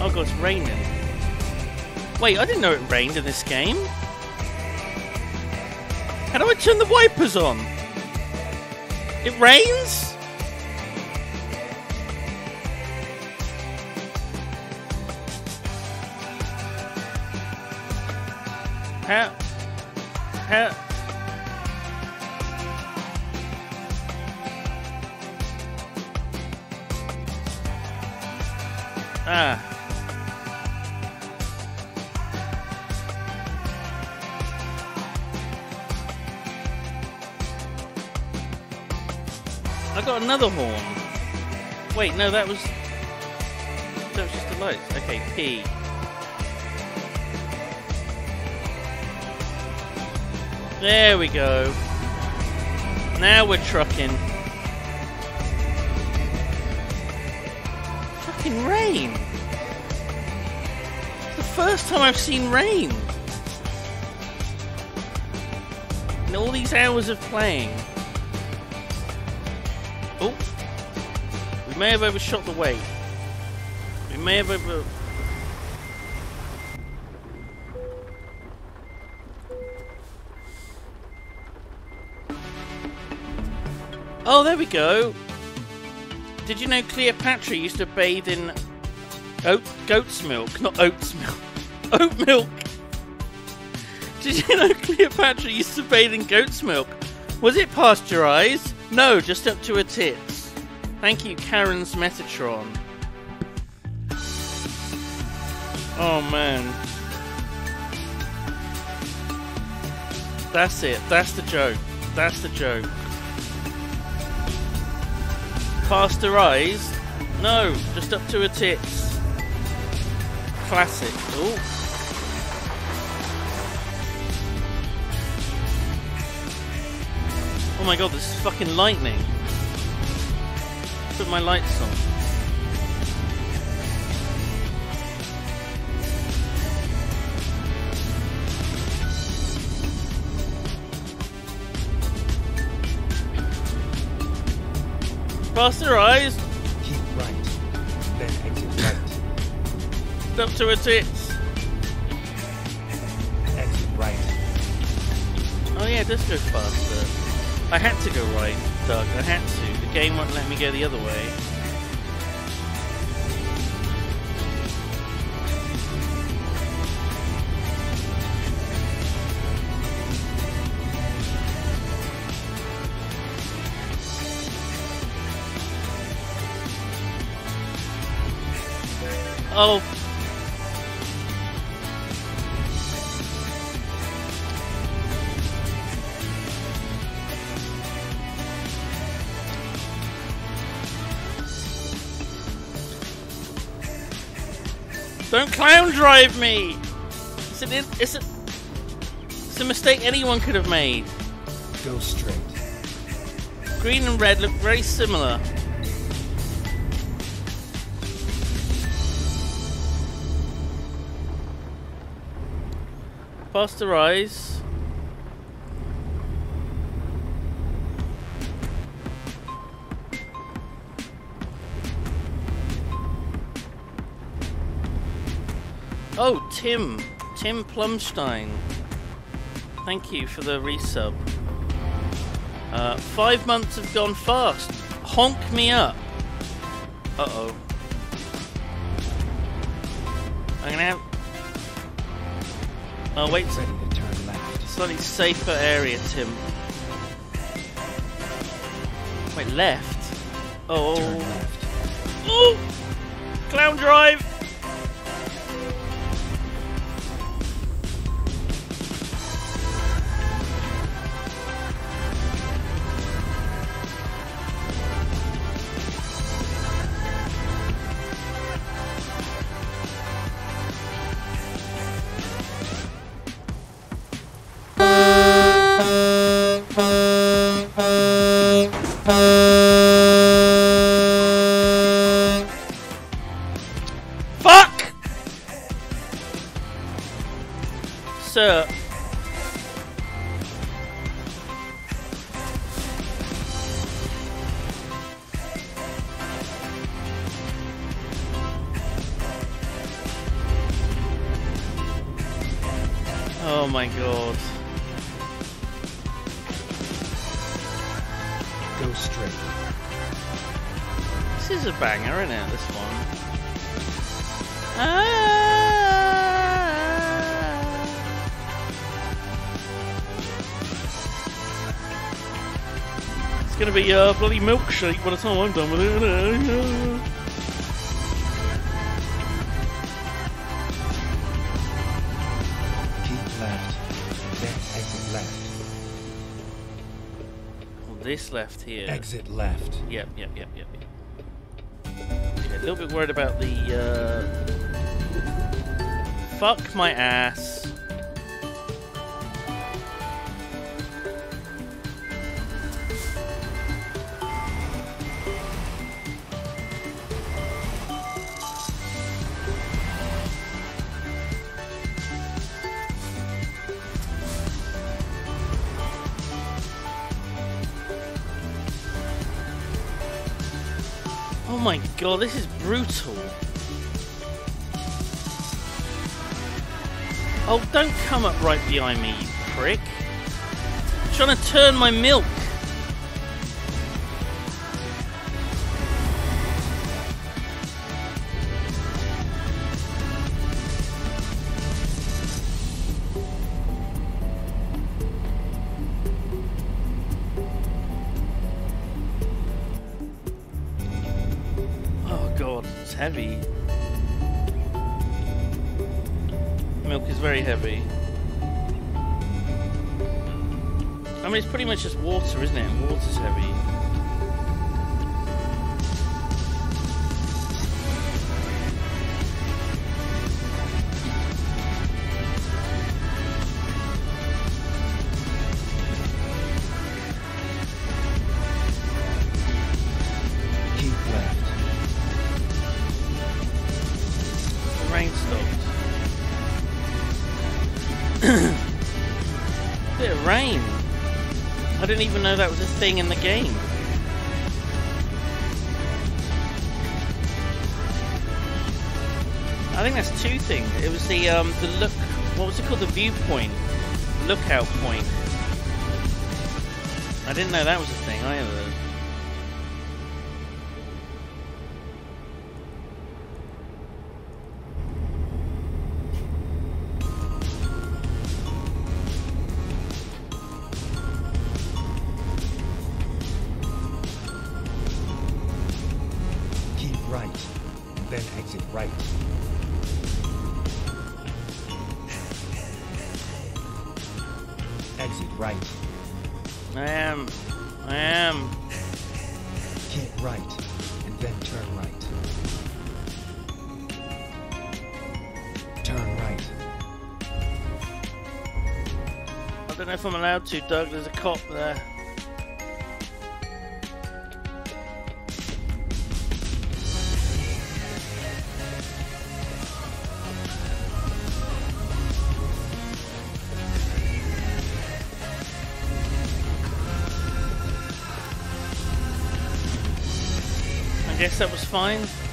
Oh god, it's raining. Wait, I didn't know it rained in this game. How do I turn the wipers on? It rains? No, that was that was just the lights. Okay, P. There we go. Now we're trucking. Fucking rain. It's the first time I've seen rain. In all these hours of playing. May have overshot the weight. We may have over... Oh, there we go. Did you know Cleopatra used to bathe in oat, goat's milk, not oat's milk, oat milk? Did you know Cleopatra used to bathe in goat's milk? Was it pasteurized? No, just up to her tits. Thank you, Karen's Metatron. Oh man. That's it. That's the joke. That's the joke. Past her eyes? No, just up to her tits. Classic. Ooh. Oh my god, this is fucking lightning put my lights on. Faster, eyes. Keep right, then exit right. Step to a hits. Exit right. Oh yeah, this goes faster. I had to go right, Doug. I had to. The game won't let me go the other way. Oh. Drive me! It's an, it's a, it's a mistake anyone could have made. Go straight. Green and red look very similar. Past her eyes. Tim. Tim Plumstein. Thank you for the resub. Uh, five months have gone fast. Honk me up. Uh oh. I'm gonna have. Oh, wait. Ready to turn left. Slightly safer area, Tim. Wait, left? Oh. Turn left. Oh! Clown drive! It's gonna a bloody milkshake by the time I'm done with it. Keep left. Then exit left. Oh, this left here. Exit left. Yep, yep, yep, yep. yep. Okay, a little bit worried about the. Uh... Fuck my ass. God, this is brutal. Oh, don't come up right behind me, you prick. I'm trying to turn my milk. thing in the game. I think that's two things. It was the um, the look. What was it called? The viewpoint, lookout point. I didn't know that was a thing either. Allowed to, Doug. There's a cop there. I guess that was fine.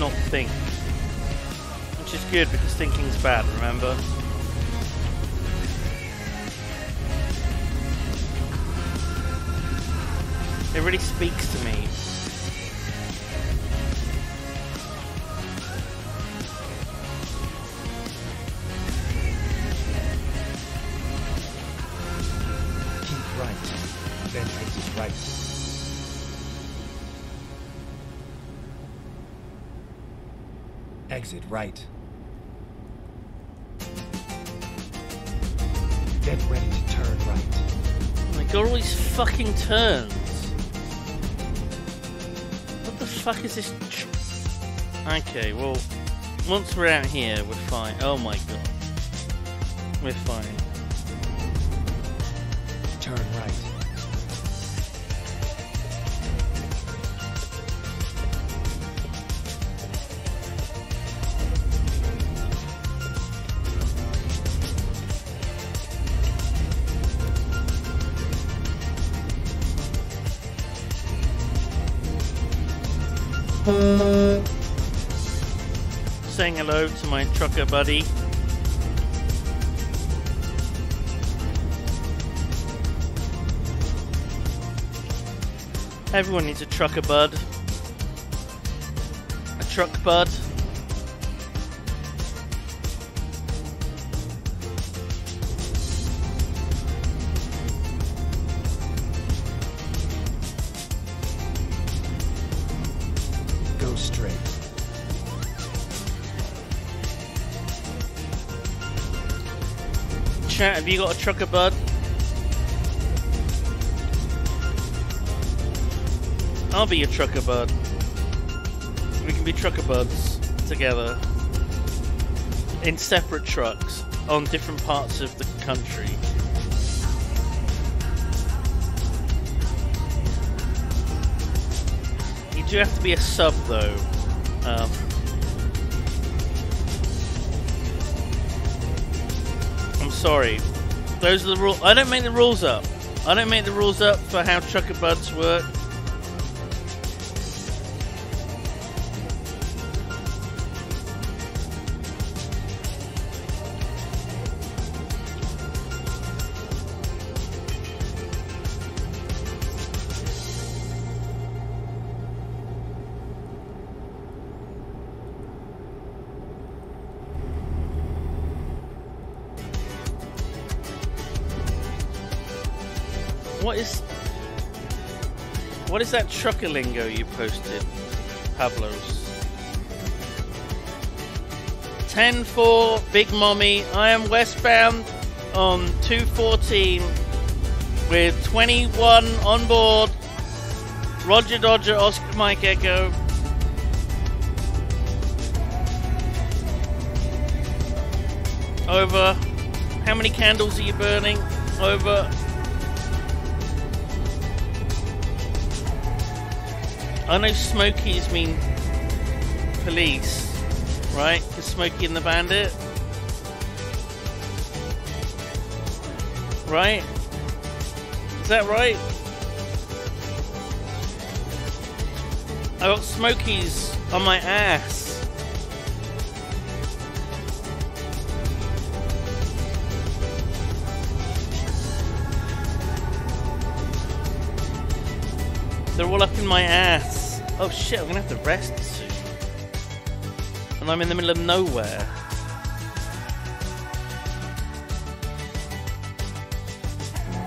Not think. Which is good because thinking's bad, remember? It really speaks to me. Right. Get ready to turn right. Oh my god, all these fucking turns. What the fuck is this? Okay, well, once we're out here, we're fine. Oh my god. We're fine. Saying hello to my trucker buddy. Everyone needs a trucker bud. A truck bud. Have you got a trucker bud? I'll be your trucker bud. We can be trucker buds together. In separate trucks on different parts of the country. You do have to be a sub though. Um, sorry. Those are the rules. I don't make the rules up. I don't make the rules up for how trucker buds work. Is that trucker lingo you posted, Pablos? 10 4, Big Mommy. I am westbound on 214 with 21 on board. Roger Dodger, Oscar Mike Echo. Over. How many candles are you burning? Over. I know Smokies mean police, right? Is Smokey and the Bandit? Right? Is that right? I got Smokies on my ass. Shit, I'm gonna have to rest soon. And I'm in the middle of nowhere.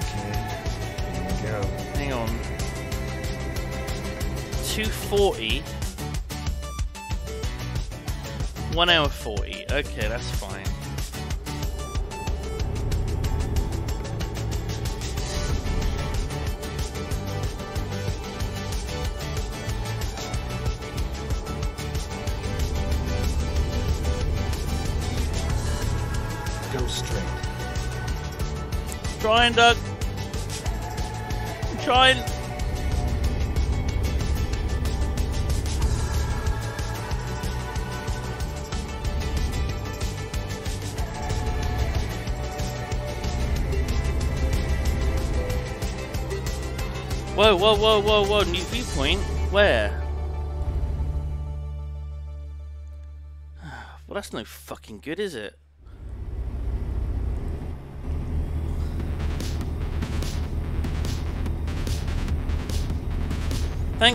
Okay. Go. Hang on. 240. 1 hour 40. Okay, that's fine. Trying, Doug. Trying. Whoa, whoa, whoa, whoa, whoa, new viewpoint? Where? Well, that's no fucking good, is it?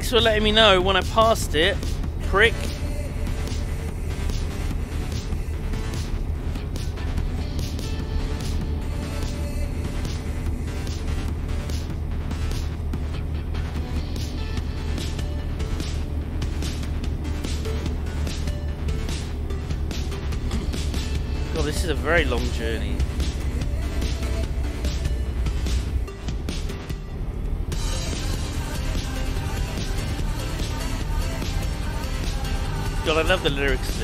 Thanks for letting me know when I passed it, prick. God, this is a very long journey. The lyrics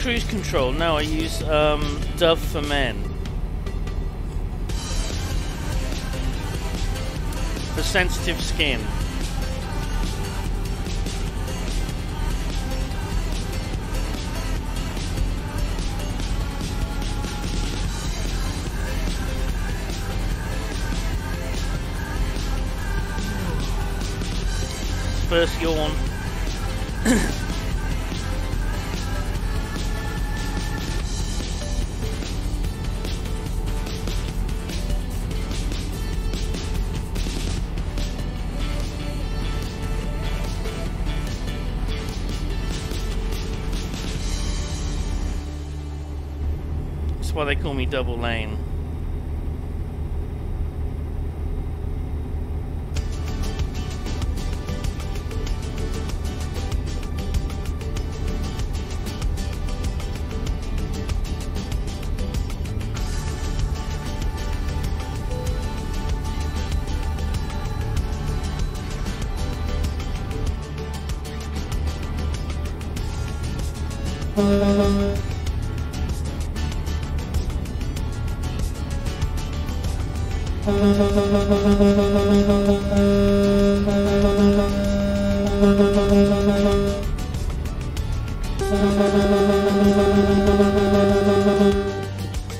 cruise control? No, I use um, Dove for Men. For sensitive skin. First yawn. Double lane.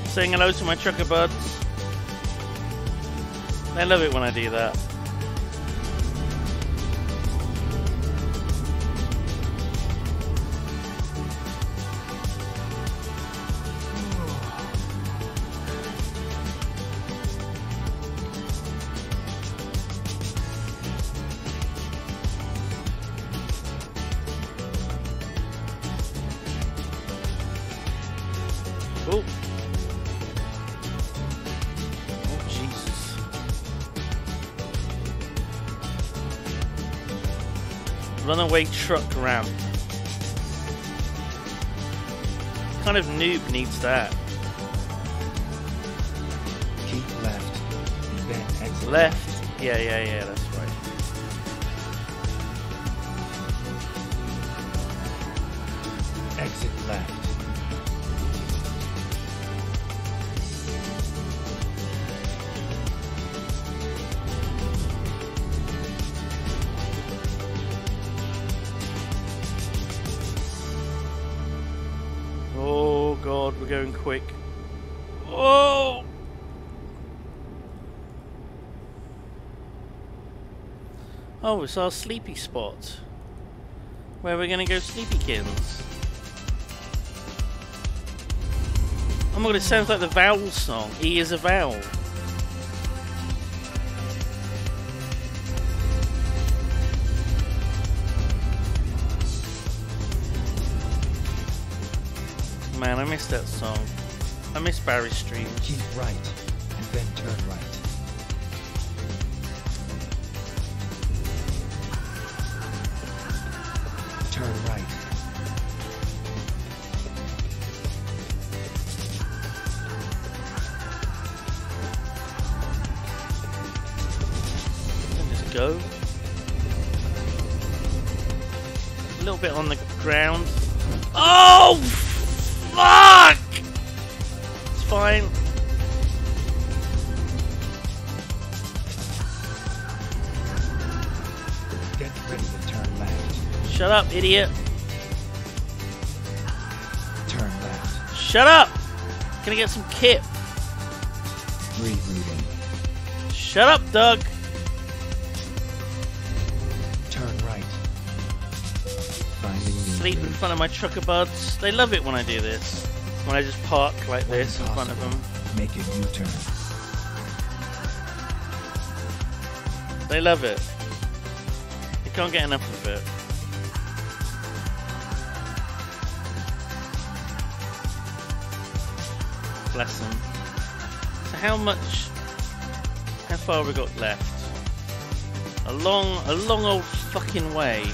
Saying hello to my trucker buds. They love it when I do that. Truck ramp. kind of noob needs that? Oh, it's our sleepy spot. Where we're gonna go sleepykins. Oh my god, it sounds like the vowel song. E is a vowel. Man, I miss that song. I miss Barry Stream. Keep right, idiot. Turn left. Shut up! Can I get some kip? Rerouting. Shut up, Doug. Turn right. Finding Sleep in front of my trucker buds. They love it when I do this. When I just park like this in front of them. Make a U-turn. They love it. You can't get enough them. So how much? How far we got left? A long, a long old fucking way.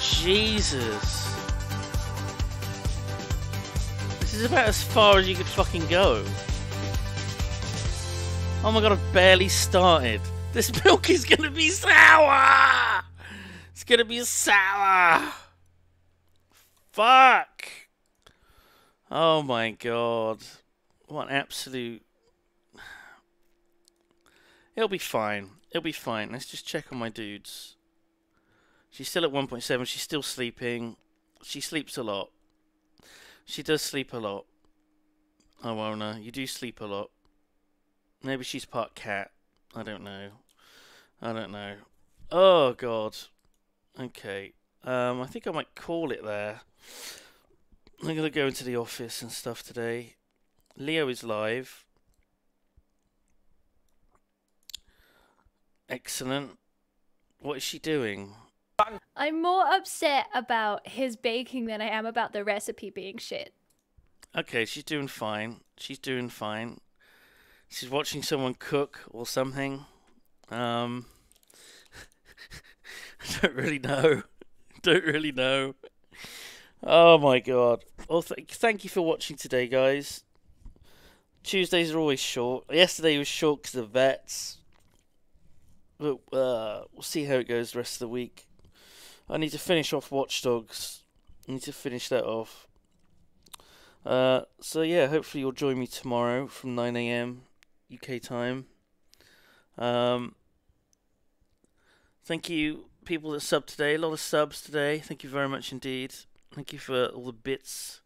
Jesus. This is about as far as you could fucking go. Oh my god, I've barely started. This milk is gonna be sour! It's gonna be sour! Fuck! Oh my god. What absolute. It'll be fine. It'll be fine. Let's just check on my dudes. She's still at 1.7. She's still sleeping. She sleeps a lot. She does sleep a lot. Oh, Wona, you do sleep a lot. Maybe she's part cat. I don't know. I don't know. Oh god. Okay. Um, I think I might call it there. I'm gonna go into the office and stuff today. Leo is live. Excellent. What is she doing? I'm more upset about his baking than I am about the recipe being shit. Okay, she's doing fine. She's doing fine. She's watching someone cook or something. Um, I don't really know. don't really know. Oh my god. Well, th- thank you for watching today, guys. Tuesdays are always short. Yesterday was short because of vets. But uh, we'll see how it goes the rest of the week. I need to finish off Watchdogs. I need to finish that off. Uh, so yeah, hopefully you'll join me tomorrow from 9 a.m. UK time. Um, thank you, people that subbed today. A lot of subs today. Thank you very much indeed. Thank you for all the bits.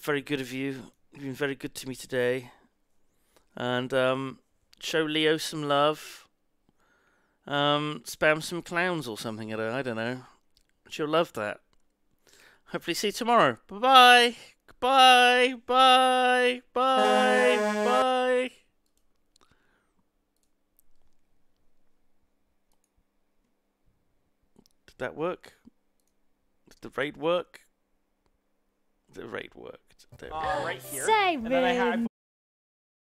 Very good of you. You've been very good to me today. And um, show Leo some love. Um, spam some clowns or something at her. I don't know. She'll love that. Hopefully, see you tomorrow. Bye bye. Bye. Bye. Bye. Bye. Did that work? Did the raid work? the raid worked. There we Uh, right here. Simon.